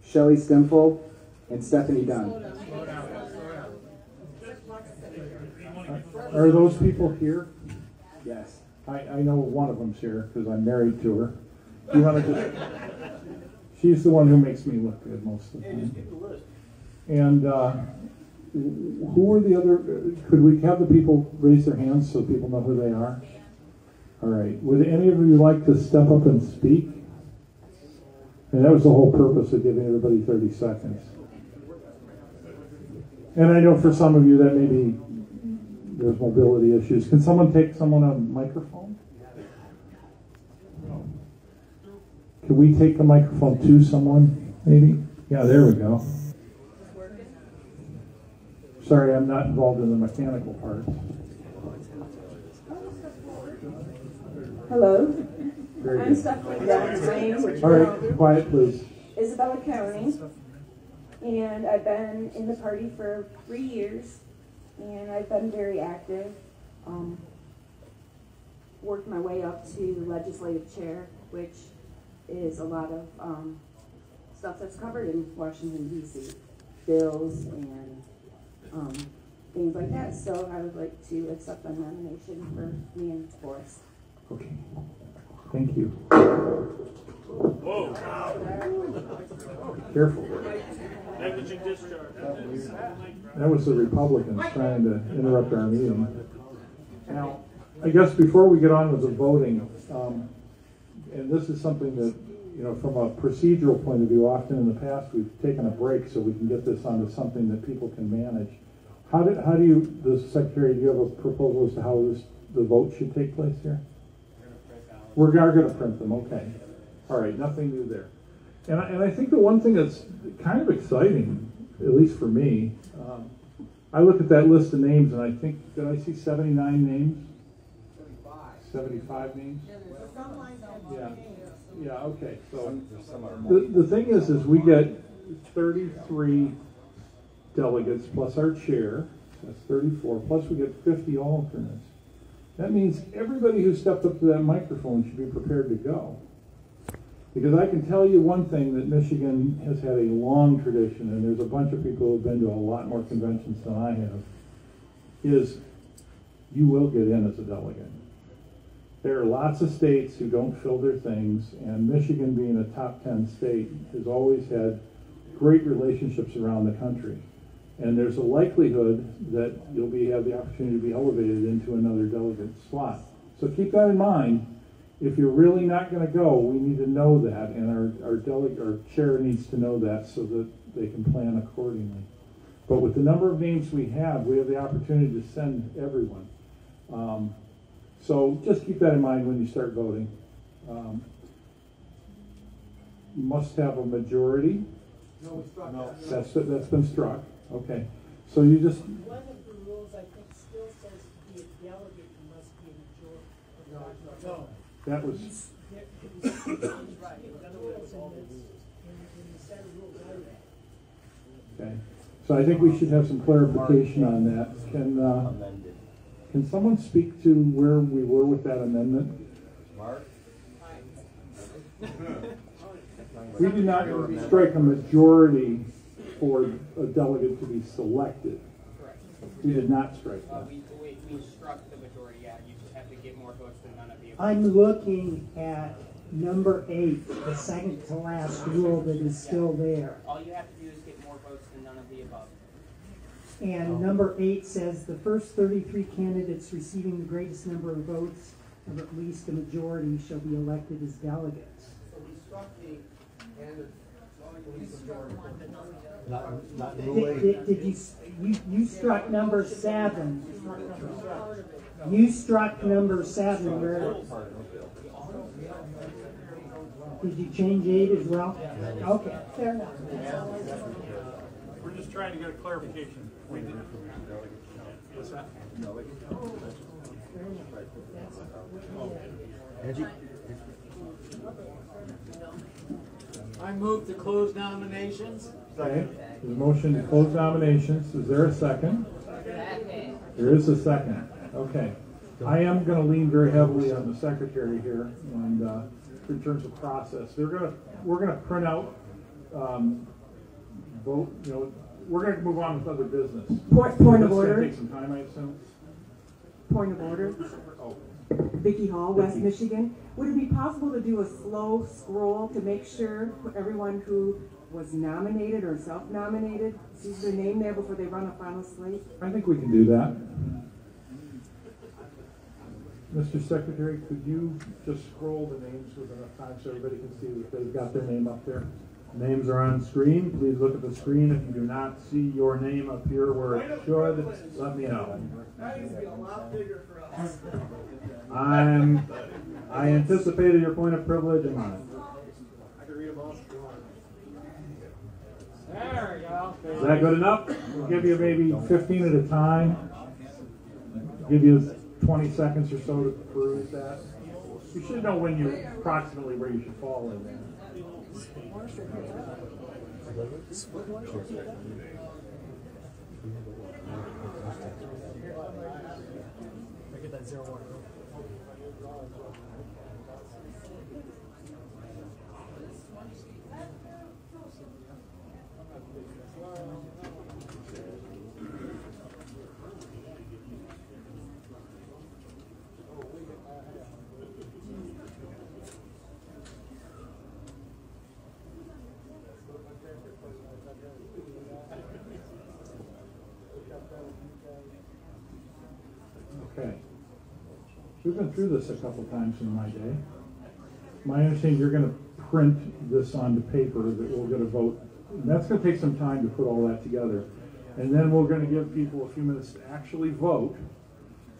Shelley Stimple, and Stephanie Dunn. Are those people here? Yes. I, I know one of them's here because I'm married to her. Do you want to just? She's the one who makes me look good most of the time. And uh, who are the other? Could we have the people raise their hands so people know who they are? All right. Would any of you like to step up and speak? And that was the whole purpose of giving everybody 30 seconds. And I know for some of you that maybe there's mobility issues. Can someone take someone a microphone? Can we take the microphone to someone, maybe? Yeah, there we go. Sorry, I'm not involved in the mechanical part. Hello, Very I'm good. Stephanie. All right, quiet, please. Isabella County, and I've been in the party for three years, and I've been very active. Um, worked my way up to legislative chair, which is a lot of um, stuff that's covered in Washington D.C. bills and um, things like that. So I would like to accept the nomination for me and Forrest. Okay. Thank you. Whoa. Careful. Discharge. That was the Republicans trying to interrupt our meeting. Now, I guess before we get on with the voting, um, and this is something that, you know, from a procedural point of view, often in the past, we've taken a break so we can get this onto something that people can manage. How do, how do you, the secretary, do you have a proposal as to how this, the vote should take place here? We're going to print them, okay. All right, nothing new there. And I, and I think the one thing that's kind of exciting, at least for me, um, I look at that list of names and I think, did I see 79 names? 75 names? Yeah, yeah, okay, so. The, the thing is, is we get 33 delegates plus our chair, that's 34, plus we get 50 alternates. That means everybody who stepped up to that microphone should be prepared to go. Because I can tell you one thing that Michigan has had a long tradition, and there's a bunch of people who have been to a lot more conventions than I have, is you will get in as a delegate. There are lots of states who don't fill their things, and Michigan being a top 10 state has always had great relationships around the country. And there's a likelihood that you'll be, have the opportunity to be elevated into another delegate slot. So keep that in mind. If you're really not going to go, we need to know that, and our, our delegate, our chair needs to know that so that they can plan accordingly. But with the number of names we have, we have the opportunity to send everyone. Um, so just keep that in mind when you start voting. Um, must have a majority. No, it's struck. That's, that's been struck. Okay. So you just, One of the rules, I think, still says to be a delegate, you must be a majority. No. that was, okay. So I think we should have some clarification on that. Can, uh, can someone speak to where we were with that amendment? We did not strike a majority for a delegate to be selected. Correct. We did not strike Well, that. we, we, we struck the majority, yeah, you just have to get more votes than none of the. I'm looking at number eight, the second to last rule that is still there. All you have to do is get more votes than none of the above. And number eight says the first thirty-three candidates receiving the greatest number of votes of at least a majority shall be elected as delegates. So we struck the, and Not, not Did, did, did you, s- you, you struck number seven. You struck number seven where, did you change eight as well? Okay, fair enough. We're just trying to get a clarification. We did- What's that? I move to close nominations. Okay, there's a motion to close nominations. Is there a second? There is a second. Okay. I am gonna lean very heavily on the secretary here and, uh, in terms of process. They're gonna, we're gonna print out, um, vote, you know, we're gonna move on with other business. Point- point of order. Take some time, I assume. Point of order. Oh. Vicky Hall, West Vicky. Michigan. Would it be possible to do a slow scroll to make sure everyone who was nominated or self-nominated sees their name there before they run a final slate? I think we can do that. Mr. Secretary, could you just scroll the names with enough time so everybody can see that they've got their name up there? Names are on screen. Please look at the screen. If you do not see your name up here where it should, let me know. That needs to be a lot bigger for us. I'm, I anticipated your point of privilege and mine. Is that good enough? We'll give you maybe fifteen at a time. Give you twenty seconds or so to peruse that. You should know when you, approximately where you should fall in. Make it that zero one. Okay. We've been through this a couple times in my day. My understanding, you're gonna print this onto paper that we'll get a vote. And that's gonna take some time to put all that together. And then we're gonna give people a few minutes to actually vote.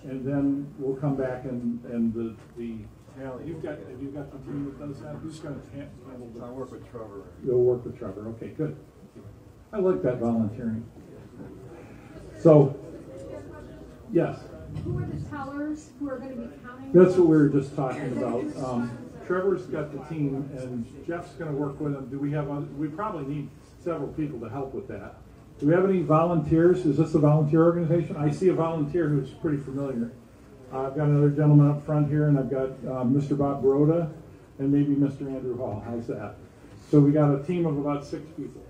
And then we'll come back and, and the, the, tally. you've got, have you got the team that does that? Who's gonna ta- handle the? I work with Trevor. You'll work with Trevor, okay, good. I like that volunteering. So, yes. Who are the tellers who are gonna be counting? That's what we were just talking about. Um, Trevor's got the team and Jeff's gonna work with him. Do we have, we probably need several people to help with that. Do we have any volunteers? Is this a volunteer organization? I see a volunteer who's pretty familiar. Uh, I've got another gentleman up front here and I've got, um, Mr. Bob Broda and maybe Mr. Andrew Hall. How's that? So we got a team of about six people.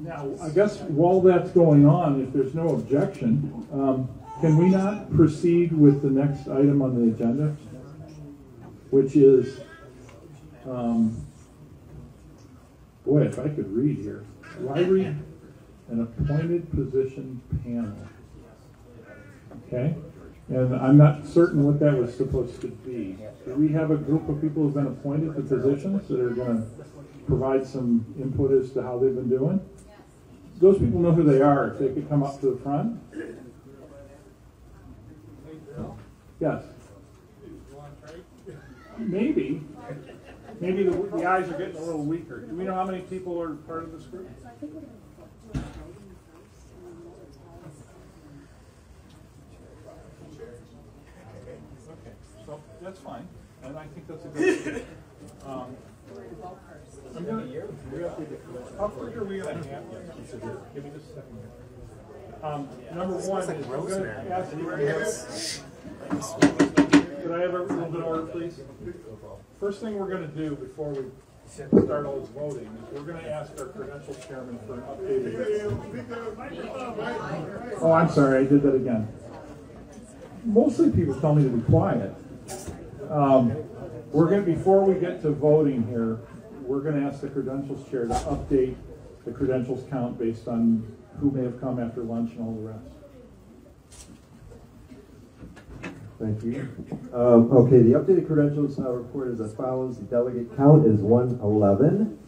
Now, I guess while that's going on, if there's no objection, um, can we not proceed with the next item on the agenda? Which is, um, boy, if I could read here. Library an appointed position panel. Okay? And I'm not certain what that was supposed to be. Do we have a group of people who've been appointed to positions that are gonna provide some input as to how they've been doing? Those people know who they are, if they could come up to the front. Yes. Maybe. Maybe the, the eyes are getting a little weaker. Do we know how many people are part of this group? Okay, so that's fine, and I think that's a good. Um, I'm gonna, how quick are we gonna have? Give me just a second. Um, number one gonna ask you. Could I have a little bit of order, please? First thing we're gonna do before we start all this voting is we're gonna ask our credential chairman for an updated. Oh, I'm sorry, I did that again. Mostly people tell me to be quiet. Um, We're gonna, before we get to voting here, we're gonna ask the credentials chair to update the credentials count based on who may have come after lunch and all the rest. Thank you. Um, okay, the updated credentials uh, report is as follows. The delegate count is 111.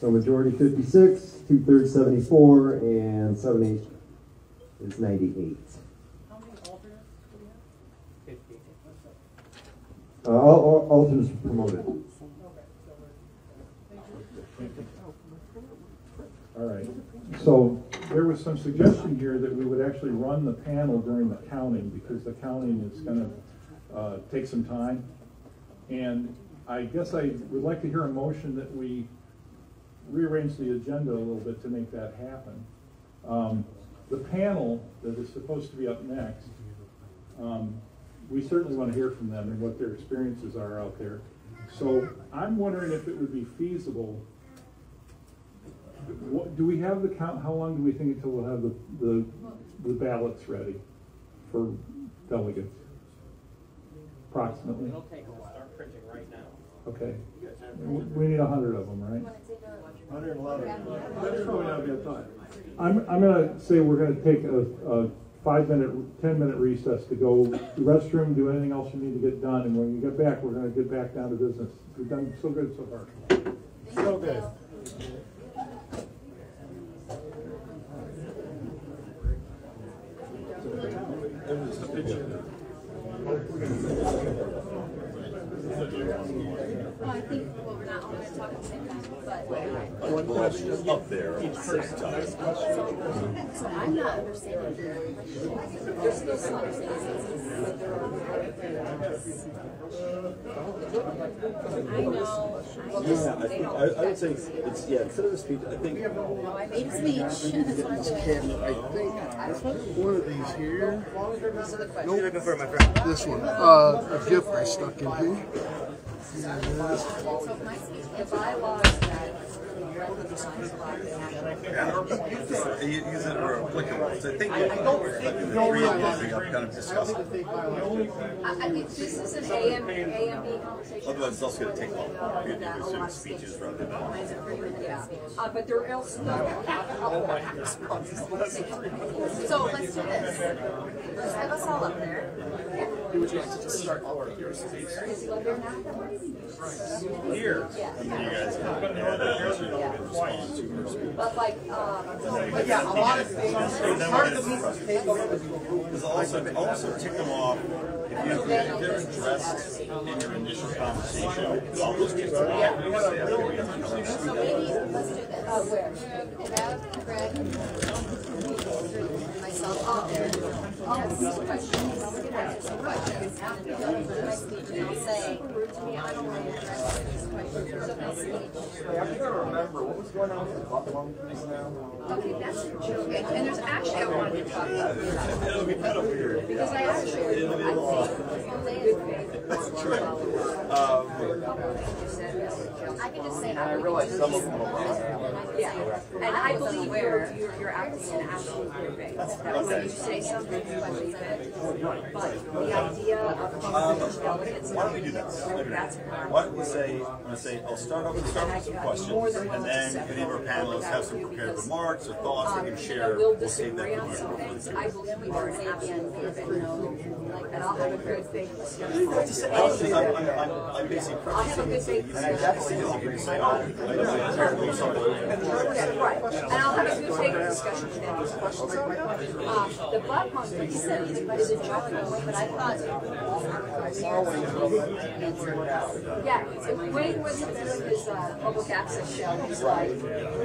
So majority 56, two thirds 74, and 7 is 98. Uh, all, all alternates promoted. All right, so there was some suggestion here that we would actually run the panel during the counting, because the counting is gonna, uh, take some time. And I guess I would like to hear a motion that we rearrange the agenda a little bit to make that happen. Um, the panel that is supposed to be up next, um, we certainly want to hear from them and what their experiences are out there. So I'm wondering if it would be feasible what, do we have the count, how long do we think until we'll have the, the, the ballots ready for delegates? Approximately, It'll take a while. Start printing right now. okay. We we need a hundred of them, right? Hundred eleven. That's probably not a bad time. I'm, I'm gonna say we're gonna take a, a five minute, ten minute recess to go to the restroom, do anything else you need to get done, and when you get back, we're gonna get back down to business. We've done so good so far. So good. I think, not all gonna talk at the same time, but. One question up there. So I'm not understanding. There's still some understanding. but there are- I know, I Yeah, I they think, don't. I, I would say, it's, yeah, instead of a speech, I think. No, I made a speech. That's what I'm doing. I think One of these here. Those are the questions. You're looking for my friend. This one. Uh, a gift I stuck in here. So my the bylaws that You use it where applicable, so I think. I don't think. Kind of discussing. I, think this is an AM, AMB conversation. Otherwise, it's also gonna take long. To do speeches rather than. Yeah, uh, but there else, no. So let's do this. Let's have us all up there. Would you like to just start over your speech? Is he up there now? Here. Yeah. And then you guys can add that response to her speech. But like, um. But yeah, a lot of things. Part of the meeting take over the Because also, also tick them off, if you, if they're addressed in your initial conversation, all those tick them off, you say, okay, we have to cover that. So maybe, let's do this. Uh, where? Bev, Greg, I to remember, what was going on with the now? Okay, that's a joke. And, there's actually, I wanted to talk about this. Because I actually, I think. I can just say, I realized some of them were wrong. Yeah, and I believe you're, you're, acting in absolute faith. That when you say something, you believe it. But the idea of confidential delegates. Um, why don't we do this? That's Why don't we say, I'm gonna say, I'll start off, we'll start with some questions, and then if any of our panelists have some prepared remarks or um, thoughts they can share, We'll we'll save that for some the things. I believe we are in absolute good. And I'll have a good faith discussion. Because I'm, I'm, I'm, I'm basically I'll have a good faith And I definitely discussion. disagree, say, oh, I don't know, something. Yeah, right, and I'll have a good faith discussion with them, these questions. Um, the butt monkey is a joke, but I thought. Yeah, so Wayne was doing his, uh, public access show, he's like,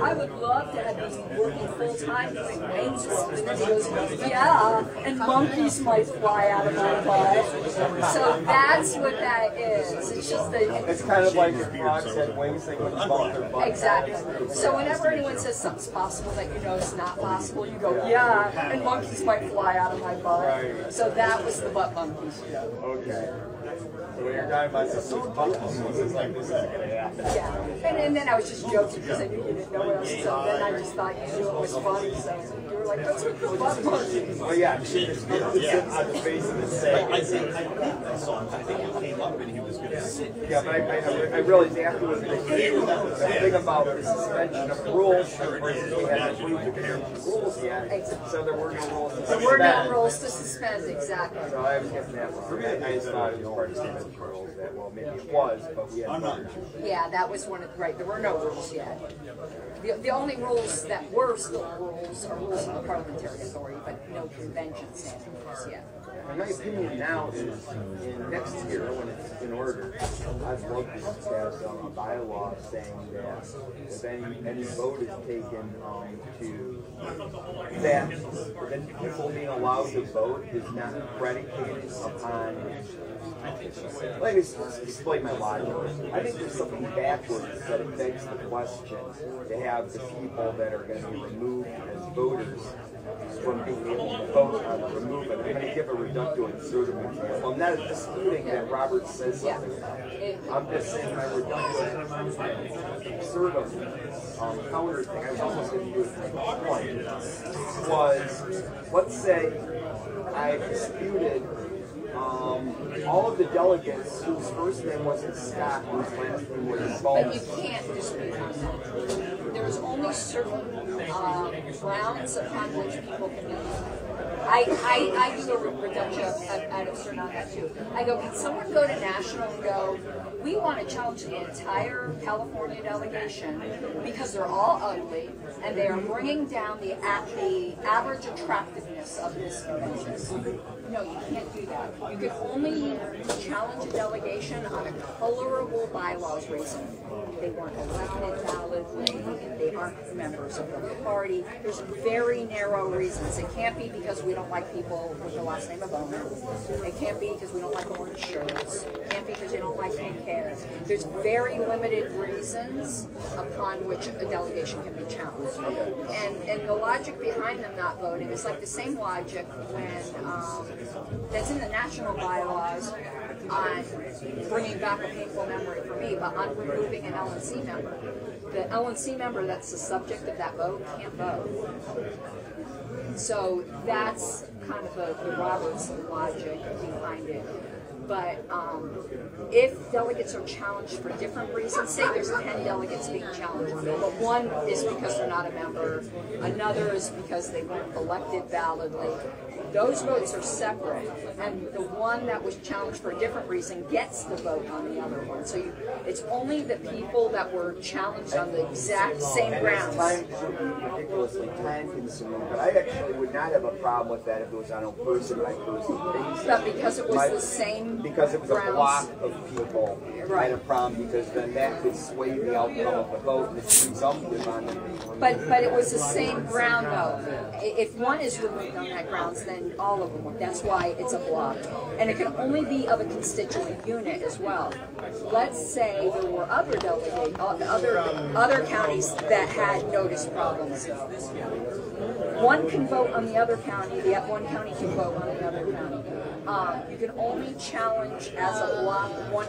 I would love to have been working full-time doing Wayne's, World. and then he goes, yeah, and monkeys might fly out of my butt. So that's what that is, it's just the. It's kind of like if Rock said would bump their butt. Exactly. So whenever anyone says something's possible that you know is not possible, you go, yeah, and monkeys might fly out of my butt. So that was the butt monkeys. Yeah. Okay. So when you're talking about this butt monkeys, it's like this is gonna happen. Yeah. And, and then I was just joking because I knew you didn't know what else. So then I just thought you knew it was funny. So were were like, "That's what the fuck was." Oh, yeah, yeah, on the face of the same. I think, I think I saw him, I think he came up and he was gonna sit. Yeah, but I, I, I realized afterwards, the thing about the suspension of rules, we hadn't approved the rules yet, so there were no rules to There were no suspend. rules to suspend, exactly. So I was getting that wrong. I I just thought it was part of the suspension rules that, well, maybe it was, but we hadn't. Yeah, that was one of, the right, there were no rules yet. The, the only rules that were still rules are rules parliamentary authority, but no convention standards yet. And my opinion now is, in next year, when it's in order, I'd love to have some bylaw saying that if any, any vote is taken, um, to, that, then people being allowed to vote is not predicated upon let me explain my logic. I think there's something backwards that it begs the question to have the people that are going to be removed as voters from being able to vote on the removal. I'm going to give a reductive sort of example. I'm not disputing that Robert says something. I'm just saying my reductive sort of um, counter thing. I was almost going to do it my point was, let's say I disputed um, all of the delegates whose first name wasn't Scott, whose last name was But you can't dispute. There's only certain uh, grounds upon which people can be. I, I, I do a reduction out of certain on that too. I go, can someone go to national and go, we want to challenge the entire California delegation because they're all ugly and they are bringing down the, the average attractiveness of this convention. No, you can't do that. You can only challenge a delegation on a colorable bylaws reason. They weren't elected validly, they aren't members of the party. There's very narrow reasons. It can't be because we don't like people with the last name of Bowman. It can't be because we don't like orange shirts. It can't be because you don't like pink hair. There's very limited reasons upon which a delegation can be challenged. And, and the logic behind them not voting is like the same logic when, um, that's in the national bylaws on bringing back a painful memory for me, but on removing an LNC member. The LNC member that's the subject of that vote can't vote. So that's kind of the, the Roberts logic behind it. But um, if delegates are challenged for different reasons, say there's 10 delegates being challenged, but one is because they're not a member, another is because they weren't elected validly, those votes are separate, and the one that was challenged for a different reason gets the vote on the other one. So you, it's only the people that were challenged on the exact same grounds. time ridiculously time consuming, but I actually would not have a problem with that if it was on a person by person basis. But because it was My- the same Because it was a block of people, I had a problem because then that could sway the outcome of the vote and it's presumptive on the. But, but it was the same ground though. If one is removed on that grounds, then all of them, that's why it's a block. And it can only be of a constituent unit as well. Let's say there were other delegate, uh, other, other counties that had notice problems. One can vote on the other county, the one county can vote on the other county. Um, you can only challenge as a block one,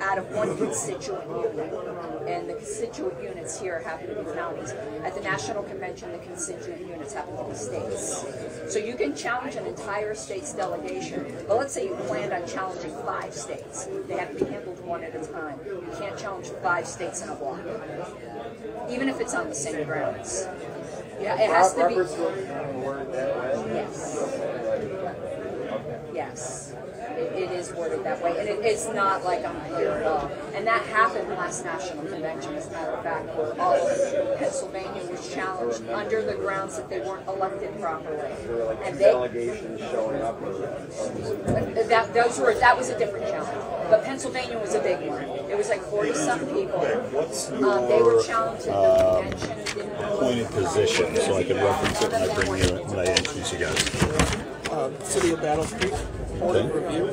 out of one constituent unit. And the constituent units here happen to be counties. At the national convention, the constituent units happen to be states. So you can challenge an entire state's delegation, but let's say you planned on challenging five states. They have to be handled one at a time. You can't challenge five states in a block, even if it's on the same grounds. Yeah, it has to be. Robert's rules are worded that way. Yes. Yes, it, it is worded that way, and it, it's not like unfair at all. And that happened last national convention, as a matter of fact, where all of Pennsylvania was challenged under the grounds that they weren't elected properly. There were like And they, delegations showing up. or- that, those were, that was a different challenge. But Pennsylvania was a big one. It was like forty-some people. What's Um, they were challenged at uh, the convention. didn't- appointed position, so I can reference it when I bring you, when I introduce you guys? Uh, City of Battle Creek, Board. Review.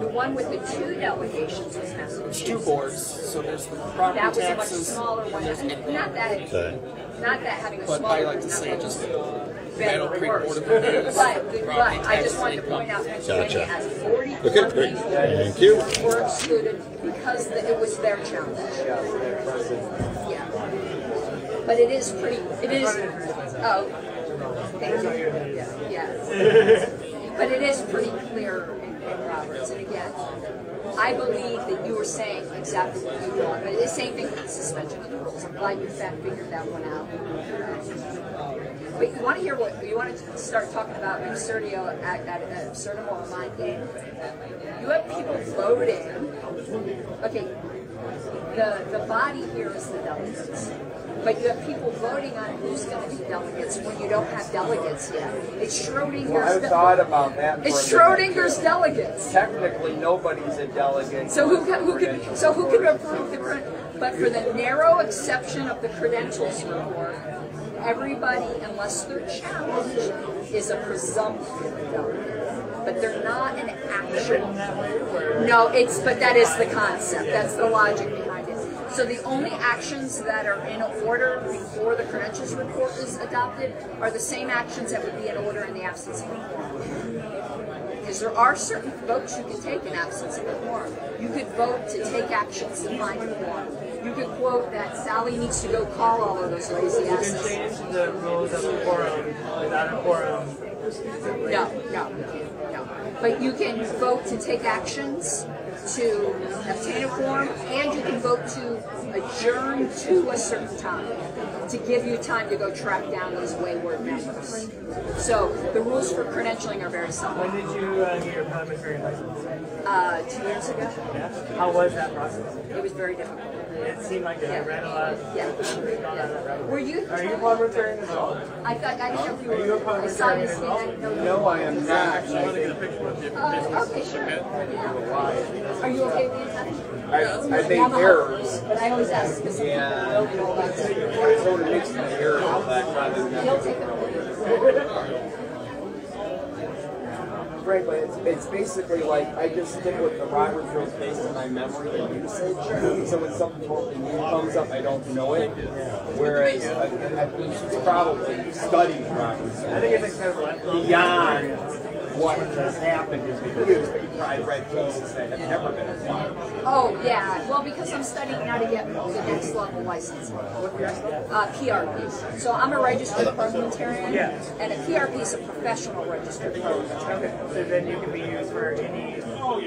The one with the two delegations was It's Massachusetts. two boards, so there's the property That was a much taxes. smaller one. and there's- Not that, Okay. not that having a But smaller I one like to not say like just better Battle or Creek worse. Board of Reviews. But, but property I just taxes wanted to income. point out Pennsylvania Gotcha. has forty-four Okay, great. people Thank you. were excluded because the- it was their challenge. Yeah. But it is pretty, it is, oh, Thank you. Yeah, yes. But it is pretty clear in, in Roberts, and again, I believe that you were saying exactly what you want, but the same thing with the suspension of the rules. I'm glad you figured that one out. But you want to hear what, you want to start talking about absurdio at, at absurdum or mind game? You have people voting. Okay, the, the body here is the delegates. But you have people voting on who's going to be delegates when you don't have delegates yet. It's Schrodinger's. Well, I've de- thought about that. It's for a minute. Schrodinger's delegates. Technically, nobody's a delegate. So who can, who can so who can approve the but for the narrow exception of the credentials report, everybody, unless they're challenged, is a presumptive delegate. But they're not an action. No, it's but that is the concept. That's the logic. So the only actions that are in order before the credentials report is adopted are the same actions that would be in order in the absence of a quorum. Because there are certain votes you can take in absence of a quorum. You could vote to take actions to find a quorum. You could quote that Sally needs to go call all of those lazy asses. You can change the rules of the quorum without a quorum. No, no, no. But you can vote to take actions to obtain a quorum, and you can vote to adjourn to a certain time to give you time to go track down those wayward members. So the rules for credentialing are very simple. When did you uh, get your parliamentary license? Uh, two years ago. Yeah. How was that process? It was very difficult. It seemed like it ran a lot. Yeah. Were you? Are you parliamentarian as well? I thought I didn't know if you Are you a were. I saw you parliamentarian as saying well? I didn't know. you No. I am not. I want to get a picture of you. Uh, okay, sure. Yeah. Are you okay with the I, I made errors. But I always ask because some people will do all that. I sort of mixed my errors back rather than. He'll take it. Frankly, it's, it's basically like I just stick with the Robert rules based on my memory and usage. So when something totally new comes up, I don't know it. Whereas uh, at least it's probably studied Robert's I think it's incredible. beyond what has happened is because I read cases that have never been applied. Oh, yeah. Well, because I'm studying how to get the next level license. Uh, PRP. So I'm a registered parliamentarian. And a PRP is a professional registered parliamentarian. Okay, so then you can be used for any.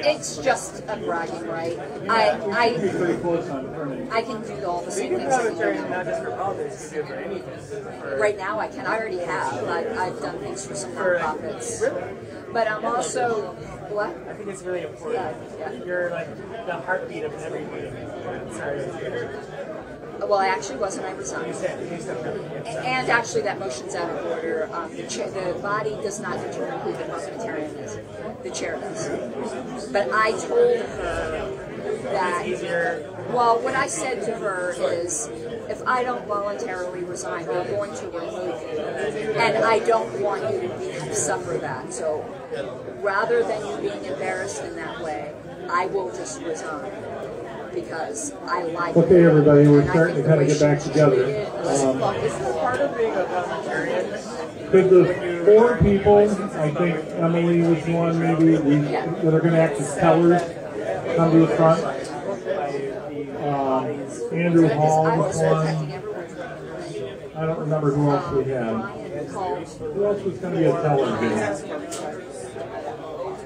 It's just a bragging right. I, I. I can do all the same things parliamentarian not just for politics, you can do it for anything. Right now, I can. I already have. I've, I've done things for some For- nonprofits. Really? But I'm also what? I think it's really important. You're like the heartbeat of every meeting. Sorry. Well, I actually wasn't. I resigned. You said you stepped up. And actually, that motion's out of order. Um, the, chair, the body does not determine who the parliamentarian is. The chair does. But I told her that. Well, what I said to her is, if I don't voluntarily resign, they're going to remove you, and I don't want you to suffer that. So, rather than you being embarrassed in that way, I will just resign because I like. It. Okay, her, everybody, we're and starting to kind of get back together. treated was Um, Is this part of being a parliamentarian? Could the four people, I think Emily was one maybe, we- that are gonna act as tellers, come to the front? Um, Andrew Hall was one. I don't remember who else we had. Who else was gonna be a teller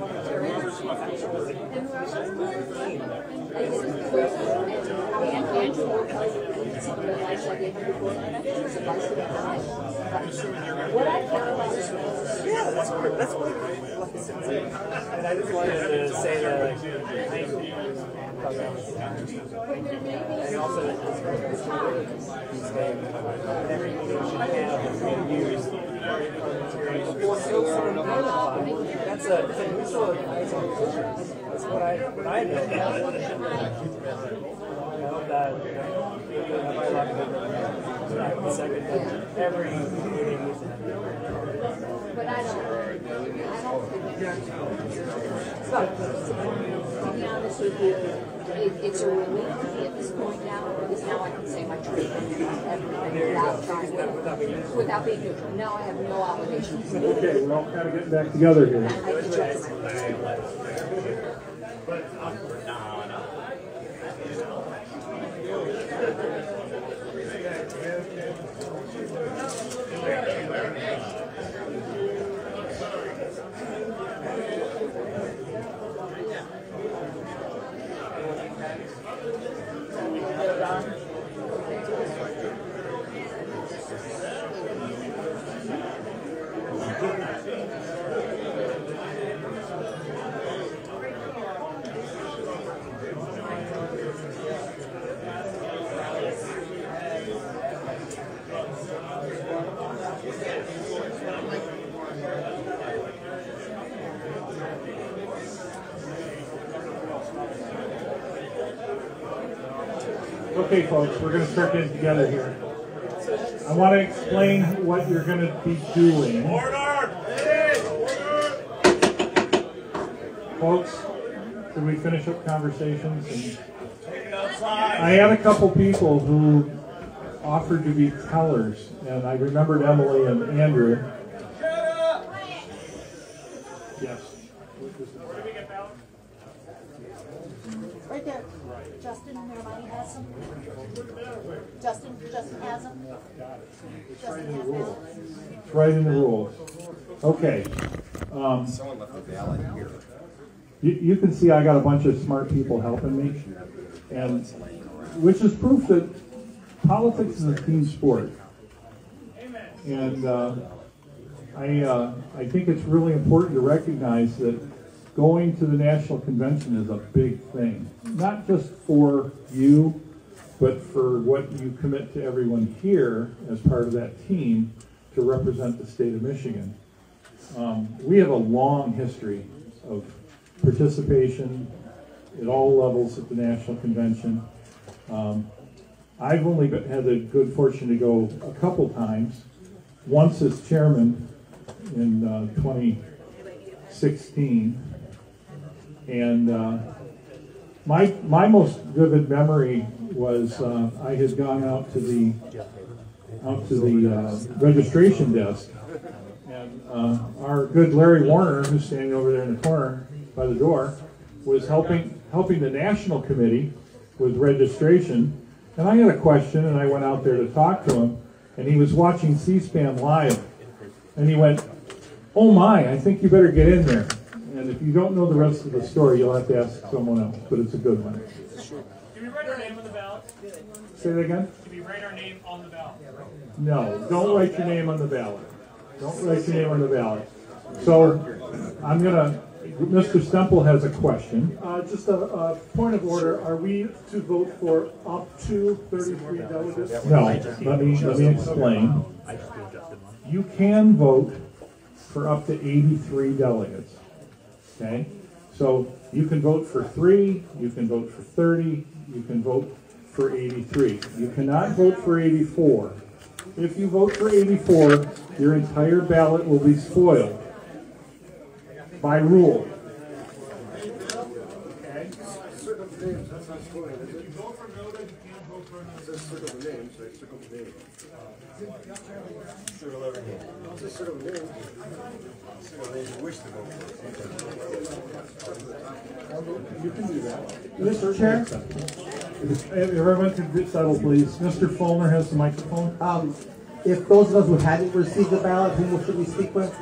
Yeah, that's And I just wanted to say that you. And also that meeting been used. That's a, it's a neutral. That's what I, what I know. I that you good I second that. Every meeting have. But I don't, I don't think. To be honest with you, it, it's a relief to me at this point now, because now I can say my truth about everything without trying to, without being neutral. Now I have no obligations. Okay, we're all kind of getting back together here. I adjust. Folks, we're going to start getting together here. I want to explain what you're going to be doing. Order! Folks, did we finish up conversations? And I had a couple people who offered to be tellers, and I remembered Emily and Andrew. Yes. Right there. Justin Miramani has some. Justin, Justin has them. Justin has ballots. It's right in the rules. Okay. Um, Someone left the ballot here. You, you can see I got a bunch of smart people helping me, and which is proof that politics is a team sport. And uh, I, uh, I think it's really important to recognize that going to the national convention is a big thing, not just for you, but for what you commit to everyone here as part of that team to represent the state of Michigan. Um, we have a long history of participation at all levels at the national convention. Um, I've only had the good fortune to go a couple times. Once as chairman in uh, 2016, and uh, my my most vivid memory was uh, I had gone out to the out to the uh, registration desk, and uh, our good Larry Warner, who's standing over there in the corner by the door, was helping helping the national committee with registration. And I had a question, and I went out there to talk to him, and he was watching C-SPAN live, and he went, "Oh my, I think you better get in there." And if you don't know the rest of the story, you'll have to ask someone else, but it's a good one. Can write name on the ballot? Say that again? Can we write our name on the ballot? No, don't write your name on the ballot. Don't write your name on the ballot. So, I'm gonna, Mr. Semple has a question. Uh, just a, a point of order, are we to vote for up to thirty-three delegates? No, let me, let me explain. You can vote for up to eighty-three delegates. Okay? So you can vote for three, you can vote for thirty, you can vote for eighty-three. You cannot vote for eighty-four. If you vote for eighty-four, your entire ballot will be spoiled by rule. Says circle the name. It says circle the names. Circle the names you wish to vote for. You can do that. Mr. Chair? If everyone could settle, please. Mr. Fulner has the microphone. Um, if those of us who hadn't received the ballot, who should we speak with?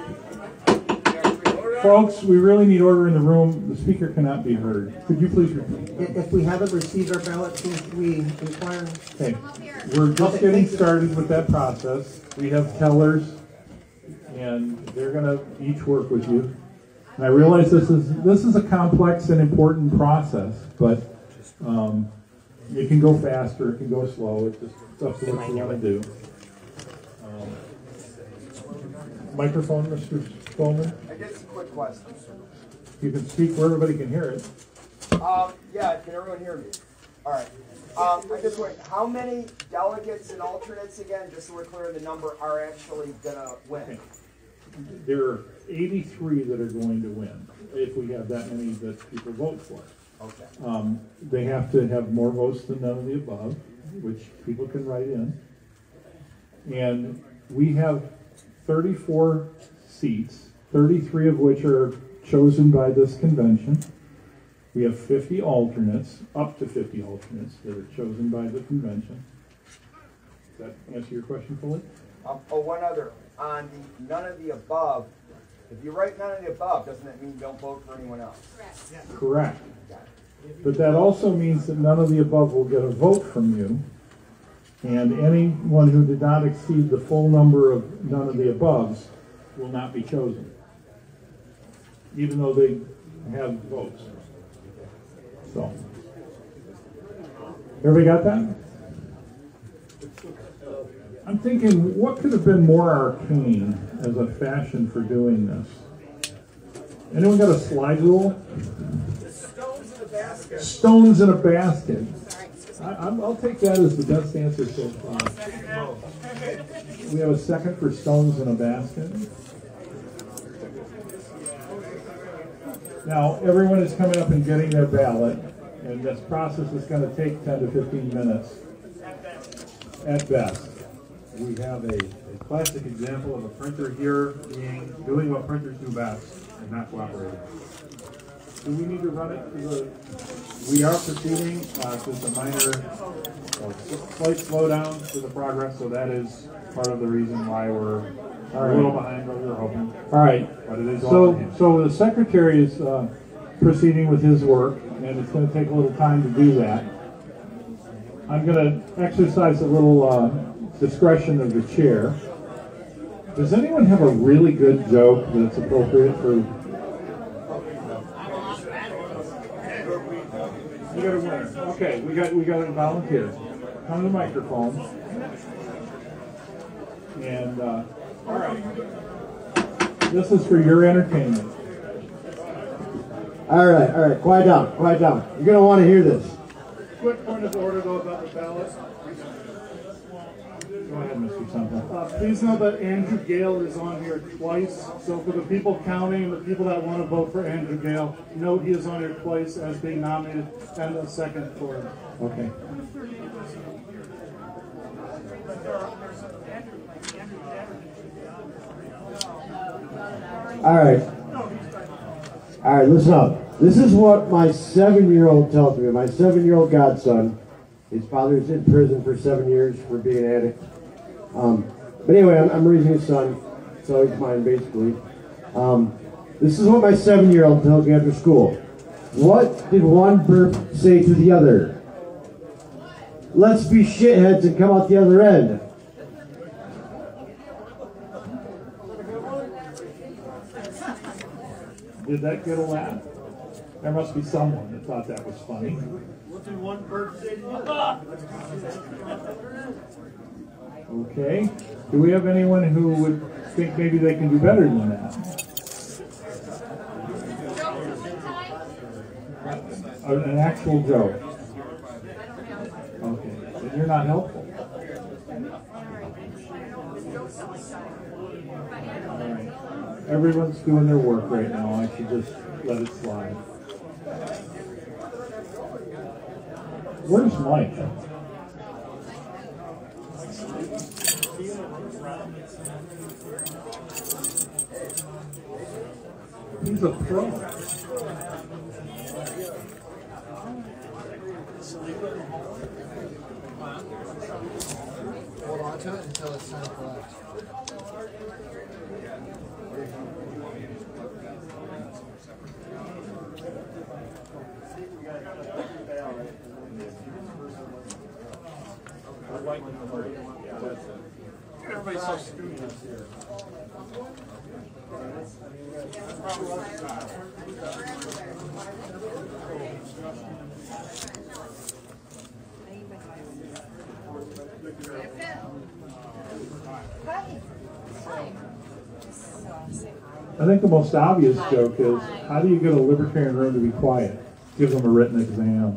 Folks, we really need order in the room. The speaker cannot be heard. Could you please repeat? If, if we haven't received our ballot, please we inquire? Okay, we're just Okay, getting started with that process. We have tellers, and they're gonna each work with you. And I realize this is, this is a complex and important process, but, um, it can go faster, it can go slow, it's just up to what you wanna do. Um, Microphone, Mr. Spelman? I guess a quick question. You can speak where everybody can hear it. Um, yeah, can everyone hear me? All right. Um, I just wait. How many delegates and alternates again, just so we're clear, the number are actually gonna win? There are 83 that are going to win, if we have that many that people vote for. Okay. Um, They have to have more votes than none of the above, which people can write in. And we have 34 seats, 33 of which are chosen by this convention. We have 50 alternates, up to 50 alternates that are chosen by the convention. Does that answer your question fully? Um, oh, one other. On the none of the above, if you write none of the above, doesn't that mean don't vote for anyone else? Correct. But that also means that none of the above will get a vote from you. And anyone who did not exceed the full number of none of the aboves will not be chosen. Even though they have votes. So. Everybody got that? I'm thinking, what could have been more arcane as a fashion for doing this? Anyone got a slide rule? Stones in a basket. I, I'm- I'll take that as the best answer so far. We have a second for stones in a basket. Now, everyone is coming up and getting their ballot, and this process is gonna take ten to fifteen minutes at best. We have a, a classic example of a printer here being, doing what printers do best and not cooperating. Do we need to run it to the, We are proceeding, uh, just a minor, uh, slight slowdown to the progress, so that is part of the reason why we're a little behind what we were hoping. all right. But it is So, so the secretary is uh, proceeding with his work, and it's gonna take a little time to do that. I'm gonna exercise a little uh, discretion of the chair. Does anyone have a really good joke that's appropriate for? We got a winner. Okay, we got, we got a volunteer. Come to the microphone. And, uh, all right. This is for your entertainment. All right, all right, quiet down, quiet down. You're gonna want to hear this. Quick point of order though about the ballot. Go ahead, Mr. Uh, please know that Andrew Gale is on here twice, so for the people counting and the people that want to vote for Andrew Gale, note he is on here twice as being nominated and a second for him. Okay. All right. All right, listen up. This is what my seven-year-old tells me. My seven-year-old godson, his father father's in prison for seven years for being an addict. Um, but anyway, I'm, I'm raising a son, so he's mine basically. Um, this is what my seven-year-old tells me after school. What did one burp say to the other? Let's be shitheads and come out the other end. Did that get a laugh? There must be someone that thought that was funny. What did one bird say to Okay. Do we have anyone who would think maybe they can do better than that? An actual joke. Okay. Then you're not helpful. Right. Everyone's doing their work right now. I should just let it slide. Where's Mike? He's a pro. Hold on to it until it's time to collect. Everybody's so. I think the most obvious joke is how do you get a libertarian room to be quiet? Give them a written exam.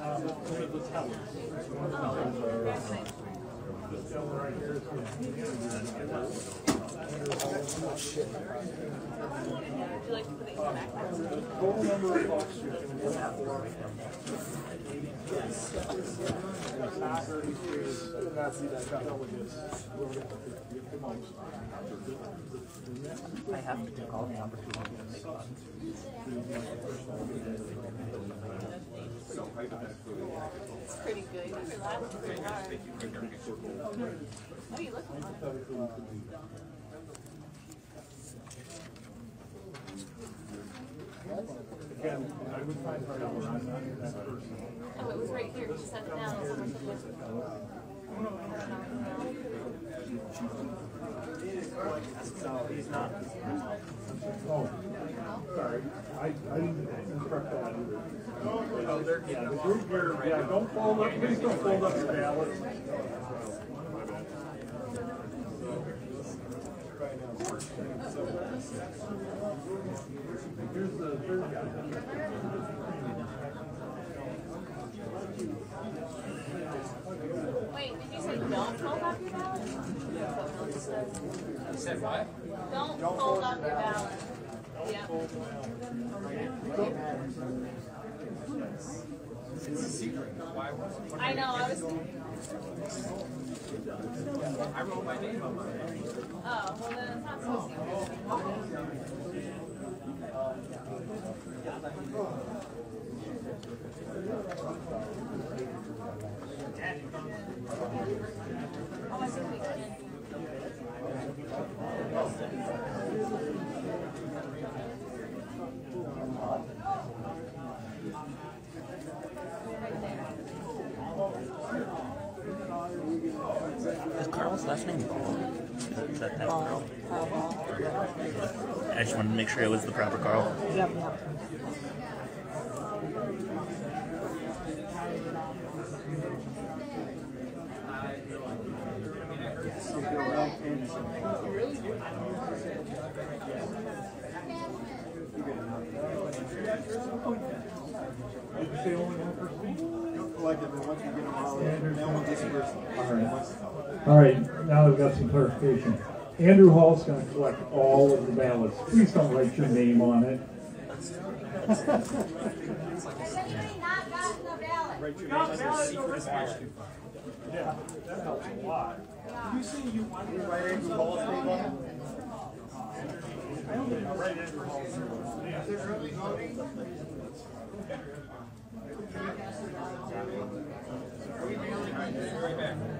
I have to take all the opportunity to make. It's pretty good. Oh, it was right here. It down. He's not. Oh, sorry, I, I didn't instruct that either. The group here, yeah, don't fold up, please don't fold up your ballots. Here's the third guy. Wait, did you say don't fold up your ballot? You said what? Don't fold up your ballot. Yeah. It's a secret. Why? I know, I was. I wrote my name on mine. Oh, well then it's not so secret. Oh, I think we can. Is Carl's last name Paul? Is that, is that that Carl? I just wanted to make sure it was the proper Carl. Yep, yep. Did you say only one person? Collectively, once we get them all, then we'll disperse them. All right. Now we've got some clarification. Andrew Hall's gonna collect all of the ballots. Please don't write your name on it. Has anybody not gotten the ballot? Secret. Yeah, that helps a lot. You say you want to write Andrew Hall's name on it? I don't think I'll write Andrew Hall's name. Don't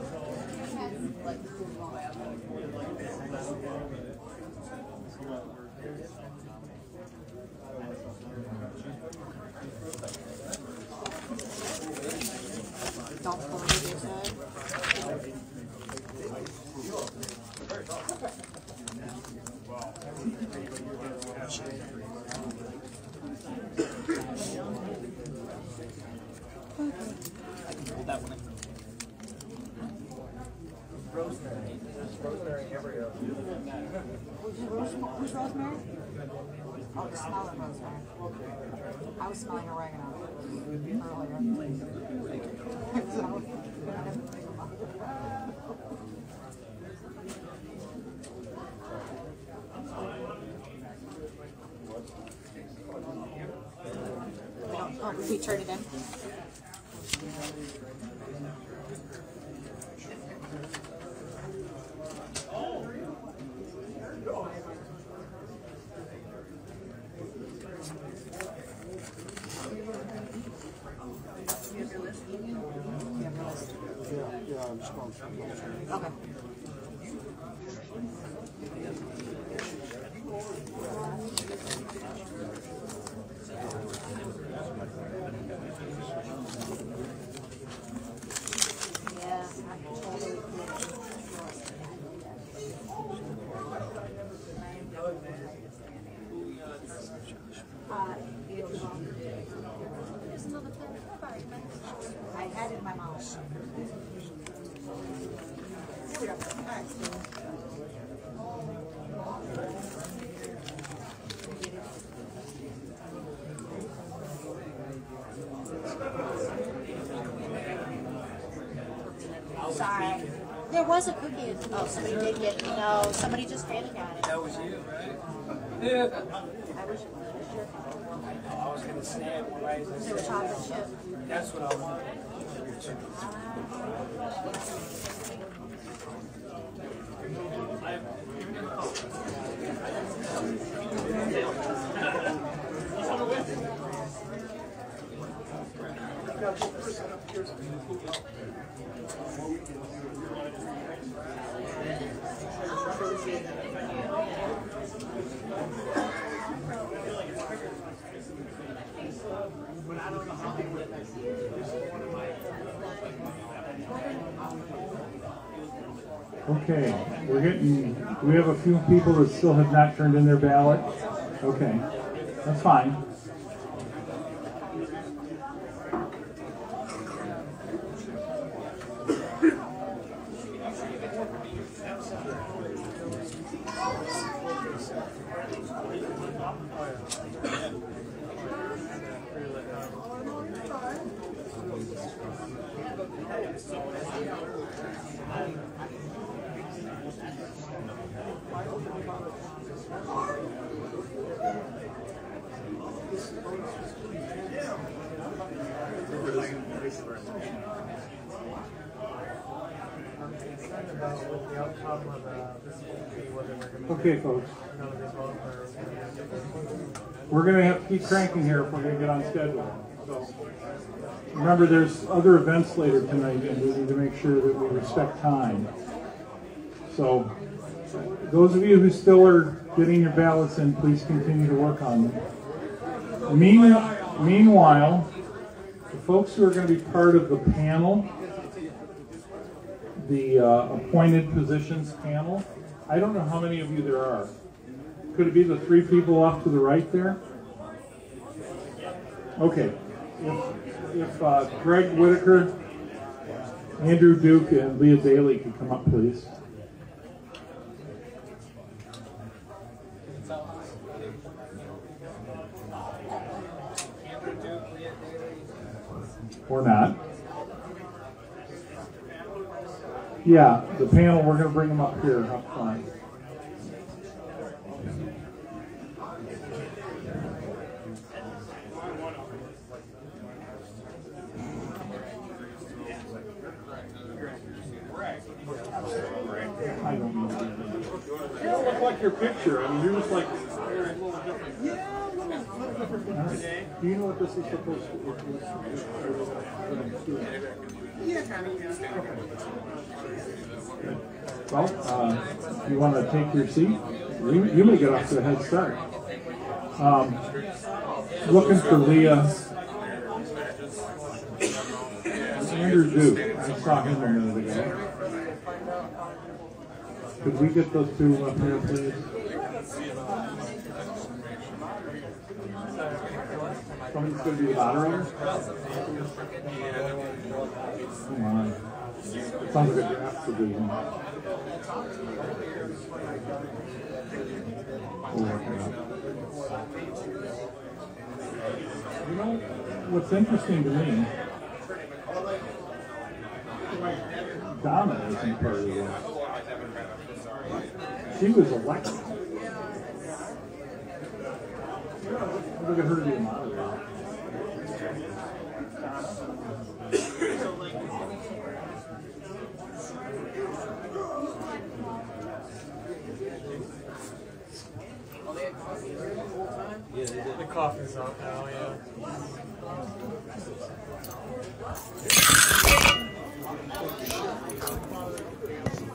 Who's, Rosemary? Oh, the smell of rosemary. I was smelling oregano earlier. There was a cookie. In, Oh, somebody did get, no, somebody just and got it. That was you, right? I wish it was your I was gonna snap one right as I chocolate chip. That's what I wanted. Okay, we're getting, we have a few people that still have not turned in their ballot. Okay, that's fine. Okay, folks. We're gonna have to keep cranking here if we're gonna get on schedule. So, remember, there's other events later tonight, and we need to make sure that we respect time. So, those of you who still are getting your ballots in, please continue to work on them. Mean- Meanwhile, the folks who are gonna be part of the panel, the uh, appointed positions panel, I don't know how many of you there are. Could it be the three people off to the right there? Okay. If, if uh, Greg Whitaker, Andrew Duke, and Leah Daly could come up, please. Or not. Yeah, the panel, we're going to bring them up here up. I don't know. You don't look your picture. I mean, you're just like. Do you know what this is supposed to Well, uh, you want to take your seat? You, you may get off to a head start. Um, looking for Leah. Andrew Duke. I saw him a minute ago. Could we get those two up here, please? Somebody's going to be moderator? Come on. Sounds like a draft division. We'll work it out. You know, what's interesting to me, Donna isn't part of this. She was electric. Look at her being. The coffin's out now, yeah.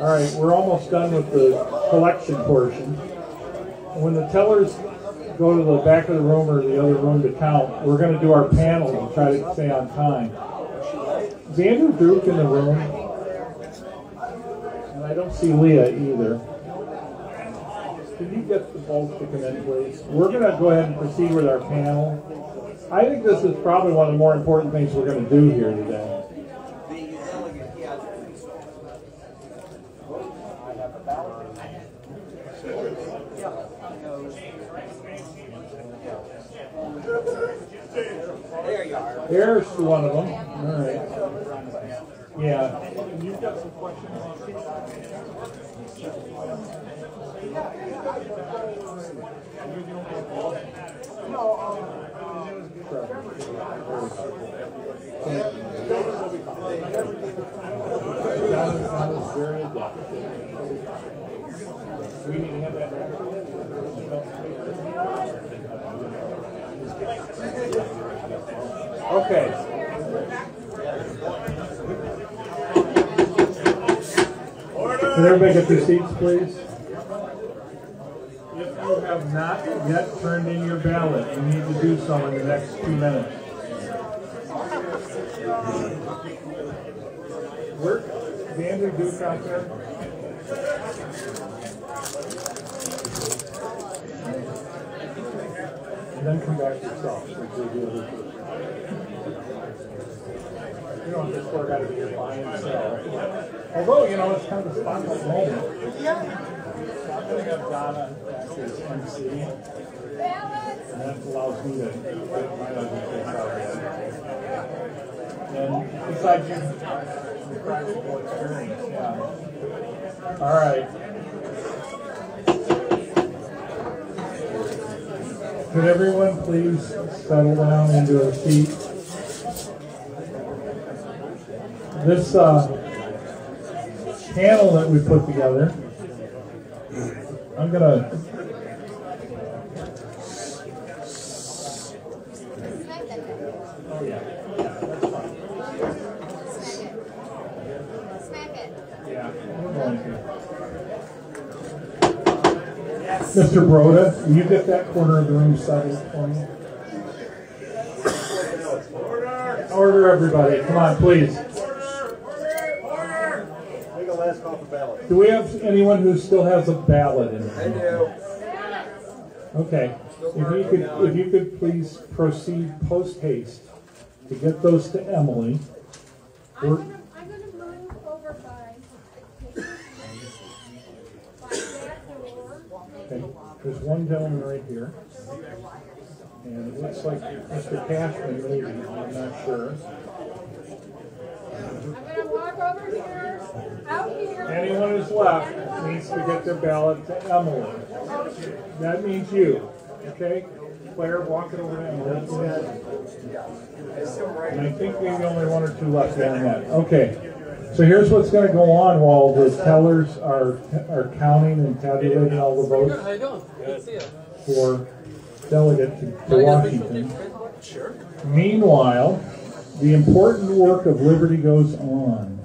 all right, we're almost done with the collection portion. When the tellers go to the back of the room or the other room to count, we're gonna do our panel and try to stay on time. Is Andrew Duke in the room? And I don't see Leah either. Can you get the both to come in, please? We're gonna go ahead and proceed with our panel. I think this is probably one of the more important things we're gonna do here today. There's one of them. All right. Yeah. You've got some questions Can everybody get their seats, please? If you have not yet turned in your ballot, you need to do so in the next two minutes. Is Andrew Duke out there? And then come back yourself. so you'll do it. You don't just work out of your by yourself. Although, you know, it's kind of a spotlight moment. Yeah. I'm going to have Donna act as MC. And that allows me to get my other out. And besides you, the practical experience, yeah. All right. Could everyone please settle down into a seat? This uh, panel that we put together, I'm going to. Mr. Broda, you get that corner of the room settled for me? Order, everybody. Come on, please. Make a last call for ballot. Do we have anyone who still has a ballot in I do. Okay. If you could, if you could please proceed post haste to get those to Emily. We're- I'm gonna move over by, by that door. Okay, there's one gentleman right here. And it looks like Mr. Cashman maybe, I'm not sure. I'm gonna walk over here. Anyone who's left needs to get their ballot to Emily. That means you, okay? Claire, walk it over to Emily. And I think maybe only one or two left down that. Okay. So here's what's gonna go on while the tellers are, are counting and tabulating all the votes How you doing? Good to see you. for delegate to to Washington. Meanwhile, the important work of Liberty goes on.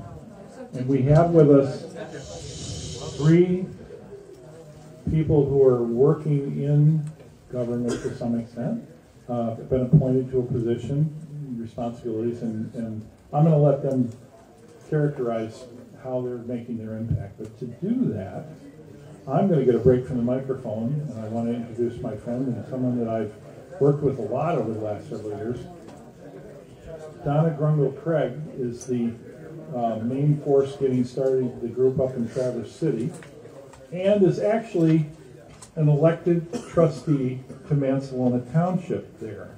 And we have with us three people who are working in government to some extent, uh, been appointed to a position, responsibilities, and, and I'm going to let them characterize how they're making their impact. But to do that, I'm going to get a break from the microphone, and I want to introduce my friend and someone that I've worked with a lot over the last several years. Donna Grungle Craig is the uh, main force getting started the group up in Traverse City, and is actually an elected trustee to Mancelona Township there.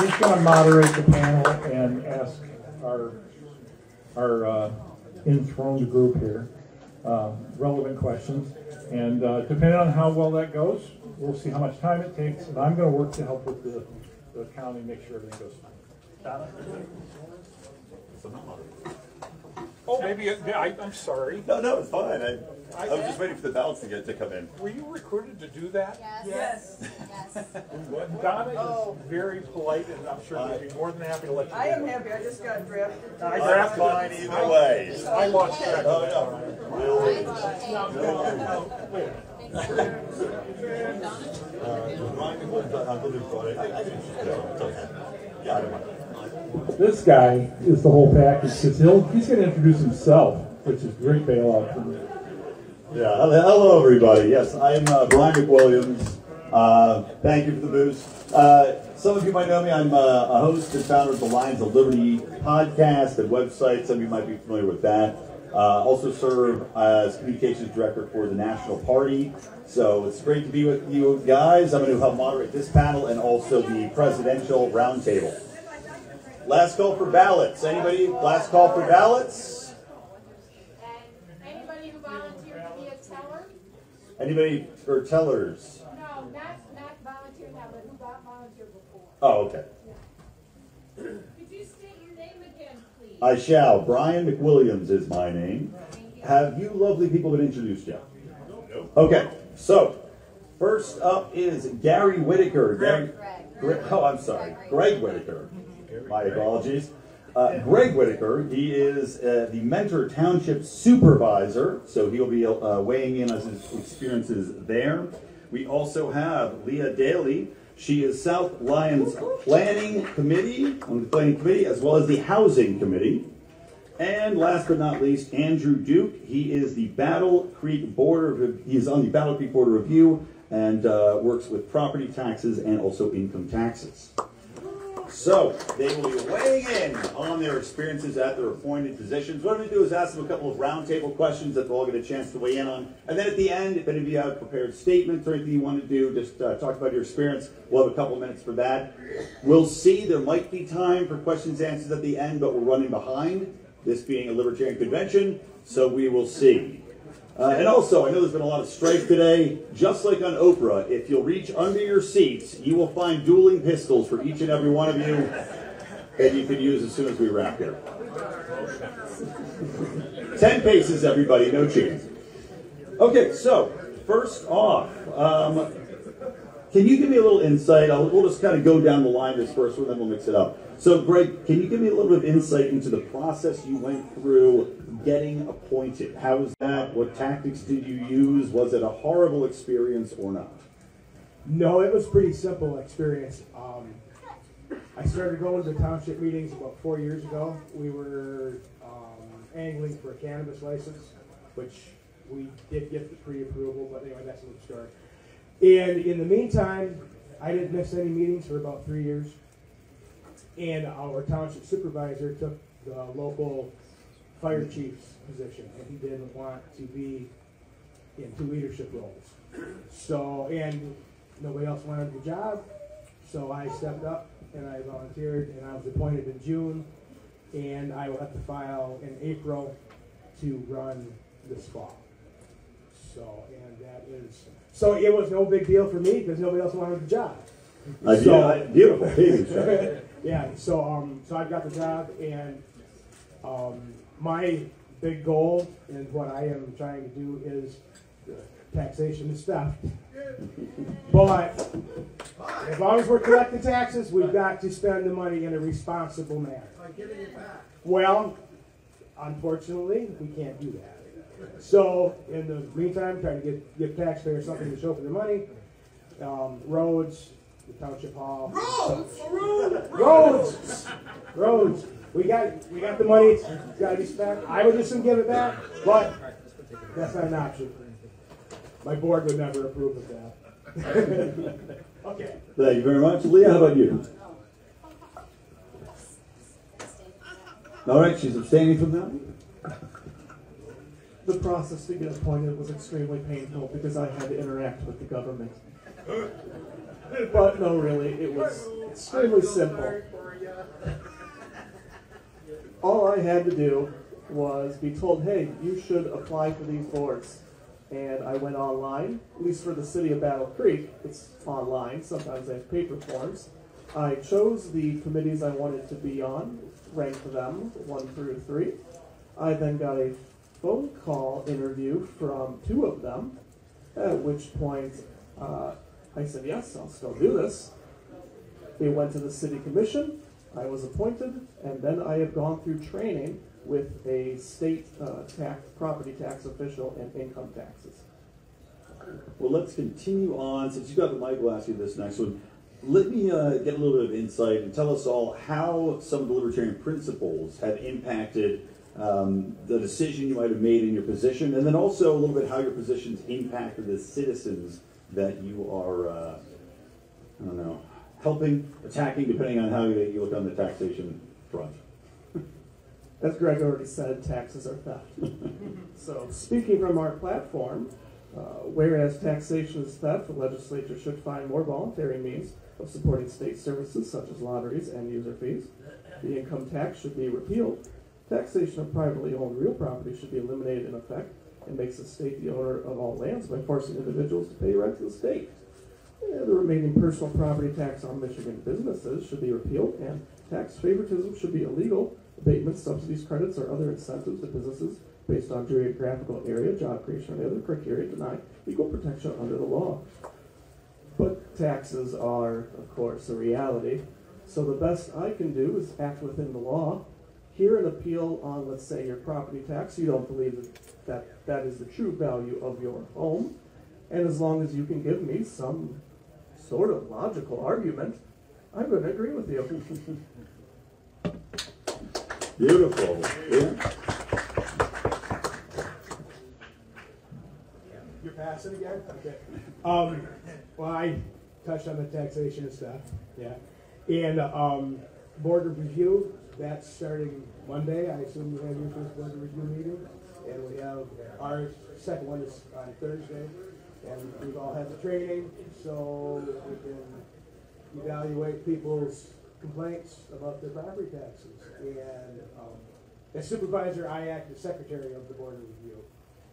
He's going to moderate the panel and ask our our uh, enthroned group here uh, relevant questions. And uh, depending on how well that goes, we'll see how much time it takes. And I'm going to work to help with the, the county, make sure everything goes fine. Donna? Oh, maybe, I, I'm sorry. No, no, it's fine. I, I was just waiting for the ballots to get to come in. Were you recruited to do that? Yes. Yes. Donna Oh. is very polite, and I'm sure she'd be more than happy to let you. I am it. happy, I just got drafted. I drafted Fine either way. I lost track. Oh, no. This guy is the whole package because he'll he's going to introduce himself, which is great bailout for me. Yeah, hello, everybody. Yes, I'm uh, Brian McWilliams. Uh, thank you for the boost. Uh, some of you might know me. I'm uh, a host and founder of the Lions of Liberty podcast and website. Some of you might be familiar with that. Uh, also serve as communications director for the National Party. So it's great to be with you guys. I'm going to help moderate this panel and also the presidential roundtable. Last call for ballots. Anybody? Last call for ballots. Anybody who volunteered to be a teller? Anybody for tellers? No, not, not volunteer now, but who got volunteered before. Oh, okay. Could you state your name again, please? I shall. Brian McWilliams is my name. Have you lovely people been introduced yet? Okay, so first up is Gary Whitaker. Gary, Gre- oh, I'm sorry, Greg Whitaker. My apologies. Uh, Greg Whitaker, he is uh, the Mentor Township Supervisor, so he'll be uh, weighing in on his experiences there. We also have Leah Daly. She is South Lyons Planning Committee, on the Planning Committee, as well as the Housing Committee. And last but not least, Andrew Duke. He is the Battle Creek Border. he is on the Battle Creek Board of Review and uh, works with property taxes and also income taxes. So they will be weighing in on their experiences at their appointed positions. What I'm going to do is ask them a couple of roundtable questions that they'll all get a chance to weigh in on. And then at the end, if any of you have prepared statements or anything you want to do, just uh, talk about your experience. We'll have a couple of minutes for that. We'll see. There might be time for questions and answers at the end, but we're running behind. This being a libertarian convention, so we will see. Uh, and also, I know there's been a lot of strife today. Just like on Oprah, if you'll reach under your seats, you will find dueling pistols for each and every one of you that you can use as soon as we wrap here. Ten paces, everybody, no cheating. Okay, so first off, um, can you give me a little insight? I'll, we'll just kind of go down the line this first one, then we'll mix it up. So, Greg, can you give me a little bit of insight into the process you went through getting appointed? How was that? What tactics did you use? Was it a horrible experience or not? No, it was pretty simple experience. Um, I started going to township meetings about four years ago. We were um, angling for a cannabis license, which we did get the pre-approval, but anyway, that's a another story. And in the meantime, I didn't miss any meetings for about three years. And our township supervisor took the local fire chief's position, and he didn't want to be in two leadership roles. So, and nobody else wanted the job, so I stepped up and I volunteered, and I was appointed in June, and I will have to file in April to run this fall. So, and that is, so it was no big deal for me because nobody else wanted the job. Uh, yeah, beautiful. Baby yeah, so um, so I got the job, and um, my big goal and what I am trying to do is taxation is theft. But as long as we're collecting taxes, we've got to spend the money in a responsible manner. Like giving it back. Well, unfortunately, we can't do that. So, in the meantime, trying to get, give taxpayers something to show for their money. Um, roads, the township hall. Roads! Roads! Roads. We got, we got the money, it's gotta be spent. I would just give it back, but that's not an option. My board would never approve of that. Okay. Thank you very much. Leah, how about you? All right, she's abstaining from that. The process to get appointed was extremely painful because I had to interact with the government. But no, really, it was extremely simple. All I had to do was be told, hey, you should apply for these boards. And I went online, at least for the city of Battle Creek, it's online, sometimes I have paper forms. I chose the committees I wanted to be on, ranked them one through three. I then got a phone call interview from two of them, at which point uh, I said, Yes, I'll still do this. They went to the city commission, I was appointed, and then I have gone through training with a state uh, tax, property tax official and income taxes. Well, let's continue on. Since you got the mic, we'll ask you this next one. Let me uh, get a little bit of insight and tell us all how some of the libertarian principles have impacted um, the decision you might have made in your position, and then also a little bit how your positions impacted the citizens that you are, uh, I don't know, helping, attacking, depending on how you, you look on the taxation front. As Greg already said, taxes are theft. so, speaking from our platform, uh, whereas taxation is theft, the legislature should find more voluntary means of supporting state services such as lotteries and user fees. The income tax should be repealed. Taxation of privately owned real property should be eliminated in effect and makes the state the owner of all lands by forcing individuals to pay rent to the state. And the remaining personal property tax on Michigan businesses should be repealed, and tax favoritism should be illegal. Abatements, subsidies, credits, or other incentives to businesses based on geographical area, job creation, or other criteria deny equal protection under the law. But taxes are, of course, a reality. So the best I can do is act within the law. Hear an appeal on, let's say, your property tax. You don't believe that that, that is the true value of your home. And as long as you can give me some sort of logical argument, I'm going to agree with you. Beautiful. Yeah. You're passing again? Okay. Um, well, I touched on the taxation and stuff, yeah. And, um, board of review, that's starting Monday. I assume you have your first board of review meeting. And we have, our second one is on Thursday. And we've all had the training, so we can evaluate people's complaints about their property taxes. And, um, as supervisor, I act as secretary of the board of review.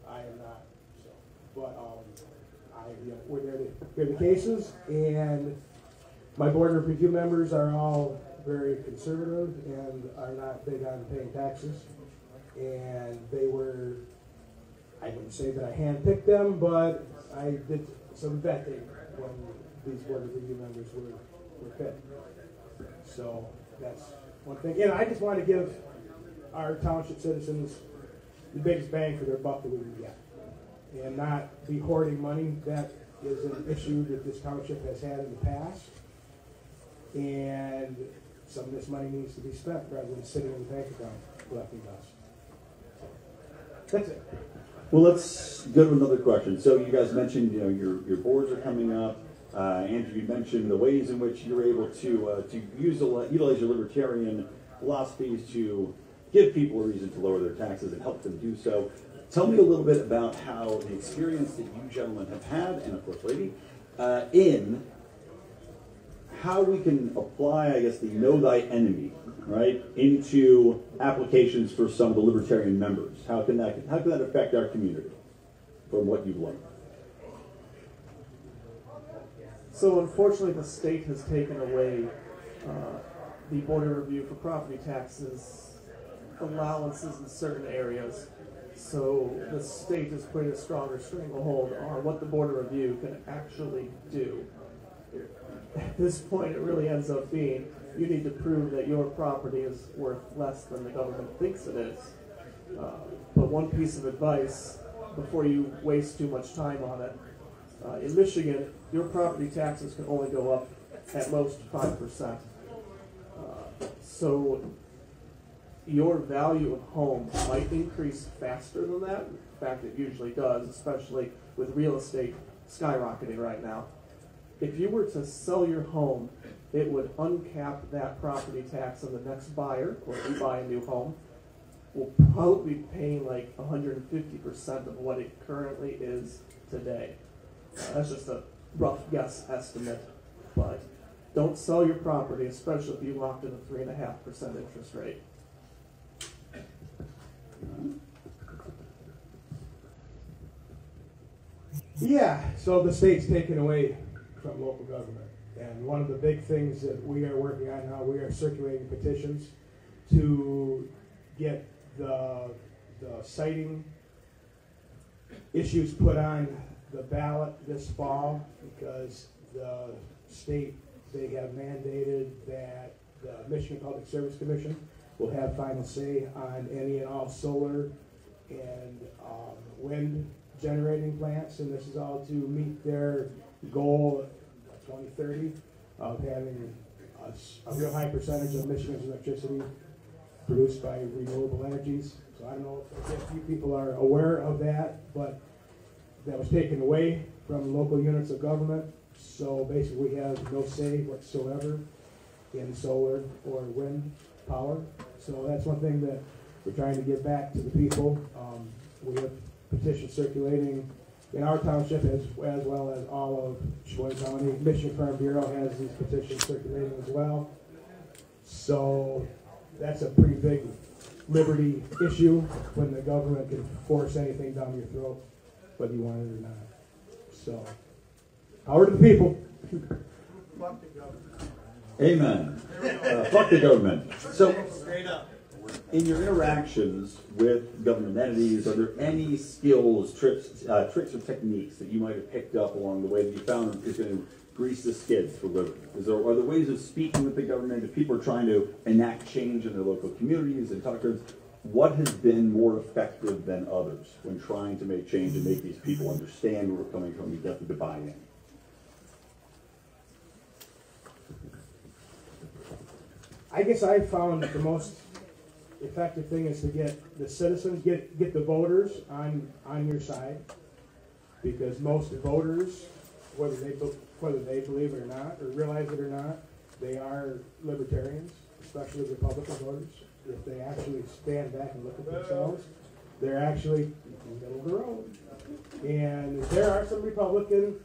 I am not, so, but, um, I, you know, we're there to hear the cases, and my board of review members are all very conservative and are not big on paying taxes. And they were, I wouldn't say that I handpicked them, but I did some vetting when these board of review members were, were picked. So that's one thing. And I just want to give our township citizens the biggest bang for their buck that we can get. And not be hoarding money. That is an issue that this township has had in the past. And some of this money needs to be spent rather than sitting in the bank account collecting dust. That's it. Well, let's go to another question. So you guys mentioned, you know, your, your boards are coming up. Uh, Andrew, you mentioned the ways in which you're able to uh, to use utilize your libertarian philosophies to give people a reason to lower their taxes and help them do so. Tell me a little bit about how the experience that you gentlemen have had, and of course, lady, uh, in how we can apply, I guess, the know thy enemy, right, into applications for some of the libertarian members. How can that how can that affect our community from what you've learned? So unfortunately, the state has taken away uh, the board of review for property taxes allowances in certain areas. So the state has put a stronger stranglehold on what the board of review can actually do. At this point, it really ends up being you need to prove that your property is worth less than the government thinks it is. Uh, but one piece of advice before you waste too much time on it uh, in Michigan, your property taxes can only go up at most 5%. Uh, so your value of home might increase faster than that. In fact, it usually does, especially with real estate skyrocketing right now. If you were to sell your home, it would uncap that property tax on the next buyer, or if you buy a new home, will probably be paying like 150% of what it currently is today. Uh, that's just a rough guess estimate, but don't sell your property, especially if you locked in a 3.5% interest rate. Yeah, so the state's taken away from local government. And one of the big things that we are working on now, we are circulating petitions to get the the siting issues put on the ballot this fall because the state, they have mandated that the Michigan Public Service Commission will have final say on any and all solar and um, wind generating plants, and this is all to meet their goal 2030 of having a real high percentage of Michigan's electricity produced by renewable energies. So I don't know if a few people are aware of that, but that was taken away from local units of government. So basically, we have no say whatsoever in solar or wind power. So that's one thing that we're trying to give back to the people. Um, we have petitions circulating in our township as, as well as all of Cheboygan County. Michigan Farm Bureau has these petitions circulating as well. So that's a pretty big liberty issue when the government can force anything down your throat, whether you want it or not. So, power to the people. Amen. Uh, fuck the government. So, in your interactions with government entities, are there any skills, trips, uh, tricks, or techniques that you might have picked up along the way that you found is going to grease the skids for liberty? Is there are there ways of speaking with the government if people are trying to enact change in their local communities and talk to them? What has been more effective than others when trying to make change and make these people understand where we're coming from and get them to buy in? I guess I found the most effective thing is to get the citizens, get, get the voters on, on your side. Because most voters, whether they, whether they believe it or not, or realize it or not, they are libertarians, especially Republican voters. If they actually stand back and look at themselves, they're actually middle of the road. And there are some Republican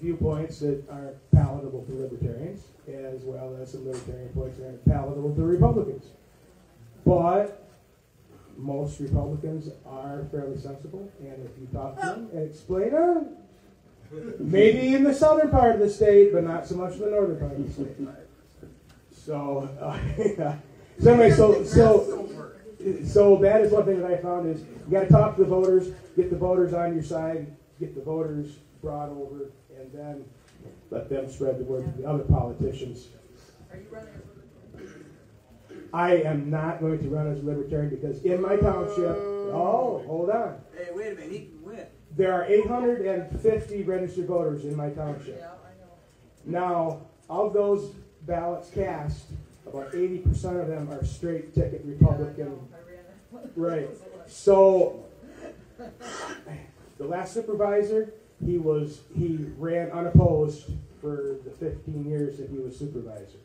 viewpoints that are palatable to libertarians, as well as some libertarian points that are palatable to Republicans. But most Republicans are fairly sensible, and if you talk to them and explain them, maybe in the southern part of the state, but not so much in the northern part of the state. So, uh, so anyway, so so so that is one thing that I found is you got to talk to the voters, get the voters on your side, get the voters brought over, and then let them spread the word to the other politicians. I am not going to run as a libertarian because in my township, oh, hold on. Hey, wait a minute, he can win. There are 850 registered voters in my township. Now, of those ballots cast, about 80% of them are straight ticket Republican. Right. So, the last supervisor, he was he ran unopposed for the 15 years that he was supervisor.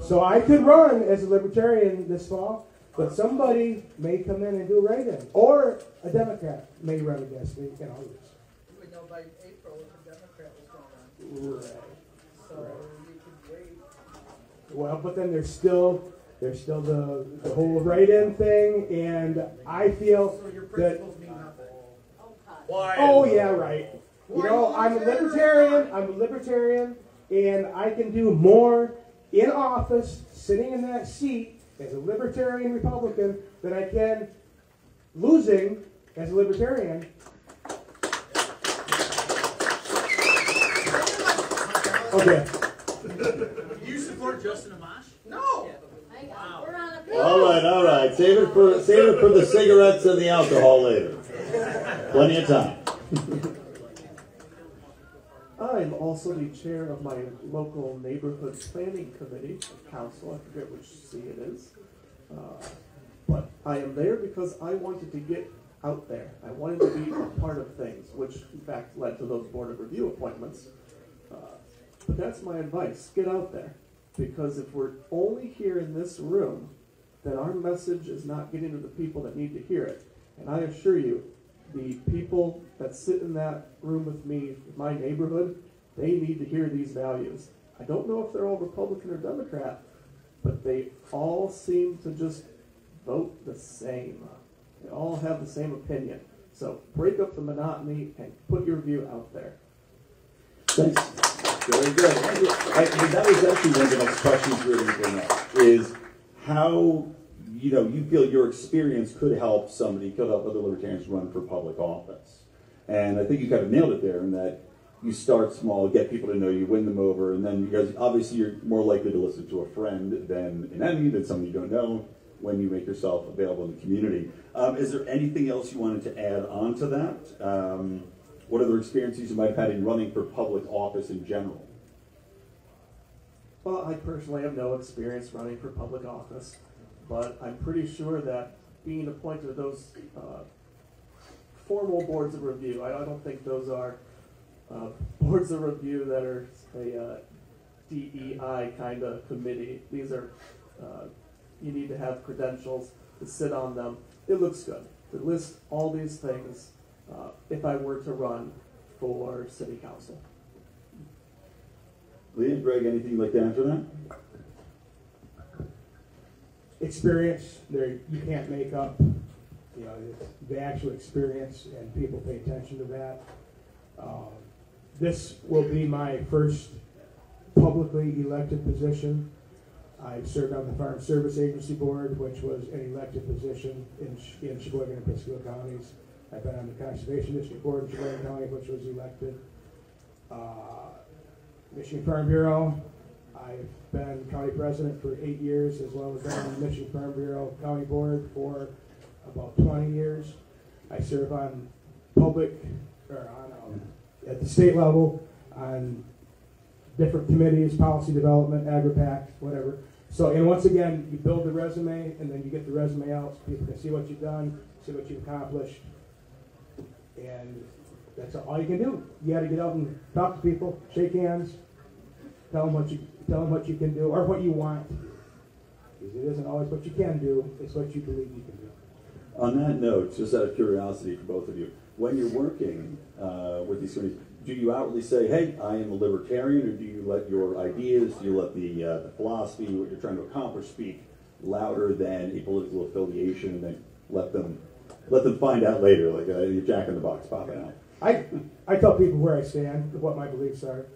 So I could run as a libertarian this fall, but somebody may come in and do a write-in, or a Democrat may run against me, and I'll lose. You would know by April if a Democrat was going on. Right. So you could wait. Well, but then there's still there's still the, the whole write-in thing, and I feel So your that principles mean nothing. oh yeah right. You know I'm a libertarian. I'm a libertarian, and I can do more in office, sitting in that seat as a libertarian Republican, than I can losing as a libertarian. Okay. You support Justin Amash? No. We're on a All right, all right. Save it for save it for the cigarettes and the alcohol later. Plenty of time. I'm also the chair of my local neighborhood planning committee of council. I forget which C it is. Uh, but I am there because I wanted to get out there. I wanted to be a part of things, which in fact led to those board of review appointments. Uh, but that's my advice. Get out there. Because if we're only here in this room, then our message is not getting to the people that need to hear it. And I assure you, the people that sit in that room with me, my neighborhood, they need to hear these values. I don't know if they're all Republican or Democrat, but they all seem to just vote the same. They all have the same opinion. So break up the monotony and put your view out there. Thanks. Very good. I, that was actually one of the next questions we were going to bring up is how you know, you feel your experience could help somebody, could help other libertarians run for public office. And I think you kind of nailed it there in that you start small, get people to know you, win them over, and then guys, obviously you're more likely to listen to a friend than an enemy, than someone you don't know when you make yourself available in the community. Um, is there anything else you wanted to add on to that? Um, what other experiences you might have had in running for public office in general? Well, I personally have no experience running for public office, but I'm pretty sure that being appointed to those uh, formal boards of review, I, don't think those are uh, boards of review that are a uh, DEI kind of committee. These are, uh, you need to have credentials to sit on them. It looks good. To list all these things uh, if I were to run for city council. Lee and Greg, anything you'd like to add to that? Experience there you can't make up you know the, actual experience and people pay attention to that um, this will be my first publicly elected position I've served on the Farm Service Agency Board, which was an elected position in, in Cheboygan and Piscataway counties. I've been on the Conservation District Board in Cheboygan County, which was elected. Uh, Michigan Farm Bureau, I've been county president for eight years, as well as been on the Michigan Farm Bureau County Board for about 20 years. I serve on public, or on, um, at the state level, on different committees, policy development, agri-pac, whatever. So, and once again, you build the resume, and then you get the resume out, so people can see what you've done, see what you've accomplished, and that's all you can do. You got to get out and talk to people, shake hands, tell them what you tell them what you can do or what you want. Because it isn't always what you can do; it's what you believe you can do. On that note, just out of curiosity for both of you, when you're working uh, with these committees, do you outwardly say, "Hey, I am a libertarian," or do you let your ideas, do you let the, uh, the philosophy, what you're trying to accomplish, speak louder than a political affiliation, and then let them let them find out later, like uh, your Jack in the Box popping out? I I tell people where I stand, what my beliefs are,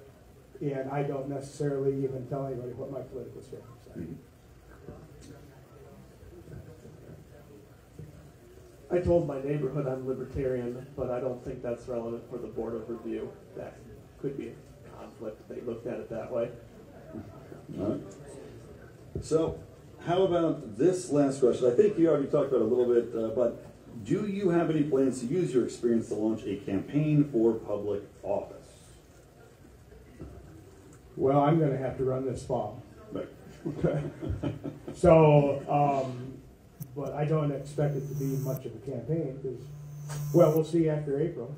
and I don't necessarily even tell anybody what my political stance are. I told my neighborhood I'm libertarian, but I don't think that's relevant for the board of review. That could be a conflict. They looked at it that way. All right. So, how about this last question? I think you already talked about it a little bit, uh, but do you have any plans to use your experience to launch a campaign for public office? Well, I'm going to have to run this fall. Right. so, um, but I don't expect it to be much of a campaign because, well, we'll see after April.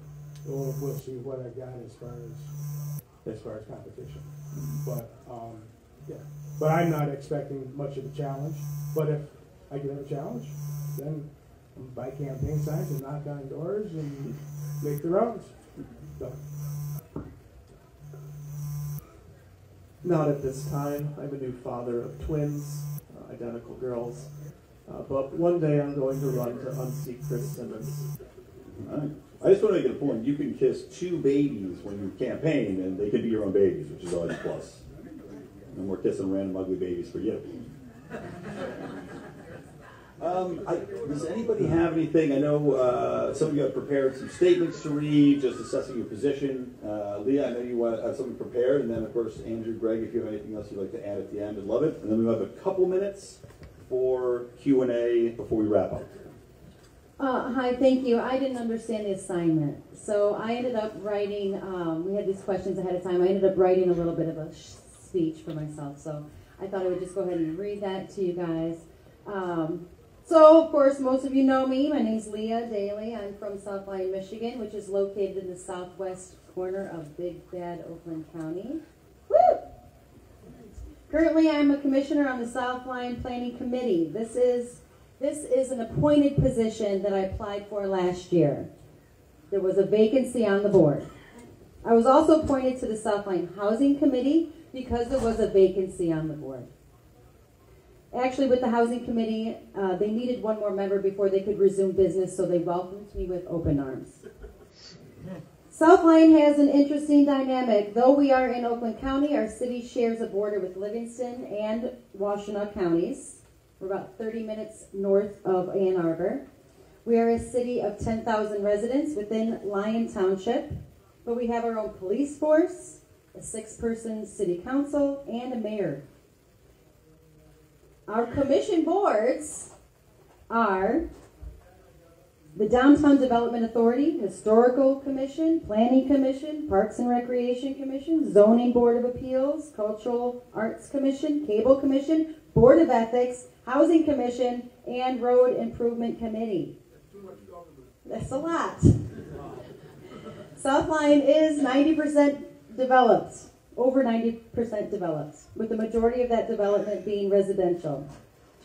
We'll, we'll see what I've got as far as as far as competition. But um, yeah, but I'm not expecting much of a challenge. But if I get a challenge, then buy campaign signs and knock on doors and make the rounds. So. Not at this time. I'm a new father of twins, uh, identical girls. Uh, but one day I'm going to run to unseat Chris Simmons. I just want to make a point. You can kiss two babies when you campaign, and they can be your own babies, which is always a plus. No more kissing random ugly babies for you. Um, I, does anybody have anything? I know uh, some of you have prepared some statements to read, just assessing your position. Uh, Leah, I know you want, have something prepared, and then of course Andrew, Greg, if you have anything else you'd like to add at the end, I'd love it. And then we have a couple minutes for Q and A before we wrap up. Uh, hi, thank you. I didn't understand the assignment, so I ended up writing. Um, we had these questions ahead of time. I ended up writing a little bit of a speech for myself, so I thought I would just go ahead and read that to you guys. Um, so, of course, most of you know me. My name's Leah Daly. I'm from South Lyon, Michigan, which is located in the southwest corner of Big Bad Oakland County. Woo! Currently, I'm a commissioner on the South Lyon Planning Committee. This is this is an appointed position that I applied for last year. There was a vacancy on the board. I was also appointed to the South Lyon Housing Committee because there was a vacancy on the board. Actually, with the Housing Committee, uh, they needed one more member before they could resume business, so they welcomed me with open arms. South Lyon has an interesting dynamic. Though we are in Oakland County, our city shares a border with Livingston and Washtenaw counties. We're about 30 minutes north of Ann Arbor. We are a city of 10,000 residents within Lyon Township, but we have our own police force, a six-person city council, and a mayor. Our commission boards are the Downtown Development Authority, Historical Commission, Planning Commission, Parks and Recreation Commission, Zoning Board of Appeals, Cultural Arts Commission, Cable Commission, Board of Ethics, Housing Commission, and Road Improvement Committee. That's a lot. South Lyon is 90% developed, over 90% developed, with the majority of that development being residential.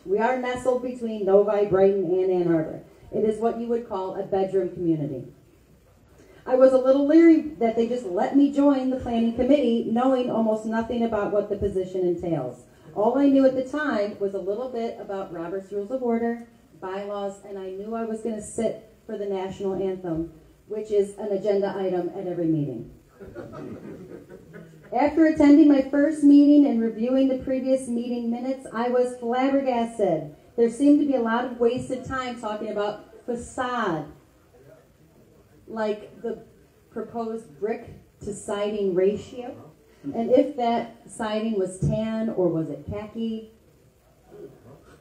We are nestled between Novi, Brighton, and Ann Arbor. It is what you would call a bedroom community. I was a little leery that they just let me join the planning committee, knowing almost nothing about what the position entails. All I knew at the time was a little bit about Robert's Rules of Order, bylaws, and I knew I was going to sit for the national anthem, which is an agenda item at every meeting. After attending my first meeting and reviewing the previous meeting minutes, I was flabbergasted. There seemed to be a lot of wasted time talking about facade, like the proposed brick to siding ratio, and if that siding was tan or was it khaki,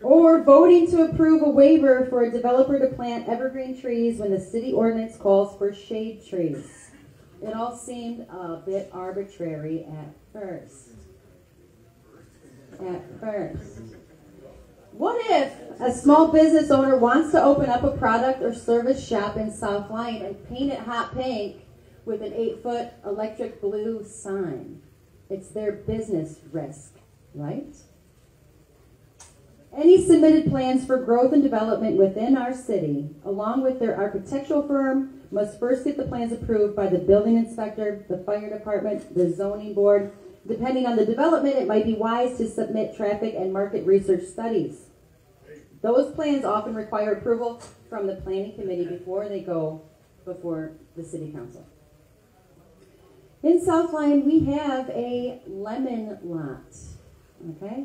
or voting to approve a waiver for a developer to plant evergreen trees when the city ordinance calls for shade trees. It all seemed a bit arbitrary at first. At first. What if a small business owner wants to open up a product or service shop in South Lyon and paint it hot pink with an eight foot electric blue sign? It's their business risk, right? Any submitted plans for growth and development within our city, along with their architectural firm, must first get the plans approved by the building inspector, the fire department, the zoning board. Depending on the development, it might be wise to submit traffic and market research studies. Those plans often require approval from the planning committee before they go before the city council. In South we have a lemon lot, okay?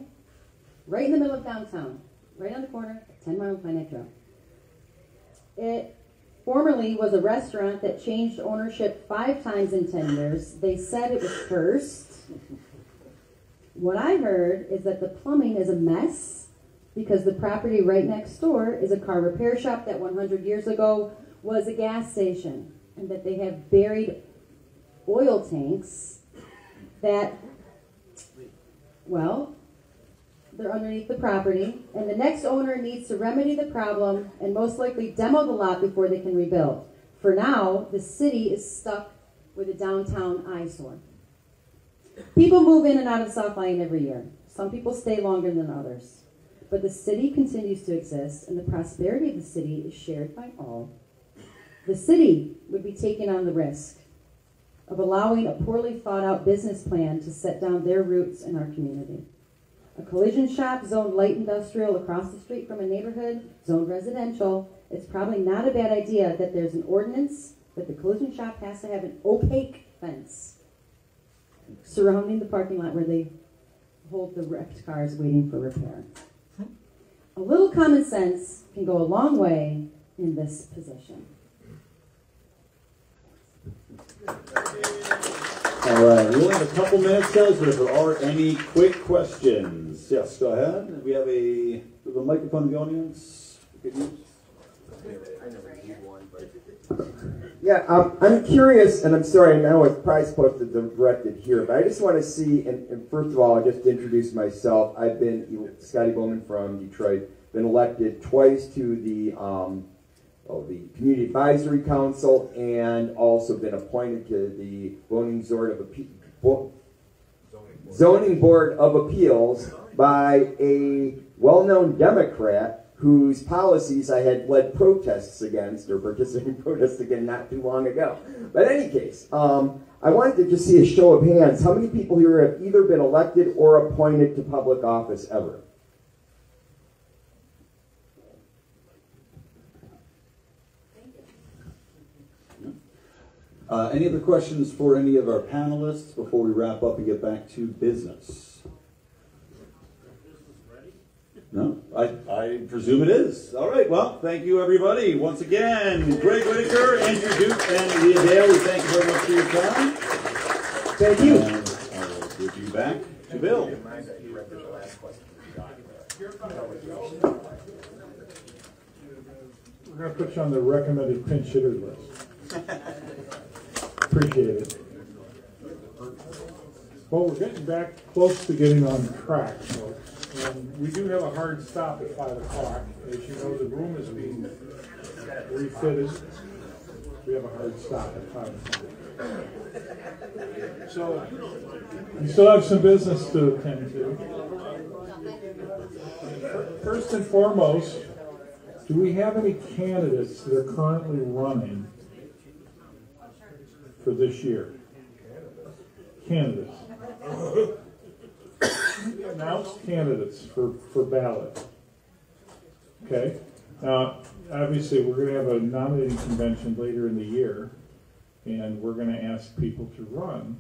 Right in the middle of downtown, right on the corner, 10 Mile Pontiac Trail. It formerly was a restaurant that changed ownership five times in 10 years. They said it was cursed. What I heard is that the plumbing is a mess because the property right next door is a car repair shop that 100 years ago was a gas station, and that they have buried oil tanks that, well, they're underneath the property, and the next owner needs to remedy the problem and most likely demo the lot before they can rebuild. For now, the city is stuck with a downtown eyesore. People move in and out of South Lyon every year. Some people stay longer than others. But the city continues to exist, and the prosperity of the city is shared by all. The city would be taking on the risk of allowing a poorly thought out business plan to set down their roots in our community. A collision shop zoned light industrial across the street from a neighborhood zoned residential, it's probably not a bad idea that there's an ordinance that the collision shop has to have an opaque fence surrounding the parking lot where they hold the wrecked cars waiting for repair. A little common sense can go a long way in this position. All right, we only have a couple minutes, guys, but if there are any quick questions, yes, go ahead. We have a, the microphone in the audience. we could use. Yeah, um, I'm curious, and I'm sorry, I know it's probably supposed to direct it here, but I just want to see, and, and first of all, I just introduce myself, I've been Scotty Boman from Detroit, been elected twice to the, um, oh, the Community Advisory Council, and also been appointed to the Zoning Board of Appe- Zoning Board of Appeals by a well-known Democrat whose policies I had led protests against or participated in protests again not too long ago. But in any case, um, I wanted to just see a show of hands. How many people here have either been elected or appointed to public office ever? Uh, any other questions for any of our panelists before we wrap up and get back to business? No, I, I presume it is. All right, well, thank you, everybody. Once again, Greg Whitaker, Andrew Duke, and Leah Daly, we thank you very much for your time. Thank you. And I will give you back to Bill. We're gonna put you on the recommended pinch hitter list. Appreciate it. Well, we're getting back close to getting on track, folks. And um, we do have a hard stop at five o'clock. As you know, the room is being refitted. We have a hard stop at five o'clock. So, we still have some business to attend to. First and foremost, do we have any candidates that are currently running for this year? Candidates. Announce candidates for, for ballot. Okay? Now, obviously, we're gonna have a nominating convention later in the year, and we're gonna ask people to run.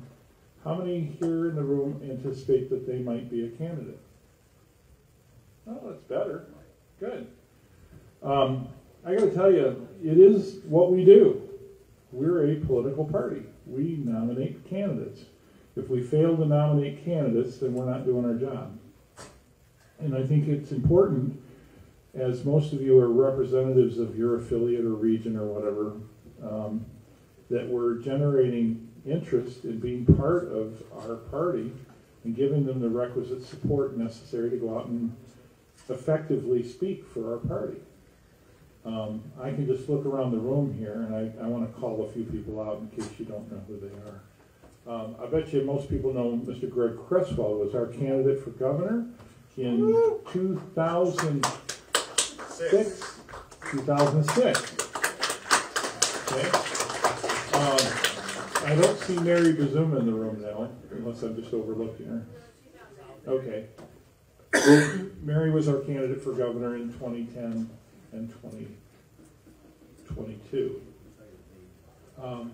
How many here in the room anticipate that they might be a candidate? Oh, that's better. Good. Um, I gotta tell you, it is what we do. We're a political party. We nominate candidates. If we fail to nominate candidates, then we're not doing our job. And I think it's important, as most of you are representatives of your affiliate or region or whatever, um, that we're generating interest in being part of our party and giving them the requisite support necessary to go out and effectively speak for our party. Um, I can just look around the room here, and I, I want to call a few people out in case you don't know who they are. Um, I bet you most people know Mr. Greg Creswell was our candidate for governor in 2006. 2006. Okay. Um, I don't see Mary Buzuma in the room now, unless I'm just overlooking her. Okay. Mary was our candidate for governor in 2010 and 2022. Um,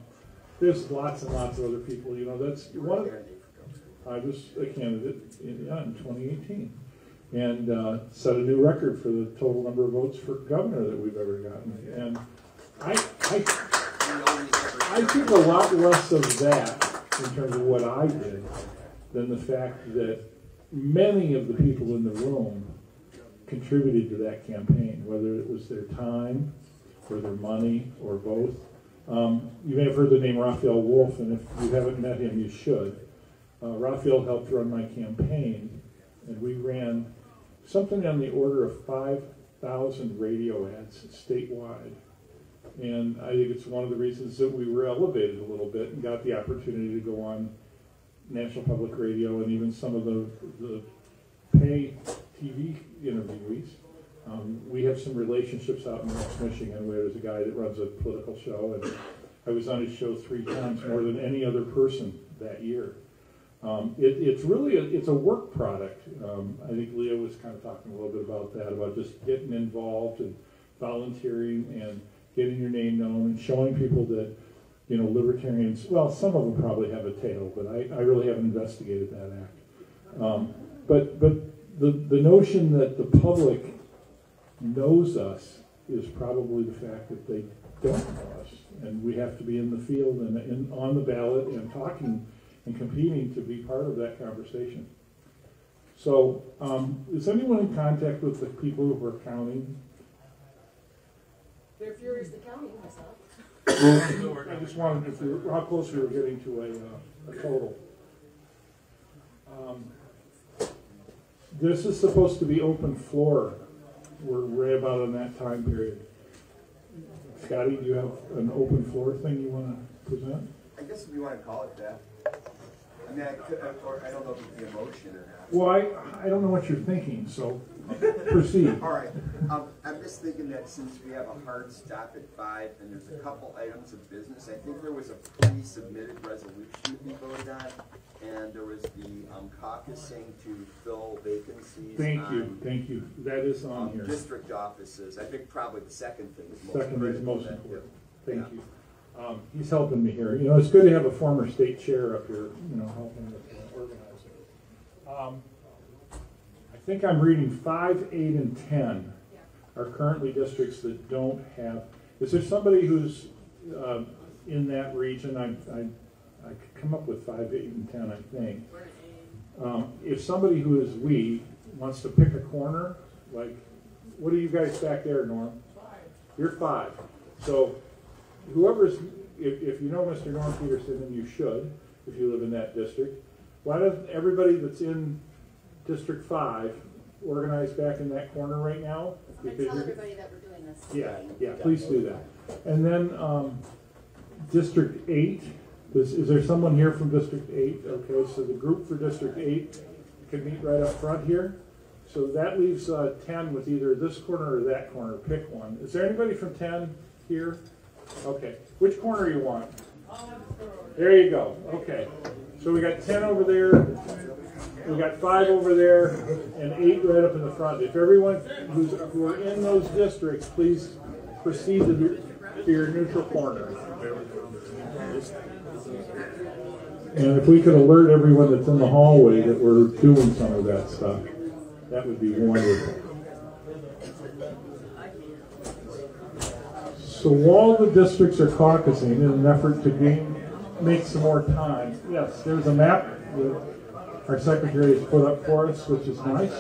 there's lots and lots of other people, you know, that's one of, I was a candidate in, yeah, in 2018 and uh, set a new record for the total number of votes for governor that we've ever gotten. And I, I, I think a lot less of that in terms of what I did than the fact that many of the people in the room contributed to that campaign, whether it was their time or their money or both. Um, you may have heard the name Raphael Wolf, and if you haven't met him, you should. Uh, Raphael helped run my campaign, and we ran something on the order of 5,000 radio ads statewide. And I think it's one of the reasons that we were elevated a little bit and got the opportunity to go on National Public Radio and even some of the, the pay TV interviewees. Um, we have some relationships out in West Michigan where there's a guy that runs a political show, and I was on his show three times more than any other person that year. Um, it, it's really a, it's a work product. Um, I think Leah was kind of talking a little bit about that, about just getting involved and volunteering and getting your name known and showing people that you know libertarians. Well, some of them probably have a tail, but I, I really haven't investigated that act. Um, but but the the notion that the public knows us is probably the fact that they don't know us, and we have to be in the field and in, on the ballot and talking and competing to be part of that conversation. So, um, is anyone in contact with the people who are counting? They're furious to county myself. I just wanted to were, how close we were getting to a, uh, a total. Um, this is supposed to be open floor. We're right about in that time period. Scotty, do you have an open floor thing you want to present? I guess if you want to call it that. I mean, I could, or I don't know if it'd be a motion or not. Well, I, I don't know what you're thinking, so proceed. All right, um, I'm just thinking that since we have a hard stop at five and there's a couple items of business, I think there was a pre-submitted resolution that we voted on. And there was the, um, caucusing to fill vacancies. Thank you, on, thank you. That is on um, here. District offices. I think probably the second thing is most Second is most important. Thank you. Um, he's helping me here. You know, it's good to have a former state chair up here, you know, helping with uh, organizing. Um, think I'm reading five, eight, and ten are currently districts that don't have, is there somebody who's, uh, in that region? I, I, I could come up with five, eight, and ten, I think. Um, if somebody who is we wants to pick a corner, like, what are you guys back there, Norm? Five. You're five. So whoever's, if, if you know Mr. Norm Peterson, and you should, if you live in that district, why doesn't everybody that's in District Five organized back in that corner right now? I'm gonna tell everybody that we're doing this. Yeah, yeah, please do that. And then, um, District Eight, is, is there someone here from District Eight? Okay, so the group for District Eight can meet right up front here. So that leaves, uh, ten with either this corner or that corner, pick one. Is there anybody from ten here? Okay, which corner you want? There you go, okay. So we got ten over there, we got five over there, and eight right up in the front. If everyone who's, who are in those districts, please proceed to your, to your neutral corner. And if we could alert everyone that's in the hallway that we're doing some of that stuff, that would be wonderful. So while the districts are caucusing in an effort to gain, make some more time, yes, there's a map our secretary has put up for us, which is nice.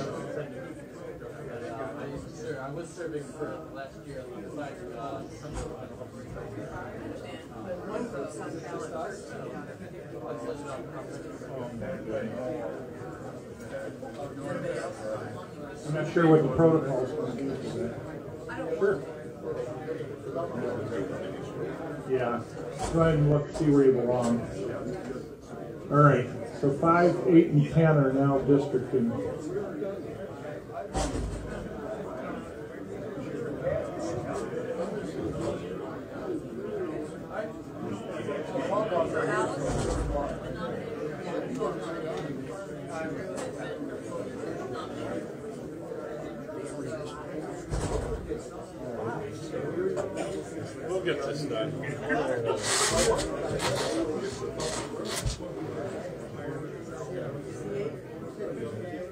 I was serving for last year alongside I'm not sure what the protocol is going to be. Sure. Yeah, go ahead and look, see where you belong. All right, so five, eight, and ten are now districting. We'll get this done.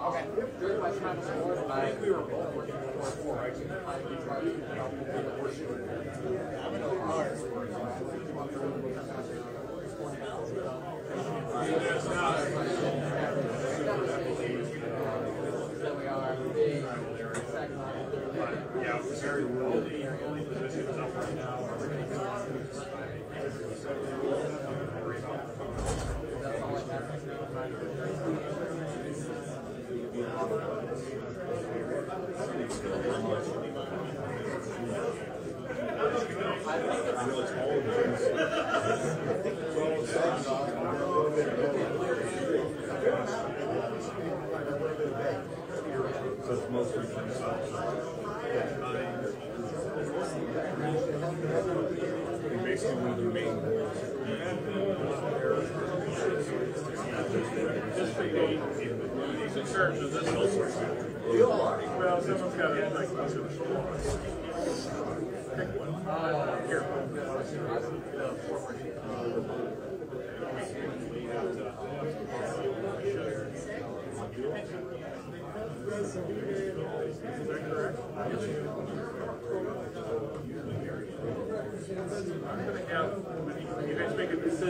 Okay. During my time as board, I, think we were both working for four, right? Yeah, very. The only position is up right now. So it's mostly for themselves. We basically want to main goals. District eight is in charge of this whole Well, someone's got to like most of the Pick one. Here. Is that correct? I'm gonna have, when you guys make a decision. There's no great rush. No three minutes.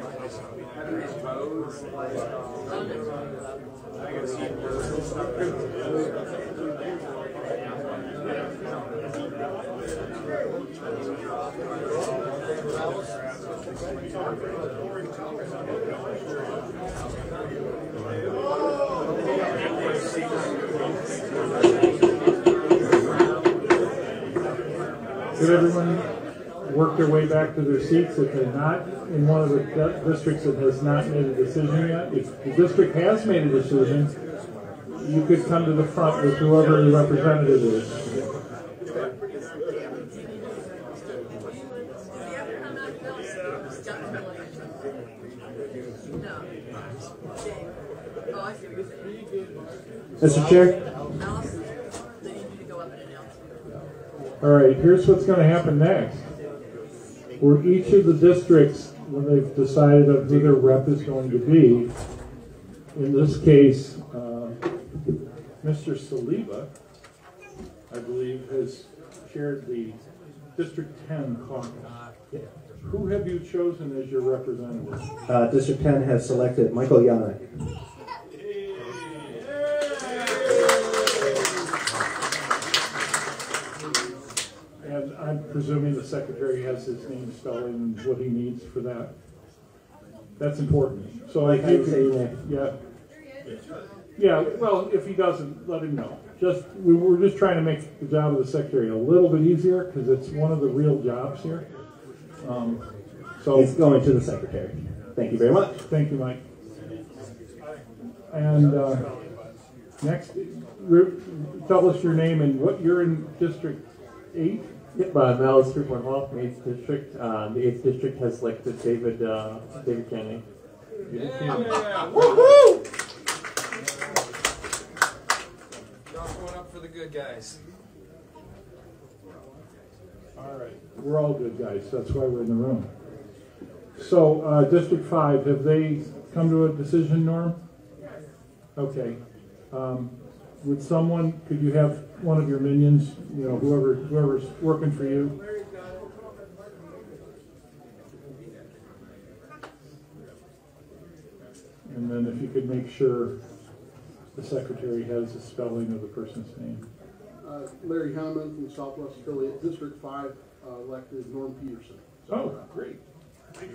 Did everyone work their way back to their seats if they're not in one of the districts that has not made a decision yet? If the district has made a decision, you could come to the front with whoever the representative is. Mr. Chair? All right, here's what's going to happen next. For each of the districts, when they've decided on who their rep is going to be, in this case, uh, Mr. Saliba, I believe, has chaired the District 10 caucus. Who have you chosen as your representative? Uh, District 10 has selected Michael Yannick. And I'm presuming the secretary has his name spelled and what he needs for that. That's important. So if Like I you could, yeah. Yeah, well, if he doesn't, let him know. Just, we were just trying to make the job of the secretary a little bit easier because it's one of the real jobs here. Um, So. It's going to the secretary. Thank you very much. Thank you, Mike. And uh, next, tell us your name and what, you're in District 8? Yep, uh, Malice 3.1 from 8th District. Uh, the 8th District has selected David, uh, David Kennedy. Woohoo! Y'all going up for the good guys. All right, we're all good guys, that's why we're in the room. So, uh, District Five, have they come to a decision, Norm? Okay. Um, would someone, could you have one of your minions, you know, whoever, whoever's working for you? And then if you could make sure the secretary has the spelling of the person's name. Uh, Larry Hammond from Southwest Affiliate, District Five, uh, elected Norm Peterson. Oh, great. Yeah,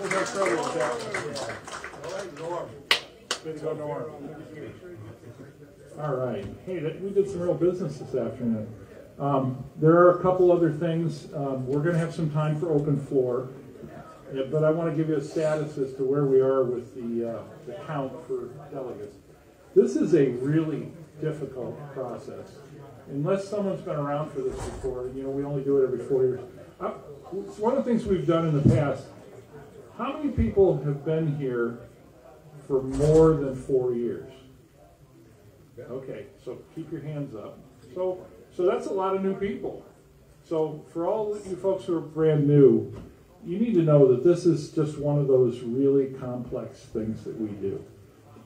we'll have trouble with. Norm. Good to go, Norm. All right. Hey, that, we did some real business this afternoon. Um, there are a couple other things. Um, we're going to have some time for open floor, Yeah, but I want to give you a status as to where we are with the, uh, the count for delegates. This is a really difficult process. Unless someone's been around for this before, you know, we only do it every four years. Uh, it's one of the things we've done in the past. How many people have been here for more than four years? Okay, so keep your hands up. So, so that's a lot of new people. So for all you folks who are brand new, you need to know that this is just one of those really complex things that we do.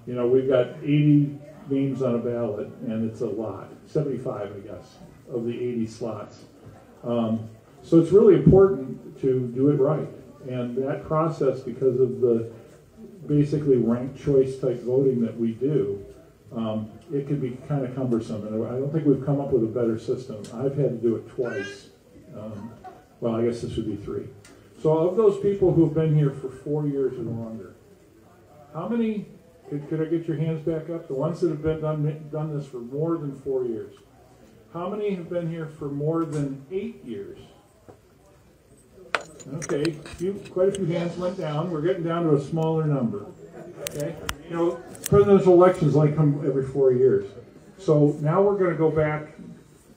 You know, we've got 80 names on a ballot, and it's a lot, 75, I guess, of the 80 slots. Um, so it's really important to do it right. And that process, because of the basically ranked choice type voting that we do, um, it can be kind of cumbersome. And I don't think we've come up with a better system. I've had to do it twice. Um, well, I guess this would be three. So of those people who have been here for four years or longer, how many, could, could I get your hands back up? The ones that have been done, done this for more than four years. How many have been here for more than eight years? Okay, few, quite a few hands went down. We're getting down to a smaller number. Okay, you know, presidential elections like come every four years. So now we're going to go back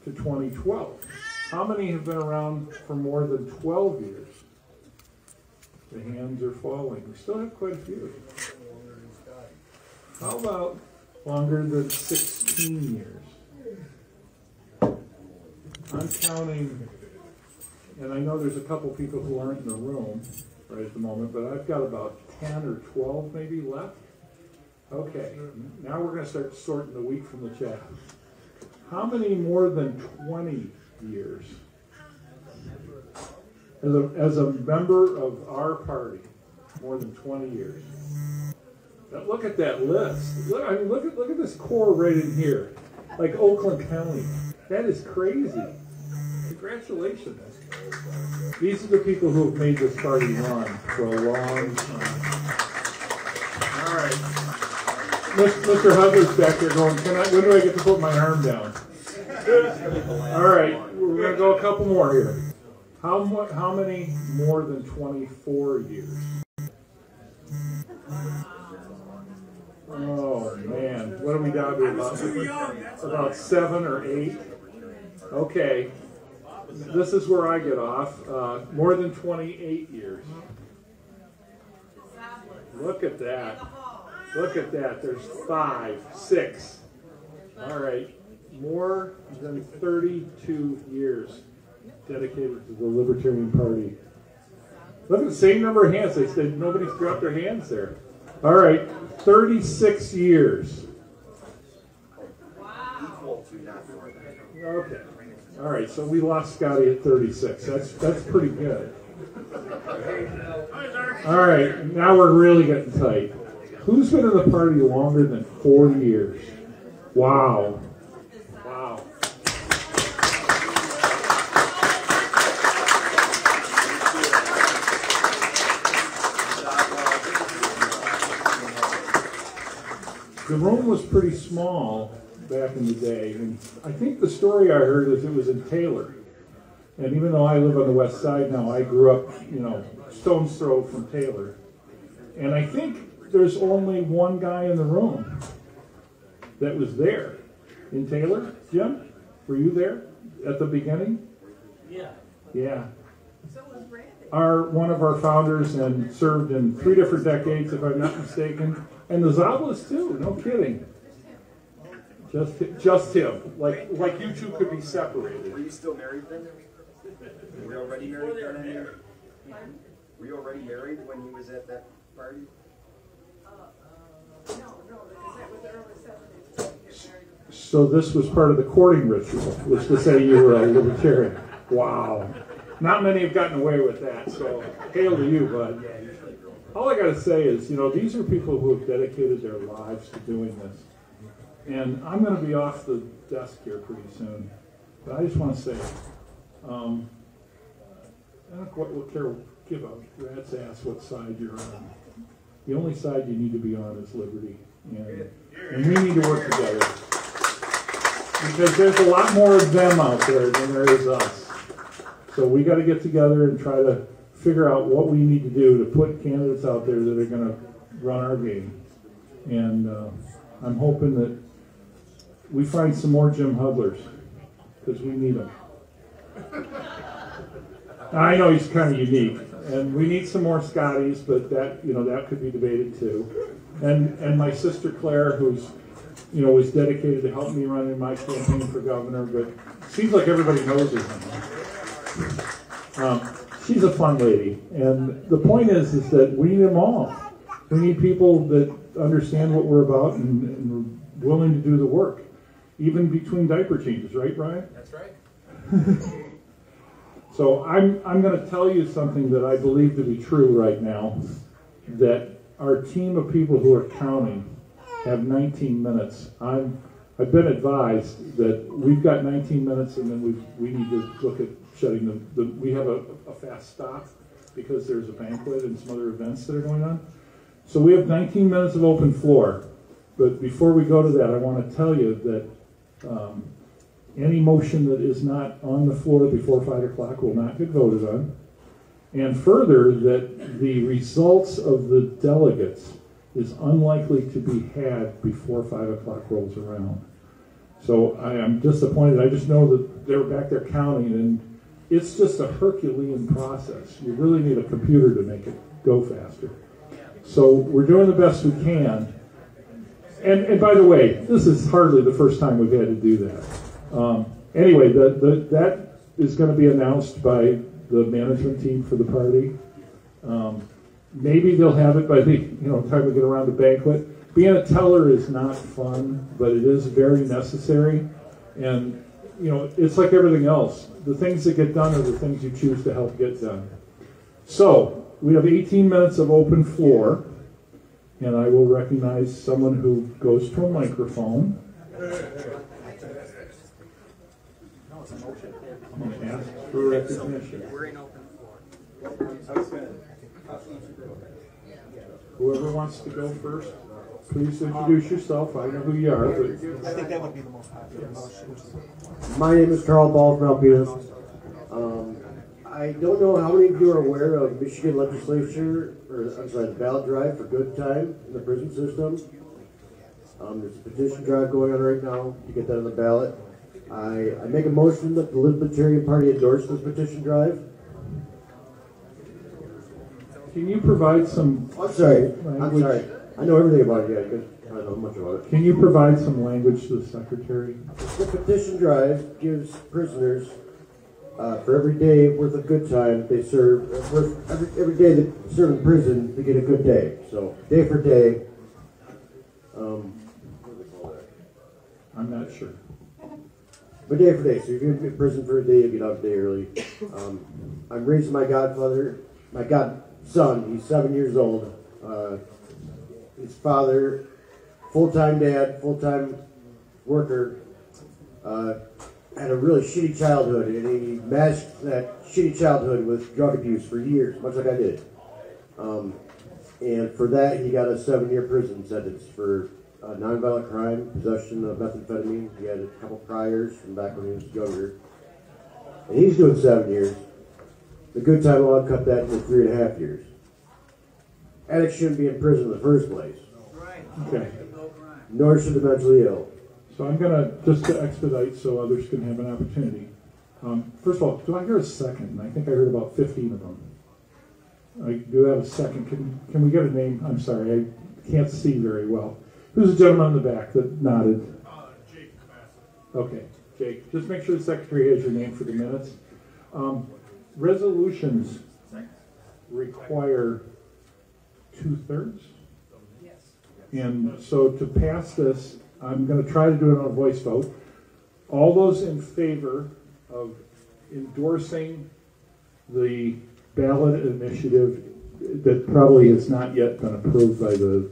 to 2012. How many have been around for more than 12 years? The hands are falling. We still have quite a few. How about longer than 16 years? I'm counting and I know there's a couple people who aren't in the room right at the moment, but I've got about ten or twelve maybe left. Okay, now we're gonna start sorting the wheat from the chaff. How many more than twenty years? As a, as a member of our party, more than twenty years. Now, look at that list. Look, I mean, look at look at this core right in here, like Oakland County. That is crazy. Congratulations. These are the people who have made this party run for a long time. All right. Mr. Hudler's back there going, Can I, when do I get to put my arm down? All right, we're going to go a couple more here. How, mu- how many more than 24 years? Oh, man. What are we down to? About, about seven or eight? Okay. This is where I get off. Uh, more than 28 years. Look at that. Look at that. There's five, six. All right. More than 32 years dedicated to the Libertarian Party. Look at the same number of hands. They said nobody's dropped their hands there. All right. 36 years. Wow. Equal to that. Okay. All right, so we lost Scotty at 36. That's that's pretty good. All right, now we're really getting tight. Who's been in the party longer than four years? Wow. Wow. The room was pretty small back in the day, and I think the story I heard is it was in Taylor. And even though I live on the west side now, I grew up, you know, stone's throw from Taylor. And I think there's only one guy in the room that was there in Taylor. Jim, were you there at the beginning? Yeah. Yeah. So was Randy. Our one of our founders and served in three different decades, if I'm not mistaken, and the Zablas too. No kidding. Just just him. Like like you two could be separated. Were you still married then? Were you already married then? Were you already married when he was at that party? No, no. So this was part of the courting ritual, was to say you were a libertarian. Wow. Not many have gotten away with that, so hail to you, bud. All I gotta say is, you know, these are people who have dedicated their lives to doing this. And I'm gonna be off the desk here pretty soon, but I just wanna say, um, I don't quite care, give a rat's ass what side you're on. The only side you need to be on is liberty, and, and we need to work together. Because there's a lot more of them out there than there is us. So we gotta get together and try to figure out what we need to do to put candidates out there that are gonna run our game. And, uh, I'm hoping that we find some more Jim Hudlers, because we need them. I know he's kind of unique, and we need some more Scotties, but that, you know, that could be debated too. And, and my sister Claire, who's, you know, was dedicated to help me run in my campaign for governor, but seems like everybody knows her. Um, she's a fun lady, and the point is, is that we need them all. We need people that understand what we're about and, and willing to do the work, even between diaper changes, right, Brian? That's right. So I'm, I'm going to tell you something that I believe to be true right now, that our team of people who are counting have 19 minutes. I'm, I've been advised that we've got 19 minutes and then we, we need to look at shutting the, the we have a, a fast stop because there's a banquet and some other events that are going on. So we have 19 minutes of open floor. But before we go to that, I want to tell you that um, any motion that is not on the floor before 5 o'clock will not get voted on. And further, that the results of the delegates is unlikely to be had before 5 o'clock rolls around. So I am disappointed. I just know that they're back there counting, and it's just a Herculean process. You really need a computer to make it go faster. So we're doing the best we can. And, and by the way, this is hardly the first time we've had to do that. Um, anyway, the, the, that is going to be announced by the management team for the party. Um, maybe they'll have it by the you know time we get around the banquet. Being a teller is not fun, but it is very necessary. And you know, it's like everything else. The things that get done are the things you choose to help get done. So we have 18 minutes of open floor, and I will recognize someone who goes to a microphone. and ask for recognition. We're in open floor. Whoever wants to go first, please introduce yourself. I know who you are, but I think that would be the most popular. My name is Carl Ball from Alpena. Um, I don't know how many of you are aware of Michigan legislature, or I'm sorry, the ballot drive for good time in the prison system. Um, there's a petition drive going on right now to get that on the ballot. I, I make a motion that the Libertarian Party endorse this petition drive. can you provide some? I'm sorry, I'm language- sorry. I know everything about it, yeah, I don't know much about it. Can you provide some language to the secretary? The petition drive gives prisoners, uh, for every day worth of good time they serve, worth, every, every day they serve in prison, they get a good day. So, day for day, um, what do they call that? I'm not sure. But day for day, so if you're in prison for a day, you get out a day early. Um, I'm raising my godfather, my godson, he's seven years old. Uh, his father, full-time dad, full-time worker, uh, had a really shitty childhood, and he masked that shitty childhood with drug abuse for years, much like I did. Um, and for that, he got a seven-year prison sentence for uh, nonviolent crime, possession of methamphetamine. He had a couple priors from back when he was younger, and he's doing seven years. The good time law cut that to three and a half years. Addicts shouldn't be in prison in the first place. Okay. Nor should the mentally ill. So I'm gonna, just to expedite so others can have an opportunity. Um, first of all, do I hear a second? I think I heard about fifteen of them. I do have a second. Can, can we get a name? I'm sorry, I can't see very well. Who's the gentleman in the back that nodded? Jake. Okay, Jake, just make sure the secretary has your name for the minutes. Um, resolutions require two-thirds? And so to pass this, I'm gonna try to do it on a voice vote. All those in favor of endorsing the ballot initiative that probably has not yet been approved by the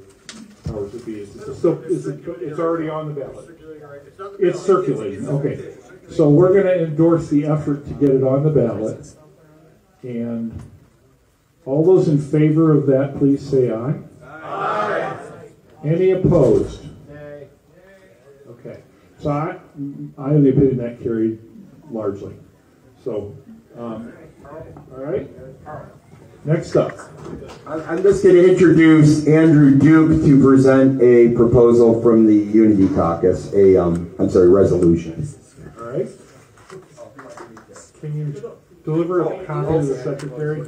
powers that be, is it still, is it, it's already on the ballot? It's circulating, okay. So we're gonna endorse the effort to get it on the ballot. And all those in favor of that, please say aye. Aye. Any opposed? So I, I have the opinion that carried largely. So, um, all right. Next up. I'm I'm just going to introduce Andrew Duke to present a proposal from the Unity Caucus, a, um, I'm sorry, resolution. All right. Can you deliver a copy to the secretary?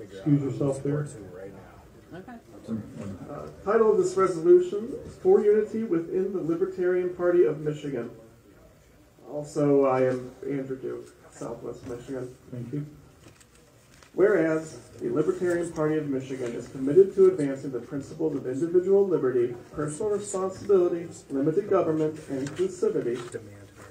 Excuse yourself there. Uh, title of this resolution, For Unity Within the Libertarian Party of Michigan. Also, I am Andrew Duke, Southwest Michigan. Thank you. Whereas the Libertarian Party of Michigan is committed to advancing the principles of individual liberty, personal responsibility, limited government, and inclusivity.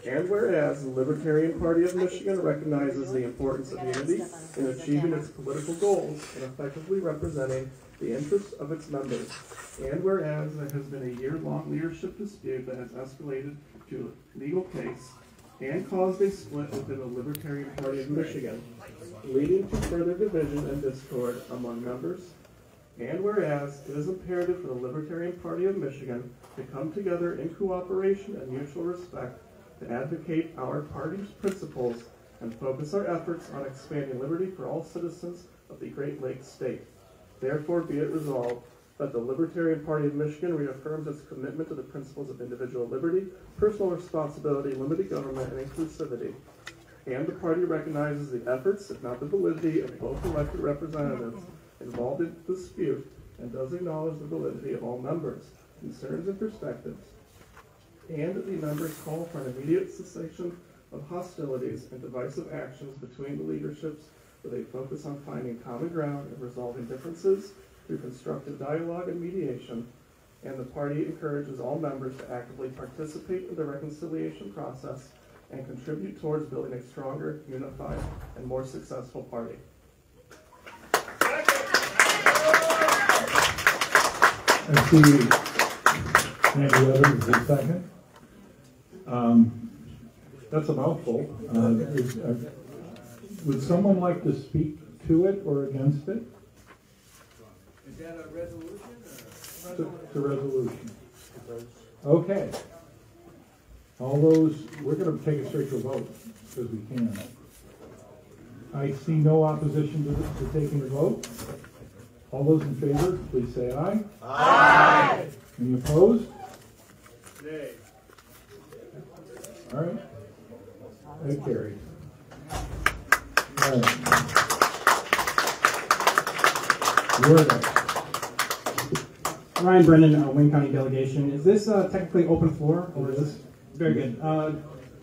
And whereas the Libertarian Party of Michigan recognizes the importance of unity in achieving its political goals and effectively representing the interests of its members. And whereas there has been a year-long leadership dispute that has escalated to a legal case and caused a split within the Libertarian Party of Michigan, leading to further division and discord among members. And whereas it is imperative for the Libertarian Party of Michigan to come together in cooperation and mutual respect to advocate our party's principles and focus our efforts on expanding liberty for all citizens of the Great Lakes State. Therefore, be it resolved that the Libertarian Party of Michigan reaffirms its commitment to the principles of individual liberty, personal responsibility, limited government, and inclusivity. And the party recognizes the efforts, if not the validity, of both elected representatives involved in the dispute, and does acknowledge the validity of all members, concerns, and perspectives. And the members call for an immediate cessation of hostilities and divisive actions between the leaderships with a focus on finding common ground and resolving differences through constructive dialogue and mediation, and the party encourages all members to actively participate in the reconciliation process and contribute towards building a stronger, unified, and more successful party. I see Andy Evans is second. Um, That's a mouthful. Uh, uh, Would someone like to speak to it or against it? Is that a resolution It's a- it's a resolution. Okay. All those, we're gonna take it straight to a vote, because we can. I see no opposition to, to taking the vote. All those in favor, please say aye. Aye. Any opposed? Nay. All right. That carries. Ryan Brennan, uh, Wayne County delegation. Is this uh, technically open floor, or is this very good? Uh,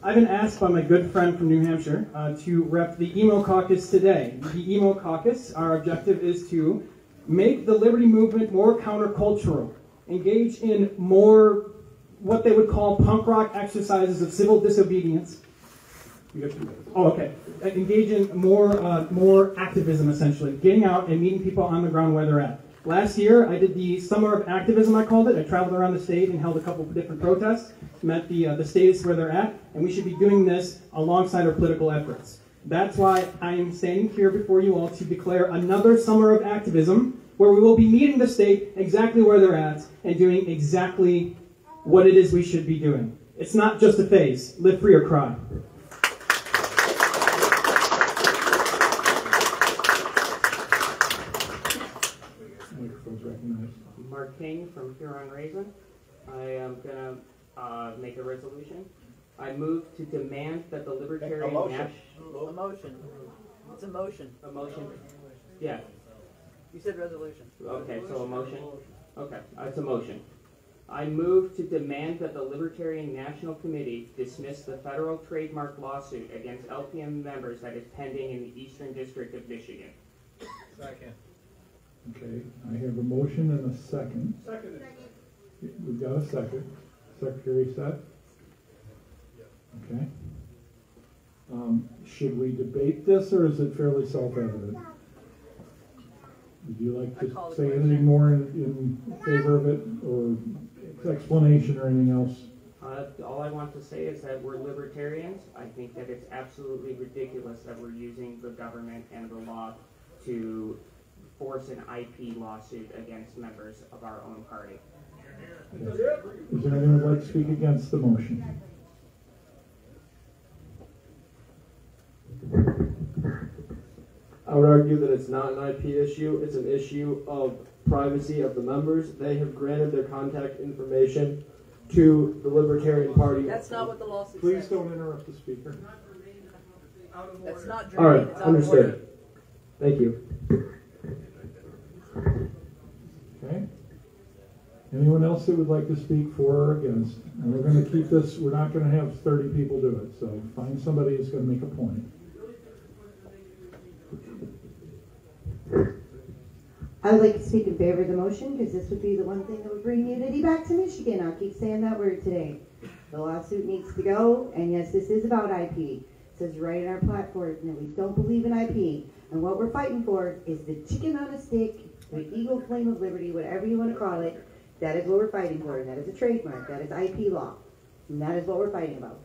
I've been asked by my good friend from New Hampshire uh, to rep the emo caucus today. The emo caucus, our objective is to make the liberty movement more countercultural, engage in more what they would call punk rock exercises of civil disobedience. Got two minutes. Oh, okay. Uh, Engage in more, uh, more activism, essentially, getting out and meeting people on the ground where they're at. Last year, I did the Summer of Activism, I called it. I traveled around the state and held a couple of different protests, met the, uh, the states where they're at, and we should be doing this alongside our political efforts. That's why I am standing here before you all to declare another Summer of Activism, where we will be meeting the state exactly where they're at and doing exactly what it is we should be doing. It's not just a phase. Live free or cry. Microphone's recognized. Mark King from Huron Raisin. I am gonna uh, make a resolution. I move to demand that the Libertarian. National A motion. It's a motion. A motion. Yeah. You said resolution. Okay, so a motion. Okay, uh, it's a motion. I move to demand that the Libertarian National Committee dismiss the federal trademark lawsuit against LPM members that is pending in the Eastern District of Michigan. Second. Okay, I have a motion and a second. Seconded. We've got a second. Secretary set? Okay. Um, should we debate this, or is it fairly self-evident? Would you like to say anything more in, in favor of it, or explanation or anything else? Uh, all I want to say is that we're libertarians. I think that it's absolutely ridiculous that we're using the government and the law to force an IP lawsuit against members of our own party. Is there anyone who'd like to speak against the motion? I would argue that it's not an IP issue, it's an issue of privacy of the members. They have granted their contact information to the Libertarian Party. That's not what the lawsuit says. Please says. don't interrupt the speaker. That's not All germane. right, It's out of order. understood. Thank you. Okay. Anyone else that would like to speak for or against? And we're gonna keep this, we're not gonna have thirty people do it, so find somebody who's gonna make a point. I would like to speak in favor of the motion because this would be the one thing that would bring unity back to Michigan. I'll keep saying that word today. The lawsuit needs to go, and yes, this is about IP. It says right in our platform that we don't believe in IP. And what we're fighting for is the chicken on a stick, the eagle flame of liberty, whatever you want to call it. That is what we're fighting for, and that is a trademark. That is IP law. And that is what we're fighting about.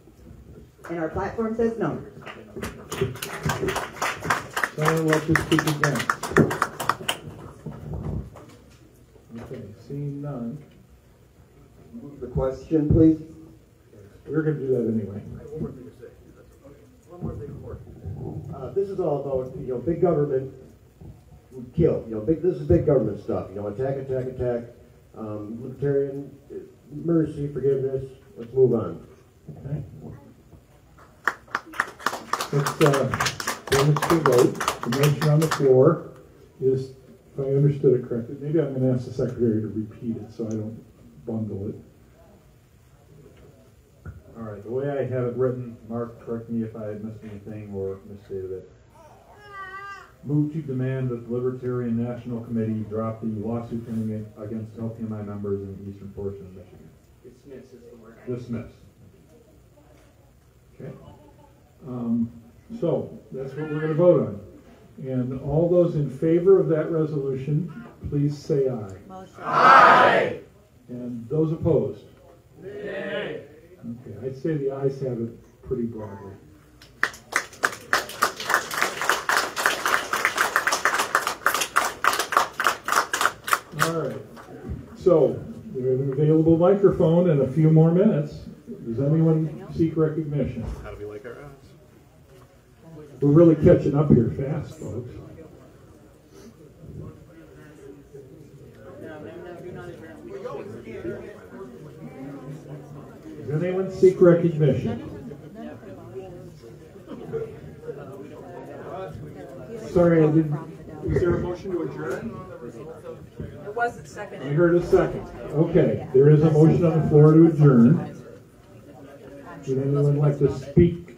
And our platform says no. Someone would like to speak against? Okay, seeing none. Move the question, please. We're gonna do that anyway. One more thing to say. One more thing for Uh, this is all about, you know, big government would kill, you know, big, this is big government stuff, you know, attack, attack, attack, um, libertarian, uh, mercy, forgiveness, let's move on. Okay. Let's, uh, bring this to vote. The motion on the floor is, if I understood it correctly, maybe I'm gonna ask the secretary to repeat it so I don't bungle it. All right, the way I have it written, Mark, correct me if I had missed anything or misstated it. Move to demand that the Libertarian National Committee drop the lawsuit pending against LPMI members in the eastern portion of Michigan. Dismiss is the word. Dismiss. Okay. Um, so, that's what we're gonna vote on. And all those in favor of that resolution, please say aye. Aye. And those opposed? Nay. Okay, I'd say the ayes have it pretty broadly. All right, so we have an available microphone and a few more minutes. Does anyone seek recognition? How do we like our odds? We're really catching up here fast, folks. Does anyone seek recognition? Sorry, I didn't. Is there a motion to adjourn? It wasn't seconded. I heard a second. Okay, there is a motion on the floor to adjourn. Would anyone like to speak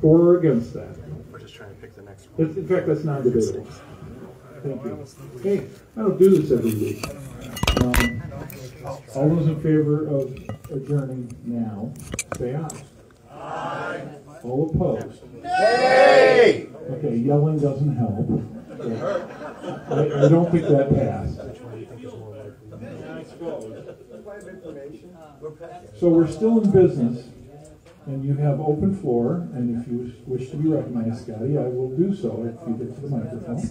for or against that? We're just trying to pick the next one. It's- In fact, that's not debatable. Thank you. Hey, I don't do this every week. Um, All those in favor of adjourning now, say aye. Aye. All opposed? Hey! Okay, yelling doesn't help. I, I don't think that passed. So we're still in business, and you have open floor, and if you wish to be recognized, Scotty, I will do so if you get to the microphone.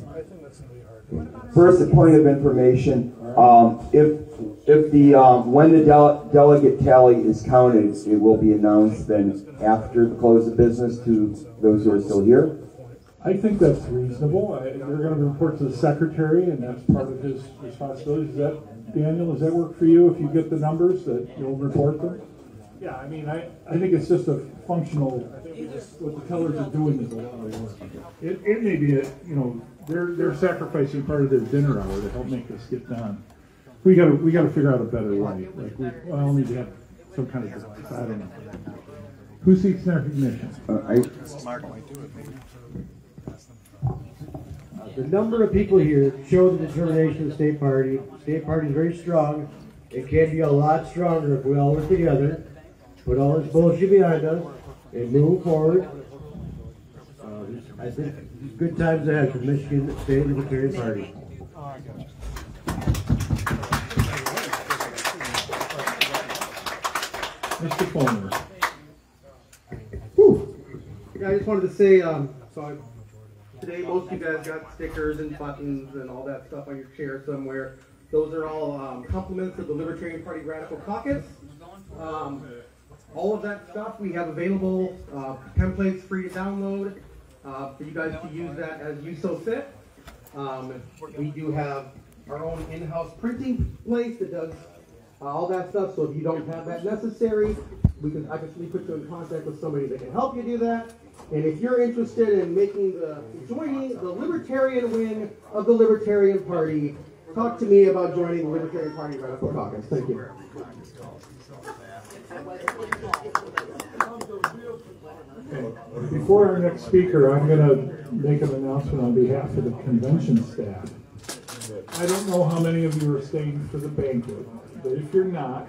First, a point of information, um, if, if the, um, when the dele- delegate tally is counted, it will be announced then after the close of business to those who are still here. I think that's reasonable. I- You're gonna report to the secretary, and that's part of his responsibility. Does that, Daniel, does that work for you, if you get the numbers, that you'll report them? Yeah, I mean, I, I think it's just a functional, what the tellers are doing is a lot of work. It, it may be, a you know, they're, they're sacrificing part of their dinner hour to help make this get done. We gotta, we gotta figure out a better way, like, we, well, need to have some kind of, I don't know. Who seeks recognition? Uh, I, Mark might do it, maybe. The number of people here show the determination of the state party. The State party is very strong. It can be a lot stronger if we all work together, put all this bullshit behind us, and move forward. Um, I think good times ahead for Michigan State Libertarian Party. Mr. Fulner. Yeah, I just wanted to say, um, so I, today most of you guys got stickers and buttons and all that stuff on your chair somewhere. Those are all um, compliments of the Libertarian Party Radical Caucus. Um, all of that stuff we have available, uh, templates free to download uh, for you guys to use that as you so fit. Um, we do have our own in-house printing place that does uh, all that stuff. So if you don't have that necessary, we can I can put you in contact with somebody that can help you do that. And if you're interested in making the joining the libertarian wing of the Libertarian Party, talk to me about joining the Libertarian Party right Radical Caucus. Thank you. Before our next speaker, I'm going to make an announcement on behalf of the convention staff. I don't know how many of you are staying for the banquet, but if you're not,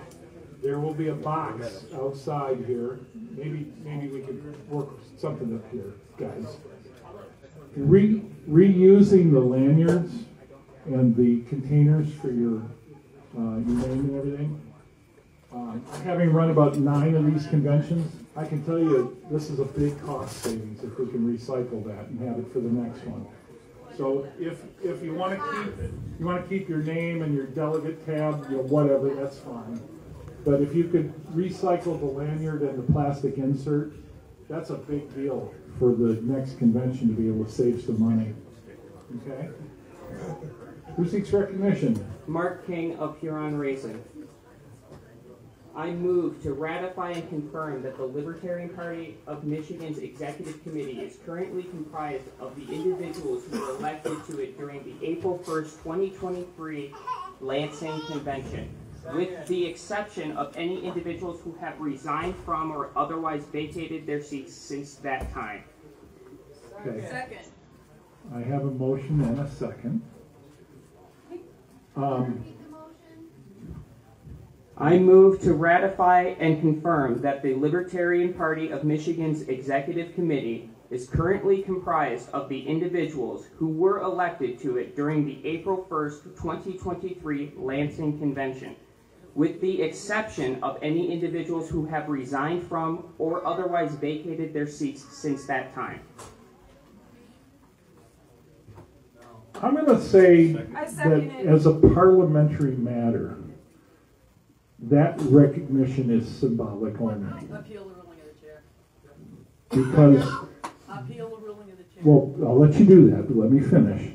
there will be a box outside here. Maybe, maybe we could work something up here, guys. Re, reusing the lanyards and the containers for your, uh, your name and everything. Um, having run about nine of these conventions, I can tell you this is a big cost savings if we can recycle that and have it for the next one. So if if you want to keep you want to keep your name and your delegate tab, you know, whatever, that's fine. But if you could recycle the lanyard and the plastic insert, that's a big deal for the next convention to be able to save some money. Okay. Who seeks recognition? Mark King of Huron Raisin. I move to ratify and confirm that the Libertarian Party of Michigan's Executive Committee is currently comprised of the individuals who were elected to it during the April 1st, 2023 Lansing Convention, with the exception of any individuals who have resigned from or otherwise vacated their seats since that time. Okay. Second. I have a motion and a second. Um, I move to ratify and confirm that the Libertarian Party of Michigan's Executive Committee is currently comprised of the individuals who were elected to it during the April 1st, 2023 Lansing Convention, with the exception of any individuals who have resigned from or otherwise vacated their seats since that time. I'm going to say that as a parliamentary matter, that recognition is symbolic only. Appeal the ruling of the chair. Because, Appeal the ruling of the chair. well, I'll let you do that, but let me finish.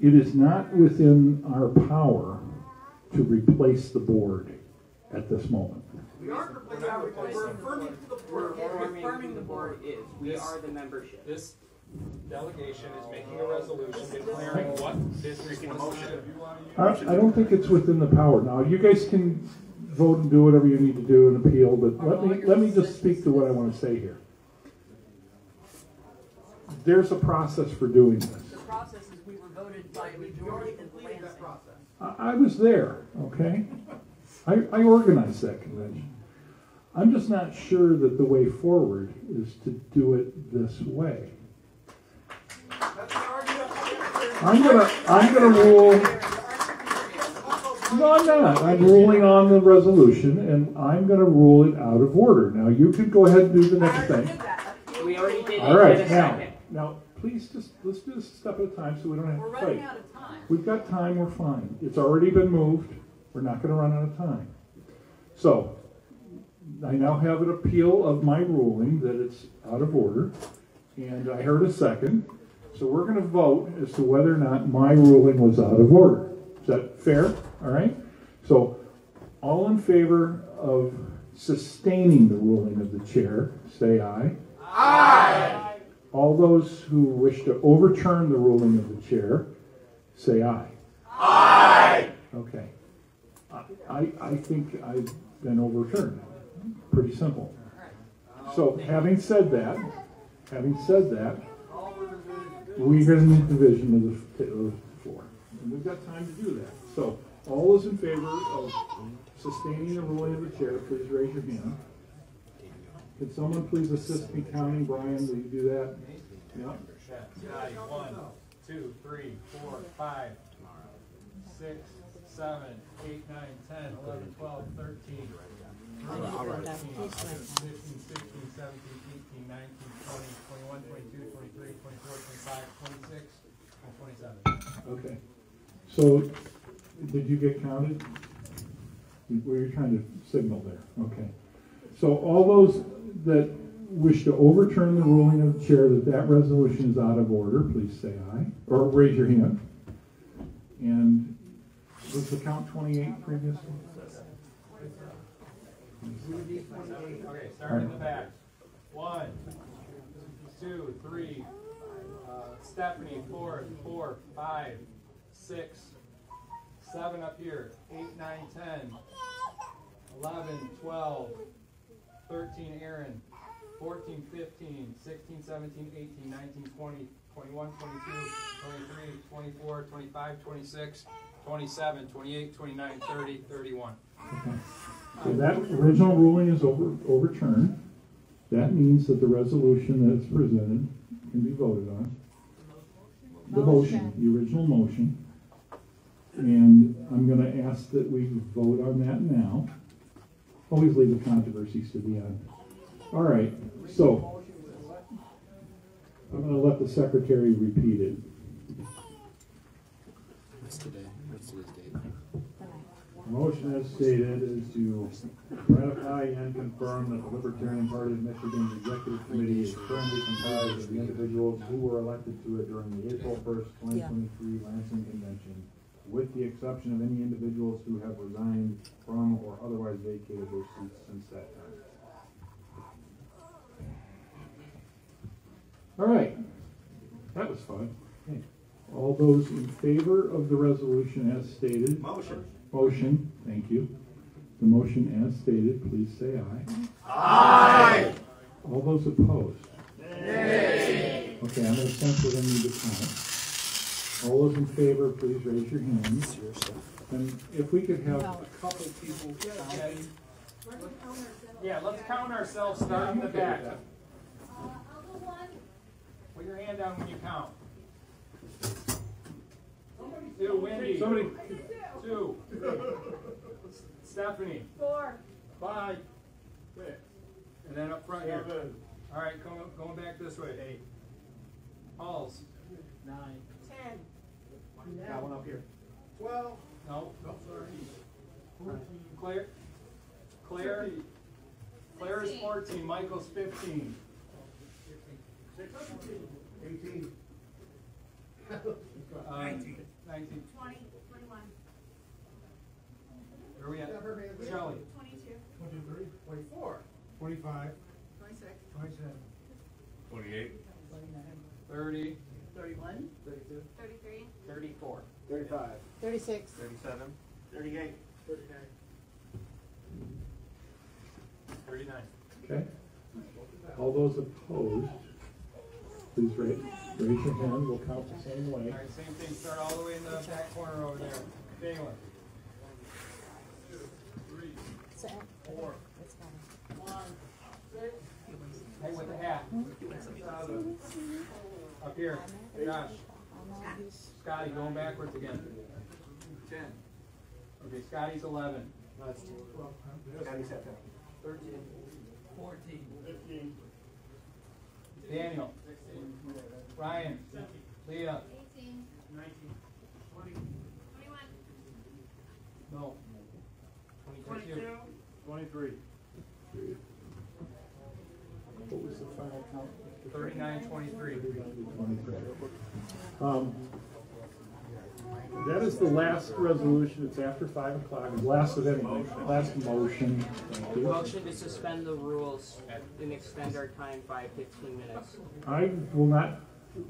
It is not within our power to replace the board at this moment. We aren't replacing the board, we're affirming to the board. Affirming the board is, we are the membership. This delegation is making a resolution declaring what district was motion. I, I don't think it's within the power. Now, you guys can vote and do whatever you need to do and appeal, but let me, let me just speak to what I want to say here. There's a process for doing this. The process is we were voted by a majority in Lansing. I, I was there, okay? I, I organized that convention. I'm just not sure that the way forward is to do it this way. I'm gonna, I'm gonna rule, no, I'm not. I'm ruling on the resolution and I'm gonna rule it out of order. Now, you can go ahead and do the next thing. We already did. All right, now, now, please just, let's do this a step at a time so we don't have We're to fight. running out of time. We've got time, we're fine. It's already been moved, we're not gonna run out of time. So, I now have an appeal of my ruling that it's out of order, and I heard a second. So we're gonna vote as to whether or not my ruling was out of order. Is that fair? All right? So, all in favor of sustaining the ruling of the chair, say aye. Aye. All those who wish to overturn the ruling of the chair, say aye. Aye. Okay. I, I, I think I've been overturned. Pretty simple. So having said that, having said that, we're gonna need division of the, of the floor. And we've got time to do that. So all those in favor of sustaining the ruling of the chair, please raise your hand. Can someone please assist me counting? Brian, will you do that? Yeah. Scotty, one, two, three, four, five, six, seven, eight, nine, ten, eleven, twelve, thirteen. 13, 14, 15, 16, 17, 18, 19, 20, 21, 22, 23, 24, 25, 26, and 27. Okay. So, did you get counted? Were you trying to signal there? Okay. So all those that wish to overturn the ruling of the chair that that resolution is out of order, please say aye, or raise your hand. And was the count twenty-eight previously? Okay, start in the back. One, two, three, uh, Stephanie, four, four, five, six, seven up here, eight, nine, ten, eleven, twelve, thirteen, Aaron, fourteen, fifteen, sixteen, seventeen, eighteen, nineteen, twenty, twenty-one, twenty-two, twenty-three, twenty-four, twenty-five, twenty-six, twenty-seven, twenty-eight, twenty-nine, thirty, thirty-one. So that original ruling is over, overturned. That means that the resolution that's presented can be voted on. The motion, the original motion. And I'm gonna ask that we vote on that now. Always leave the controversies to the end. All right, so I'm gonna let the secretary repeat it. What's today? What's today's date? The Motion as stated is to ratify and confirm that the Libertarian Party of Michigan's Executive Committee is currently comprised of the individuals who were elected to it during the April first, twenty twenty-three Lansing Convention, with the exception of any individuals who have resigned from or otherwise vacated their seats since that time. All right, that was fun. All those in favor of the resolution as stated? Motion. Motion, thank you. The motion as stated, please say aye. Aye. All those opposed? Nay. Okay, I'm gonna censor them in the count. All those in favor, please raise your hands. And if we could have a couple of people counting. Yeah, let's count ourselves, start in the back. Uh, Put your hand down when you count. Two, Wendy. Somebody- Two. Stephanie. Four. Five. Six. And then up front here. All right, going, going back this way. Eight. Halls. Nine. Ten. Got one up here. Twelve. No. Claire? Claire? Claire is fourteen, Michael's fifteen. 16. Eighteen. Uh, Nineteen. Twenty. Twenty-one. Where are we at? Shelley? Twenty-two. Twenty-three. Twenty-four. Twenty-five. Twenty-six. Twenty-seven. Twenty-eight. 29. Thirty. Thirty-one. Thirty-two. Thirty-three. Thirty-four. Thirty-five. Thirty-six. Thirty-seven. Thirty-eight. Thirty-nine. Thirty-nine. Okay. All those opposed, please raise, raise your hand. We'll count the same way. All right, same thing, start all the way in the back corner over there. Galen. Two, three, four, one, six. Hey, with the hat. Hmm? Um, up here, Josh. Scotty, going backwards again. Ten. Okay, Scotty's eleven. That's twelve. Scotty's at that. Thirteen. Fourteen. Fifteen. Daniel. Sixteen. Ryan. Seventeen. Leah. Eighteen. Nineteen. Twenty. Twenty-one. No. Twenty-two. Twenty-three. What was the final count? Thirty-nine, twenty-three. Twenty-three. Um, That is the last resolution. It's after five o'clock. Last of any, last motion. Motion to suspend the rules and extend our time by fifteen minutes. I will not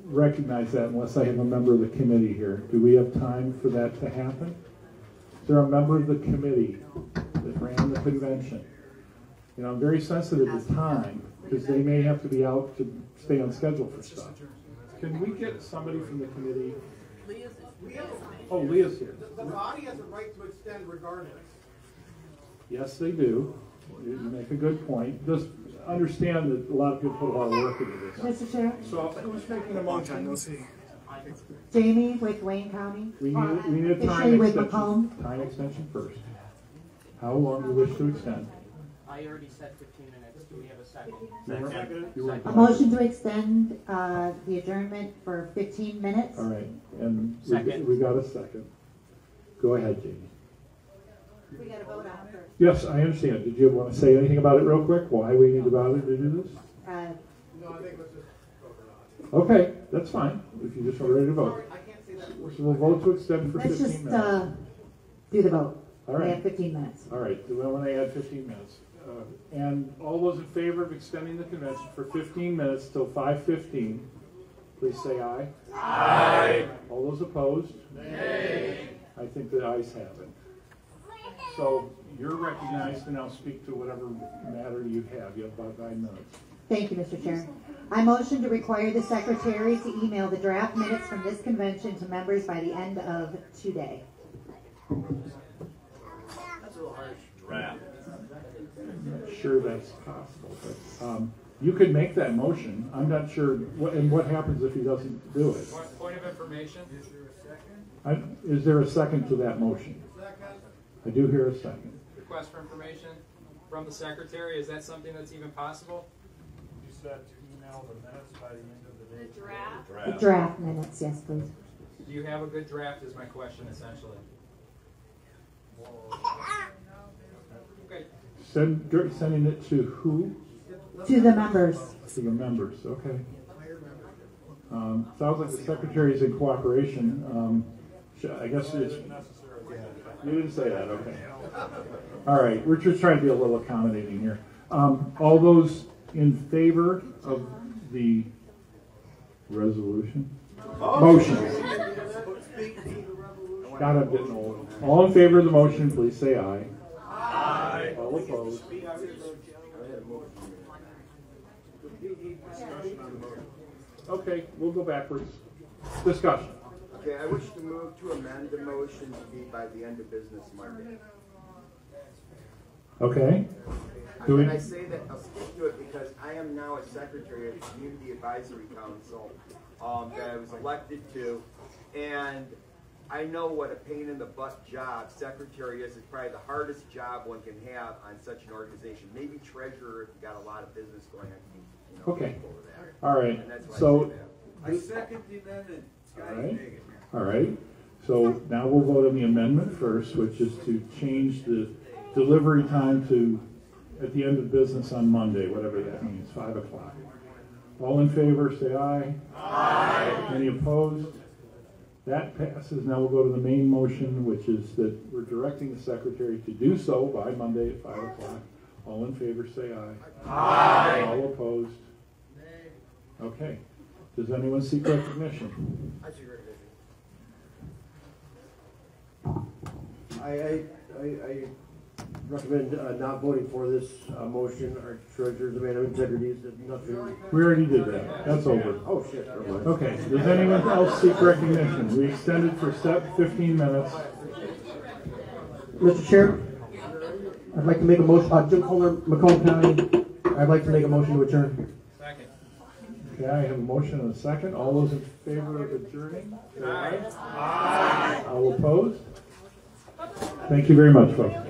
recognize that unless I have a member of the committee here. Do we have time for that to happen? Is there a member of the committee that ran the convention? You know, I'm very sensitive to time, because they may have to be out to stay on schedule for stuff. Can we get somebody from the committee? Oh, Leah's here. The the body has a right to extend regardless. Yes, they do. You you make a good point. Just understand that a lot of people put a lot of work into this. Mr. Chair, So who's making a motion? We'll see. Jamie with Wayne County. We need, we need a Fisher time with extension, Macomb. time extension first. How long do you wish to extend? I already said fifteen minutes. Do we have a second? You weren't- you weren't- A motion to extend, uh, the adjournment for fifteen minutes. All right, and we, Second. we got a second. Go ahead, Jamie. We gotta vote on it first. Yes, I understand. Did you want to say anything about it real quick? Why we need to bother to do this? Uh, No, I think let's just vote it Okay, that's fine, if you just are ready to vote. on. I can't say that. So we'll vote to extend for let's fifteen just, minutes. uh, do the vote. All We right. have fifteen minutes. All right, so I want to add fifteen minutes. Uh, And all those in favor of extending the convention for fifteen minutes till five fifteen, please say aye. Aye. All those opposed? Nay. I think the ayes have it. So you're recognized to now speak to whatever matter you have. You have about nine minutes. Thank you, Mr. Chair. I motion to require the secretary to email the draft minutes from this convention to members by the end of today. That's a little harsh. Draft. I'm not sure that's possible, but um, you could make that motion. I'm not sure, what and what happens if he doesn't do it? Point, point of information. Is there a I- Is there a second to that motion? I do hear a second. Request for information from the secretary. Is that something that's even possible? You said to email the minutes by the end of the day. The draft. The draft minutes, yes, please. Do you have a good draft is my question essentially. Okay. Send, dir- sending it to who? To the members. To the members, okay. Um, Sounds like the secretary's in cooperation. Um, I guess it's, you didn't say that, okay. All right, we're just trying to be a little accommodating here. Um, All those in favor of the resolution? Motion. God, I'm getting old. All in favor of the motion, please say aye. Aye. All opposed? Okay, we'll go backwards. Discussion. Okay, I wish to move to amend the motion to be by the end of business Monday. Okay? And Do we, when I say that, I'll speak to it because I am now a secretary of the Community Advisory Council, um, that I was elected to. And I know what a pain in the butt job secretary is. It's probably the hardest job one can have on such an organization. Maybe treasurer if you got a lot of business going on, you know, Okay. all right, And that's why I so, say. I second the amendment. all Scotty, right, take it. all right. So now we'll vote on the amendment first, which is to change the delivery time to, at the end of business on Monday, whatever that means, five o'clock. All in favor, say aye. Aye. Any opposed? That passes. Now we'll go to the main motion, which is that we're directing the secretary to do so by Monday at five o'clock. All in favor, say aye. Aye. All opposed? Nay. Okay. Does anyone seek recognition? I see I, I, I, I recommend uh, not voting for this uh, motion. Our treasurer's a man of integrity, said nothing. We already did that. That's over. Oh, shit, never mind. Okay, does anyone else seek recognition? We extended for step fifteen minutes. Mr. Chair, I'd like to make a motion, uh, Jim Fulner, Macomb County, I'd like to make a motion to adjourn. Second. Okay, I have a motion and a second. All those in favor of adjourning? say aye. Aye. All opposed? Thank you very much, folks.